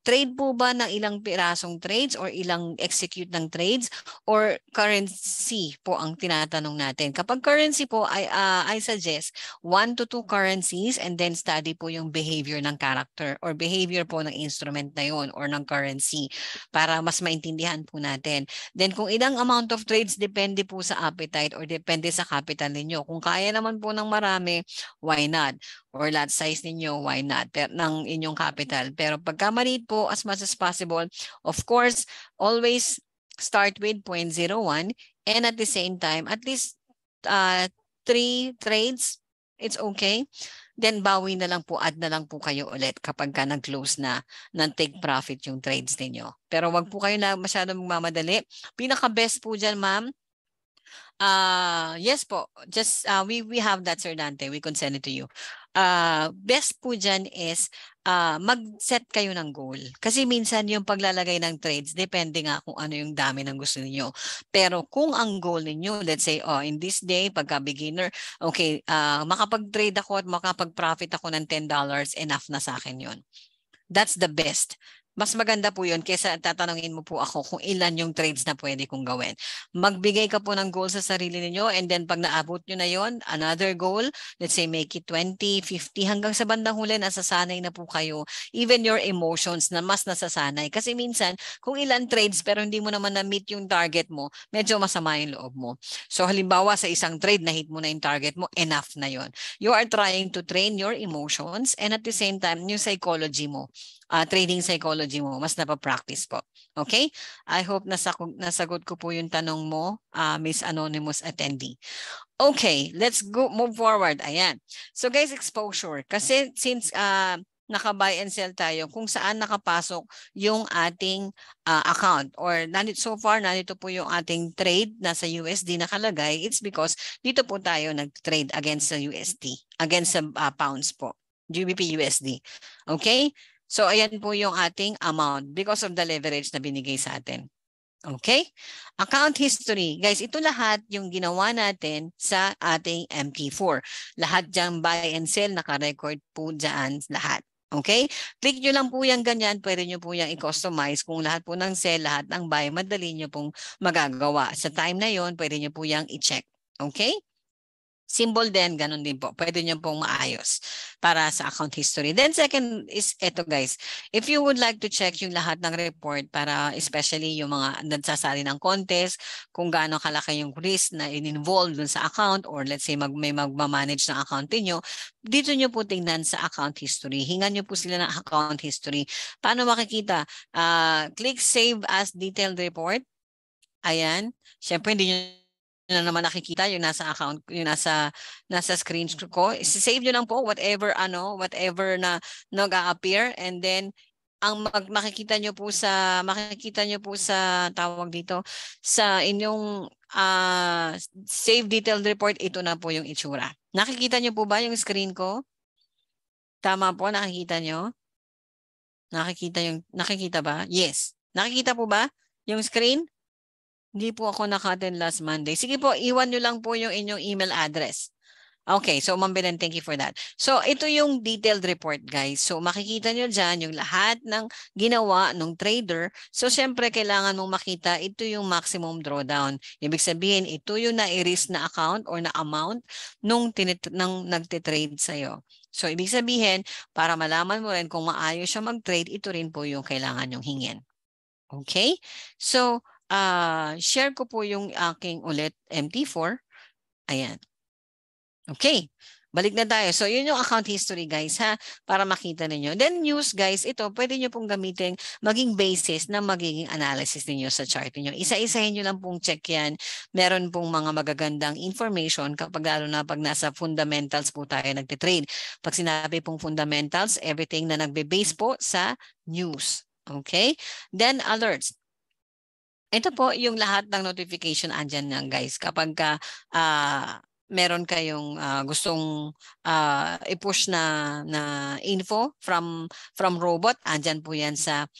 trade po ba ng ilang pirasong trades or ilang execute ng trades or currency po ang tinatanong natin. Kapag currency po, I, uh, I suggest one to two currencies and then study po yung behavior ng character or behavior po ng instrument na yon or ng currency para mas maintindihan po natin. Then kung ilang amount of trades, depende po sa appetite or depende sa capital ninyo. Kung kaya naman po ng marami, why not? Or lot size ninyo, why not? Pero, ng inyong capital. Pero pagka maliit po as much as possible. Of course, always start with 0.01 and at the same time, at least uh, three trades, it's okay. Then bawi na lang po, add na lang po kayo ulit kapag ka nag-close na ng take profit yung trades ninyo. Pero wag po kayo na masyadong magmamadali. Pinaka-best po dyan, ma'am, Uh, yes po. Just uh, we we have that Sir Dante. We can send it to you. Uh, best po dyan is uh, mag-set kayo ng goal. Kasi minsan yung paglalagay ng trades, depende nga kung ano yung dami ng gusto niyo. Pero kung ang goal niyo, let's say, oh, in this day, pagka beginner, okay, uh, makapag-trade ako at makapag-profit ako ng $10, enough na sa akin yon That's the best mas maganda po yun kaysa tatanungin mo po ako kung ilan yung trades na pwede kong gawin. Magbigay ka po ng goal sa sarili ninyo and then pag naabot nyo na yon another goal, let's say make it 20, 50, hanggang sa bandang huli nasasanay na po kayo. Even your emotions na mas nasasanay. Kasi minsan, kung ilan trades pero hindi mo naman na-meet yung target mo, medyo masama yung loob mo. So halimbawa sa isang trade na hit mo na yung target mo, enough na yon You are trying to train your emotions and at the same time, yung psychology mo uh, trading psychology mo, mas napapractice po. Okay? I hope nasa, nasagot ko po yung tanong mo, uh, Miss Anonymous Attendee. Okay, let's go move forward. Ayan. So guys, exposure. Kasi since uh, naka-buy and sell tayo kung saan nakapasok yung ating uh, account or nanit so far nandito po yung ating trade nasa USD nakalagay it's because dito po tayo nag-trade against sa USD against sa uh, pounds po GBP USD okay So ayan po yung ating amount because of the leverage na binigay sa atin. Okay? Account history. Guys, ito lahat yung ginawa natin sa ating MT4. Lahat dyan buy and sell, naka-record po dyan lahat. Okay? Click nyo lang po yan ganyan. Pwede nyo po yan i-customize. Kung lahat po ng sell, lahat ng buy, madali nyo pong magagawa. Sa time na yon pwede nyo po yang i-check. Okay? Symbol din, ganun din po. Pwede nyo pong maayos para sa account history. Then second is ito guys. If you would like to check yung lahat ng report para especially yung mga nagsasali ng contest, kung gaano kalaki yung risk na in-involve dun sa account or let's say mag, may magmamanage ng account niyo, dito nyo po tingnan sa account history. Hingan nyo po sila ng account history. Paano makikita? Uh, click Save as Detailed Report. Ayan. Siyempre, hindi nyo na naman nakikita yung nasa account yung nasa nasa screen ko. Save niyo lang po whatever ano whatever na nag-appear and then ang mag makikita niyo po sa makikita niyo po sa tawag dito sa inyong uh, save detailed report ito na po yung itsura. Nakikita niyo po ba yung screen ko? Tama po nakikita niyo nakikita yung nakikita ba? Yes. Nakikita po ba yung screen hindi po ako naka-attend last Monday. Sige po, iwan nyo lang po yung inyong email address. Okay, so Ma'am Belen, thank you for that. So ito yung detailed report guys. So makikita nyo dyan yung lahat ng ginawa ng trader. So syempre kailangan mong makita ito yung maximum drawdown. Ibig sabihin ito yung na-risk na account or na amount nung, tinit nung nagtitrade sa'yo. So ibig sabihin para malaman mo rin kung maayos siya mag-trade, ito rin po yung kailangan yung hingin. Okay? So uh, share ko po yung aking ulit MT4. Ayan. Okay. Balik na tayo. So, yun yung account history, guys, ha? Para makita ninyo. Then, news, guys, ito, pwede nyo pong gamitin maging basis na magiging analysis ninyo sa chart niyo. Isa-isahin nyo lang pong check yan. Meron pong mga magagandang information kapag lalo na pag nasa fundamentals po tayo nagtitrade. Pag sinabi pong fundamentals, everything na nagbe-base po sa news. Okay? Then, alerts. Ito po yung lahat ng notification andyan yan guys. Kapag ka, uh, meron kayong uh, gustong uh, i-push na na info from from robot, andyan po 'yan sa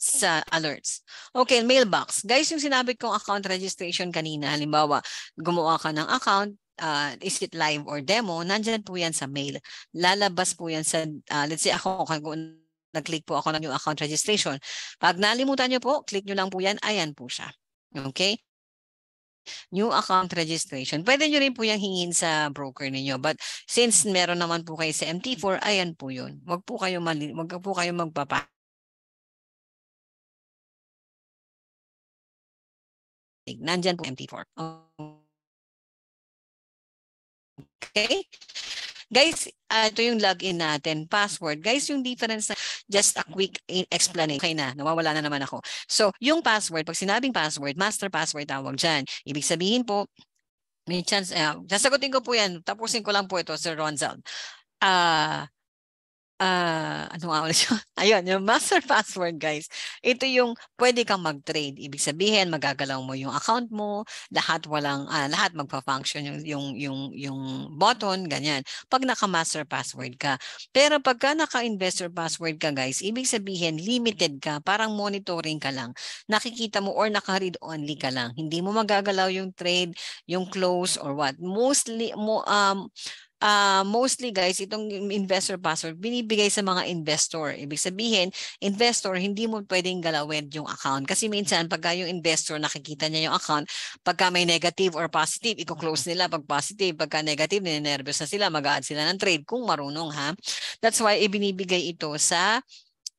sa alerts. Okay, mailbox. Guys, yung sinabi kong account registration kanina, halimbawa, gumawa ka ng account, uh, is it live or demo, nandyan po yan sa mail. Lalabas po yan sa, uh, let's say ako, kung nag-click po ako ng new account registration. Pag nalimutan nyo po, click nyo lang po yan, ayan po siya. Okay? new account registration. Pwede nyo rin po yung hingin sa broker ninyo. But since meron naman po kayo sa MT4, ayan po yun. Huwag po kayo, mali, wag po kayo magpapa. Nandyan po MT4. Okay? Guys, uh, ito yung login natin, password. Guys, yung difference na just a quick explanation. Okay na, nawawala na naman ako. So, yung password, pag sinabing password, master password tawag dyan. Ibig sabihin po, may chance, uh, sasagutin ko po yan, tapusin ko lang po ito, Sir Ronzal. Ah, uh, uh, ano nga ulit yun? [laughs] Ayun, yung master password guys. Ito yung pwede kang mag-trade. Ibig sabihin, magagalaw mo yung account mo, lahat walang, uh, lahat magpa-function yung, yung, yung, yung button, ganyan. Pag naka-master password ka. Pero pagka naka-investor password ka guys, ibig sabihin, limited ka, parang monitoring ka lang. Nakikita mo or naka-read only ka lang. Hindi mo magagalaw yung trade, yung close or what. Mostly, mo, um, uh, mostly guys, itong investor password binibigay sa mga investor. Ibig sabihin, investor, hindi mo pwedeng galawin yung account. Kasi minsan, pagka yung investor nakikita niya yung account, pagka may negative or positive, i-close nila pag positive. Pagka negative, ninervous na sila, mag-add sila ng trade kung marunong ha. That's why ibinibigay ito sa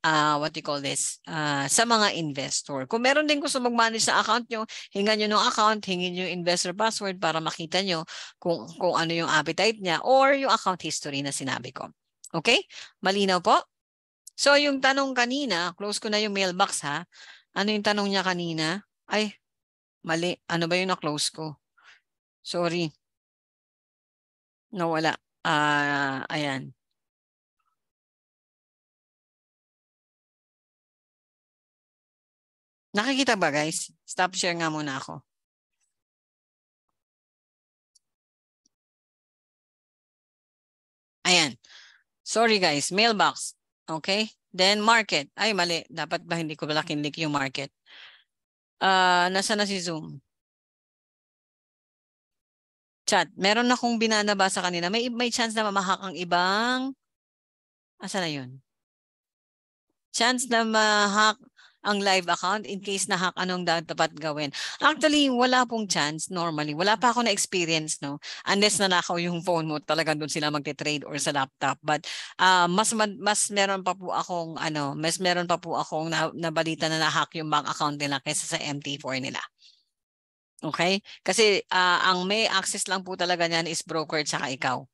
uh, what you call this, uh, sa mga investor. Kung meron din gusto mag-manage sa account nyo, hingan nyo ng account, hingin nyo investor password para makita nyo kung, kung ano yung appetite niya or yung account history na sinabi ko. Okay? Malinaw po? So yung tanong kanina, close ko na yung mailbox ha. Ano yung tanong niya kanina? Ay, mali. Ano ba yung na-close ko? Sorry. Nawala. Ah, uh, ayan. Nakikita ba guys? Stop share nga muna ako. Ayan. Sorry guys, mailbox. Okay? Then market. Ay mali, dapat ba hindi ko pala kinlik yung market? Uh, nasa na si Zoom? Chat. Meron na akong binanaba sa kanina. May, may chance na mamahak ang ibang... Asa na yun? Chance na mahak ang live account in case na hack anong dapat gawin. Actually, wala pong chance normally. Wala pa ako na experience no unless nanakaw yung [laughs] phone mo talaga doon sila magte-trade or sa laptop. But uh, mas mas meron pa po akong ano, mas meron pa po akong na, nabalita na na-hack yung bank account nila kaysa sa MT4 nila. Okay? Kasi uh, ang may access lang po talaga niyan is broker at ikaw.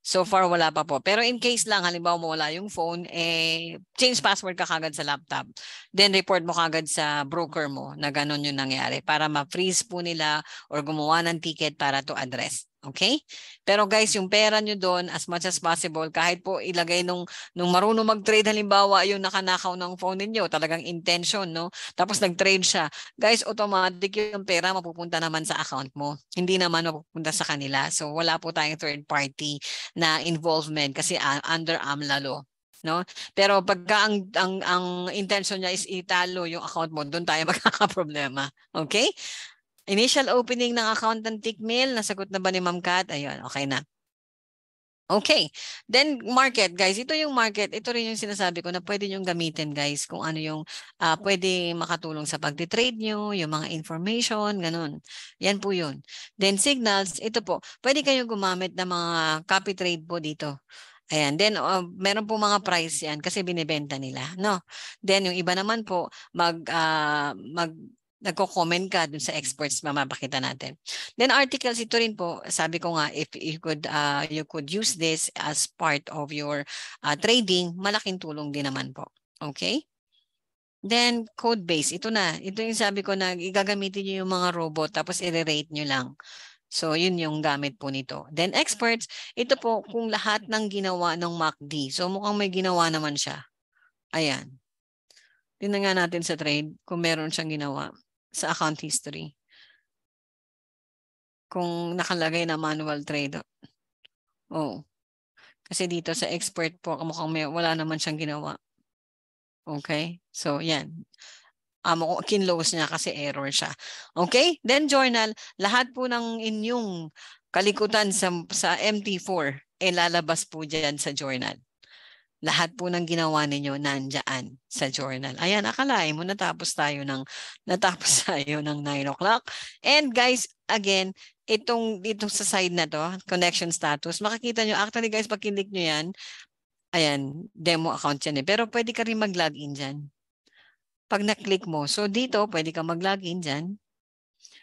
So far, wala pa po. Pero in case lang, halimbawa mawala yung phone, eh, change password ka kagad sa laptop. Then report mo kagad sa broker mo na ganun yung nangyari para ma-freeze po nila or gumawa ng ticket para to address. Okay? Pero guys, yung pera nyo doon, as much as possible, kahit po ilagay nung, nung marunong mag-trade, halimbawa, yung nakanakaw ng phone ninyo, talagang intention, no? Tapos nag-trade siya. Guys, automatic yung pera mapupunta naman sa account mo. Hindi naman mapupunta sa kanila. So, wala po tayong third party na involvement kasi uh, under AMLA law no? Pero pagka ang ang ang intention niya is italo yung account mo, doon tayo [laughs] magkakaproblema. Okay? Initial opening ng account ng Tickmill, nasagot na ba ni Ma'am Kat? Ayun, okay na. Okay. Then market, guys. Ito yung market. Ito rin yung sinasabi ko na pwede nyo gamitin, guys. Kung ano yung uh, pwede makatulong sa pagtitrade nyo, yung mga information, ganun. Yan po yun. Then signals, ito po. Pwede kayong gumamit ng mga copy trade po dito. Ayan. Then, uh, meron po mga price yan kasi binibenta nila. No? Then, yung iba naman po, mag, uh, mag nagko-comment ka dun sa experts mamapakita natin. Then articles ito rin po, sabi ko nga if you could uh, you could use this as part of your uh, trading, malaking tulong din naman po. Okay? Then code base, ito na. Ito yung sabi ko na igagamitin niyo yung mga robot tapos i-rate niyo lang. So yun yung gamit po nito. Then experts, ito po kung lahat ng ginawa ng MACD. So mukhang may ginawa naman siya. Ayan. Tingnan nga natin sa trade kung meron siyang ginawa sa account history. Kung nakalagay na manual trade. Oh. Kasi dito sa expert po, mukhang may, wala naman siyang ginawa. Okay? So, yan. Um, kinlose niya kasi error siya. Okay? Then journal, lahat po ng inyong kalikutan sa, sa MT4, eh lalabas po dyan sa journal lahat po ng ginawa ninyo nandyan sa journal. Ayan, akalain mo natapos tayo ng [laughs] natapos tayo ng 9 o'clock. And guys, again, itong dito sa side na to, connection status, makikita nyo, actually guys, pag kinik nyo yan, ayan, demo account yan eh. Pero pwede ka rin mag-login dyan. Pag na-click mo, so dito, pwede ka mag-login dyan.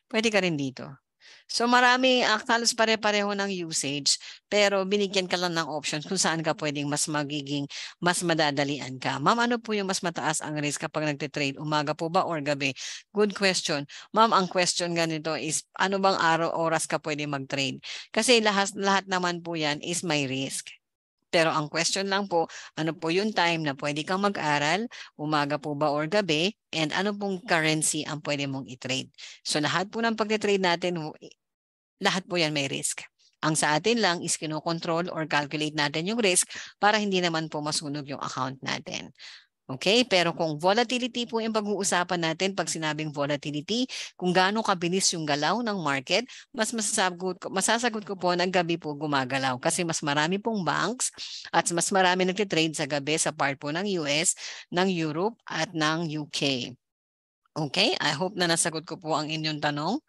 Pwede ka rin dito. So marami, uh, halos pare-pareho ng usage, pero binigyan ka lang ng options kung saan ka pwedeng mas magiging, mas madadalian ka. Ma'am, ano po yung mas mataas ang risk kapag nagte-trade? Umaga po ba or gabi? Good question. Ma'am, ang question ganito is, ano bang araw, oras ka pwede mag-trade? Kasi lahat, lahat naman po yan is may risk. Pero ang question lang po, ano po yung time na pwede kang mag-aral, umaga po ba or gabi, and ano pong currency ang pwede mong i-trade. So lahat po ng pag-trade natin, lahat po yan may risk. Ang sa atin lang is kinokontrol or calculate natin yung risk para hindi naman po masunog yung account natin. Okay? Pero kung volatility po yung pag-uusapan natin, pag sinabing volatility, kung gaano kabilis yung galaw ng market, mas masasagot ko, masasagot ko po na gabi po gumagalaw kasi mas marami pong banks at mas marami nagtitrade sa gabi sa part po ng US, ng Europe at ng UK. Okay? I hope na nasagot ko po ang inyong tanong.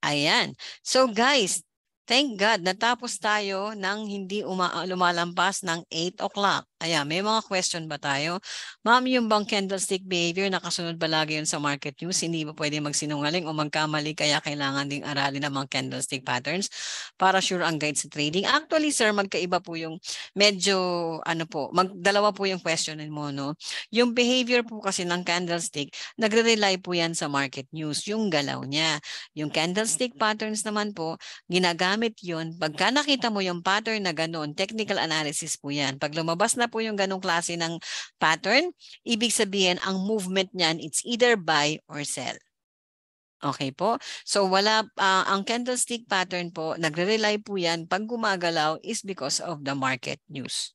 Ayan. So guys, Thank God, natapos tayo ng hindi uma- lumalampas ng 8 o'clock. Ayan, may mga question ba tayo? Ma'am, yung bang candlestick behavior, nakasunod ba lagi yun sa market news? Hindi ba pwede magsinungaling o magkamali kaya kailangan ding aralin ang mga candlestick patterns para sure ang guide sa trading? Actually, sir, magkaiba po yung medyo, ano po, magdalawa po yung questionin mo, no? Yung behavior po kasi ng candlestick, nagre-rely po yan sa market news, yung galaw niya. Yung candlestick patterns naman po, ginagamit yun. Pagka nakita mo yung pattern na ganoon, technical analysis po yan. Pag lumabas na po yung ganong klase ng pattern, ibig sabihin ang movement niyan it's either buy or sell. Okay po? So wala uh, ang candlestick pattern po, nagre-rely po 'yan pag gumagalaw is because of the market news.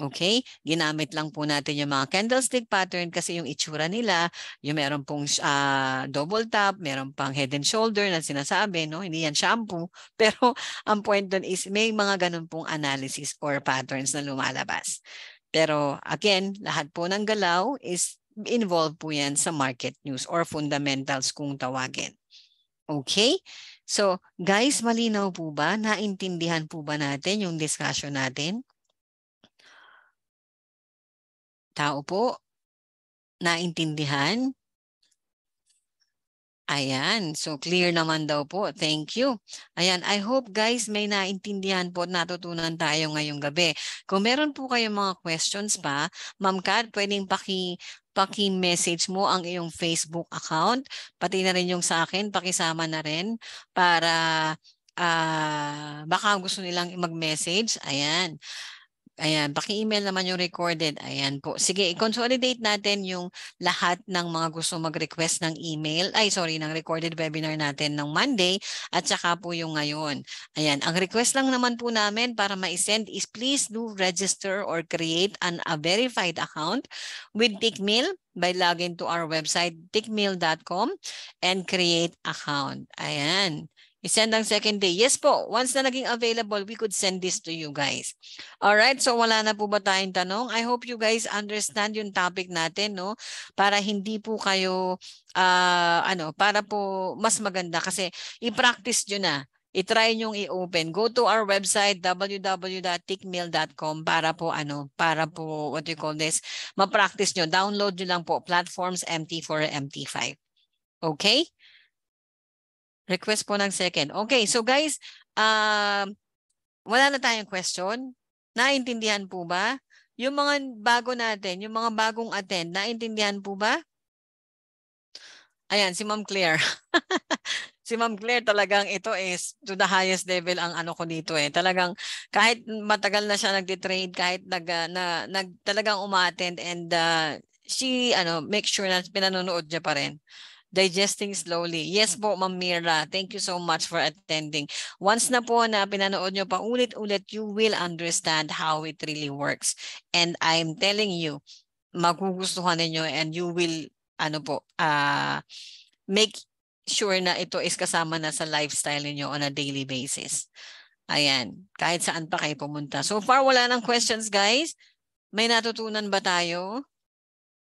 Okay? Ginamit lang po natin yung mga candlestick pattern kasi yung itsura nila, yung meron pong uh, double top, meron pang head and shoulder na sinasabi, no? Hindi yan shampoo. [laughs] Pero ang point doon is may mga ganun pong analysis or patterns na lumalabas. Pero again, lahat po ng galaw is involved po yan sa market news or fundamentals kung tawagin. Okay? So, guys, malinaw po ba? Naintindihan po ba natin yung discussion natin? Tao po naintindihan? Ayan. So, clear naman daw po. Thank you. Ayan. I hope guys may naintindihan po at natutunan tayo ngayong gabi. Kung meron po kayong mga questions pa, Ma'am Kat, pwedeng paki, paki-message mo ang iyong Facebook account. Pati na rin yung sa akin, pakisama na rin para uh, baka gusto nilang mag-message. Ayan. Ayan, paki-email naman yung recorded. Ayan po. Sige, i-consolidate natin yung lahat ng mga gusto mag-request ng email, ay sorry, ng recorded webinar natin ng Monday at saka po yung ngayon. Ayan, ang request lang naman po namin para ma-send is please do register or create an a verified account with Tickmill by login to our website tickmill.com and create account. Ayan. I-send ang second day. Yes po, once na naging available, we could send this to you guys. Alright, so wala na po ba tayong tanong? I hope you guys understand yung topic natin, no? Para hindi po kayo, uh, ano, para po mas maganda kasi i-practice nyo na. I-try nyong i-open. Go to our website www.tickmill.com para po ano, para po what you call this, ma-practice nyo. Download nyo lang po platforms MT4, MT5. Okay? Request po ng second. Okay, so guys, uh, wala na tayong question. Naintindihan po ba? Yung mga bago natin, yung mga bagong attend, naintindihan po ba? Ayan, si Ma'am Claire. [laughs] si Ma'am Claire talagang ito is to the highest level ang ano ko dito eh. Talagang kahit matagal na siya nagde-trade, kahit nag, uh, na, nag talagang umattend and uh, she ano make sure na pinanonood niya pa rin. Digesting slowly. Yes po, Ma'am Mira. Thank you so much for attending. Once na po na pinanood nyo pa ulit-ulit, you will understand how it really works. And I'm telling you, magugustuhan ninyo and you will ano po, uh, make sure na ito is kasama na sa lifestyle niyo on a daily basis. Ayan, kahit saan pa kayo pumunta. So far, wala nang questions, guys. May natutunan ba tayo?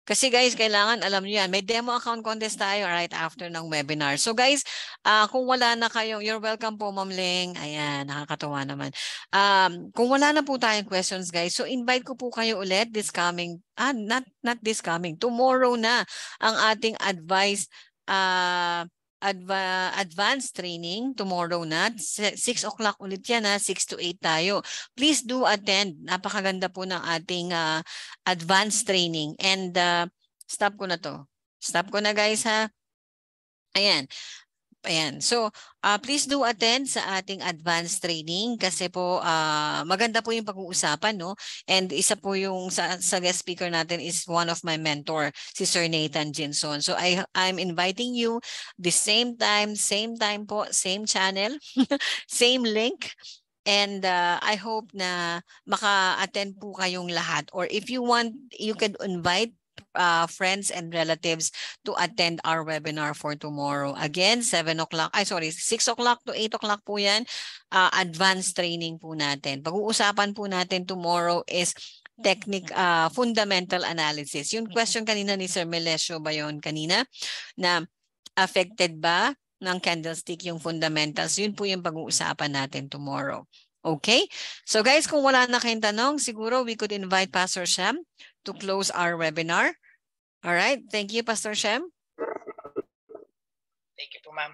Kasi guys, kailangan alam niyo yan, may demo account contest tayo right after ng webinar. So guys, uh, kung wala na kayong, you're welcome po Ma'am Ling. Ayan, nakakatuwa naman. Um, kung wala na po tayong questions guys, so invite ko po kayo ulit this coming, ah, not, not this coming, tomorrow na ang ating advice uh, adva advanced training tomorrow na. 6 o'clock ulit yan ha, 6 to 8 tayo. Please do attend. Napakaganda po ng ating uh, advanced training. And uh, stop ko na to. Stop ko na guys ha. Ayan. Ayan. So, uh, please do attend sa ating advanced training kasi po uh, maganda po yung pag-uusapan, no? And isa po yung sa, sa guest speaker natin is one of my mentor, si Sir Nathan Jinson. So, I, I'm inviting you the same time, same time po, same channel, [laughs] same link. And uh, I hope na maka-attend po kayong lahat. Or if you want, you can invite uh, friends and relatives to attend our webinar for tomorrow. Again, 7 o'clock, ay sorry, 6 o'clock to 8 o'clock po yan, uh, advanced training po natin. Pag-uusapan po natin tomorrow is technique uh, fundamental analysis. Yung question kanina ni Sir Melesio ba yun kanina na affected ba ng candlestick yung fundamentals? Yun po yung pag-uusapan natin tomorrow. Okay? So guys, kung wala na kayong tanong, siguro we could invite Pastor Sham to close our webinar. All right. Thank you, Pastor Shem. Thank you po, ma'am.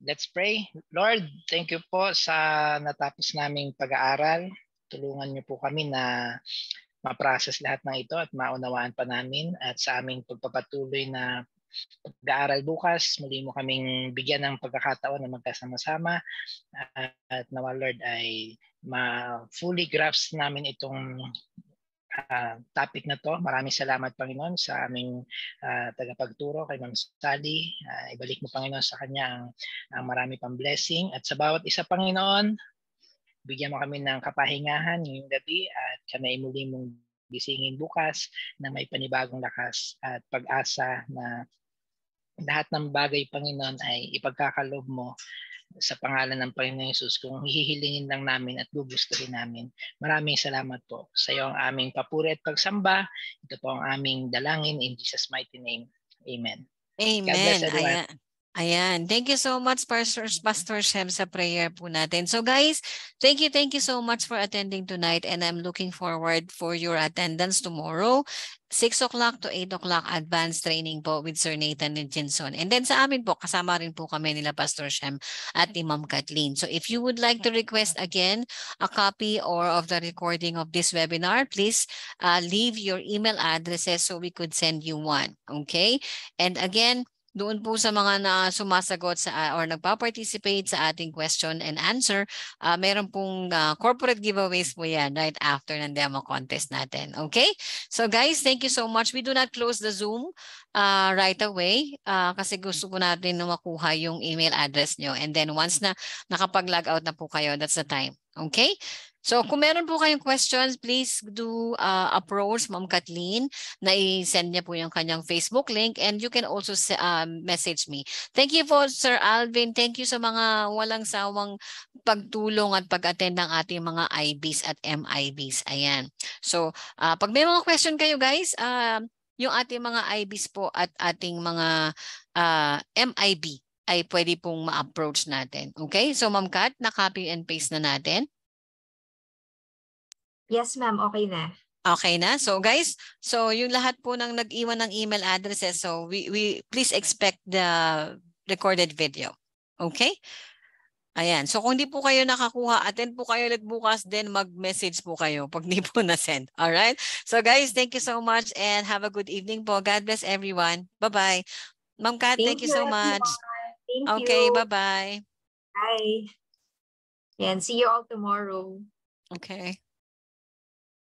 Let's pray. Lord, thank you po sa natapos naming pag-aaral. Tulungan niyo po kami na ma-process lahat ng ito at maunawaan pa namin at sa aming pagpapatuloy na pag-aaral bukas, muli mo kaming bigyan ng pagkakataon na magkasama-sama at nawa Lord ay ma-fully grasp namin itong uh, topic na to. Maraming salamat Panginoon sa aming uh, tagapagturo kay Ma'am Sally. Uh, ibalik mo Panginoon sa kanya ang, ang marami pang blessing at sa bawat isa Panginoon, bigyan mo kami ng kapahingahan ngayong gabi at kami muli mong gisingin bukas na may panibagong lakas at pag-asa na lahat ng bagay Panginoon ay ipagkakalob mo sa pangalan ng Panginoon Yesus kung hihilingin lang namin at gugustuhin namin. Maraming salamat po sa iyo ang aming papuri at pagsamba. Ito po ang aming dalangin in Jesus mighty name. Amen. Amen. God bless everyone. Ayan. Ayan. Thank you so much, Pastor, Pastor Shem, sa prayer po natin. So guys, thank you, thank you so much for attending tonight and I'm looking forward for your attendance tomorrow. 6 o'clock to 8 o'clock advanced training po with Sir Nathan and Jinson. And then sa amin po, kasama rin po kami nila Pastor Shem at ni Ma'am Kathleen. So if you would like to request again a copy or of the recording of this webinar, please uh, leave your email addresses so we could send you one. Okay? And again, doon po sa mga na sumasagot sa uh, or nagpa-participate sa ating question and answer, uh, meron pong uh, corporate giveaways po yan right after ng demo contest natin. Okay? So guys, thank you so much. We do not close the Zoom uh, right away uh, kasi gusto po natin na makuha yung email address nyo. And then once na nakapag-log out na po kayo, that's the time. Okay? So kung meron po kayong questions, please do uh, approach Ma'am Kathleen na i-send niya po yung kanyang Facebook link and you can also um, message me. Thank you po Sir Alvin. Thank you sa mga walang sawang pagtulong at pag-attend ng ating mga IBs at MIBs. Ayan. So uh, pag may mga question kayo guys, uh, yung ating mga IBs po at ating mga uh, MIB ay pwede pong ma-approach natin. Okay? So Ma'am Kat, na-copy and paste na natin. Yes, ma'am. Okay na. Okay na? So guys, so yung lahat po ng nag-iwan ng email addresses, so we, we please expect the recorded video. Okay? Ayan. So kung di po kayo nakakuha, attend po kayo ulit bukas, then mag-message po kayo [laughs] pag di po na-send. Alright? So guys, thank you so much and have a good evening po. God bless everyone. Bye-bye. Ma'am Kat, thank, you so much. Thank Okay, you. bye-bye. Bye. And see you all tomorrow. Okay.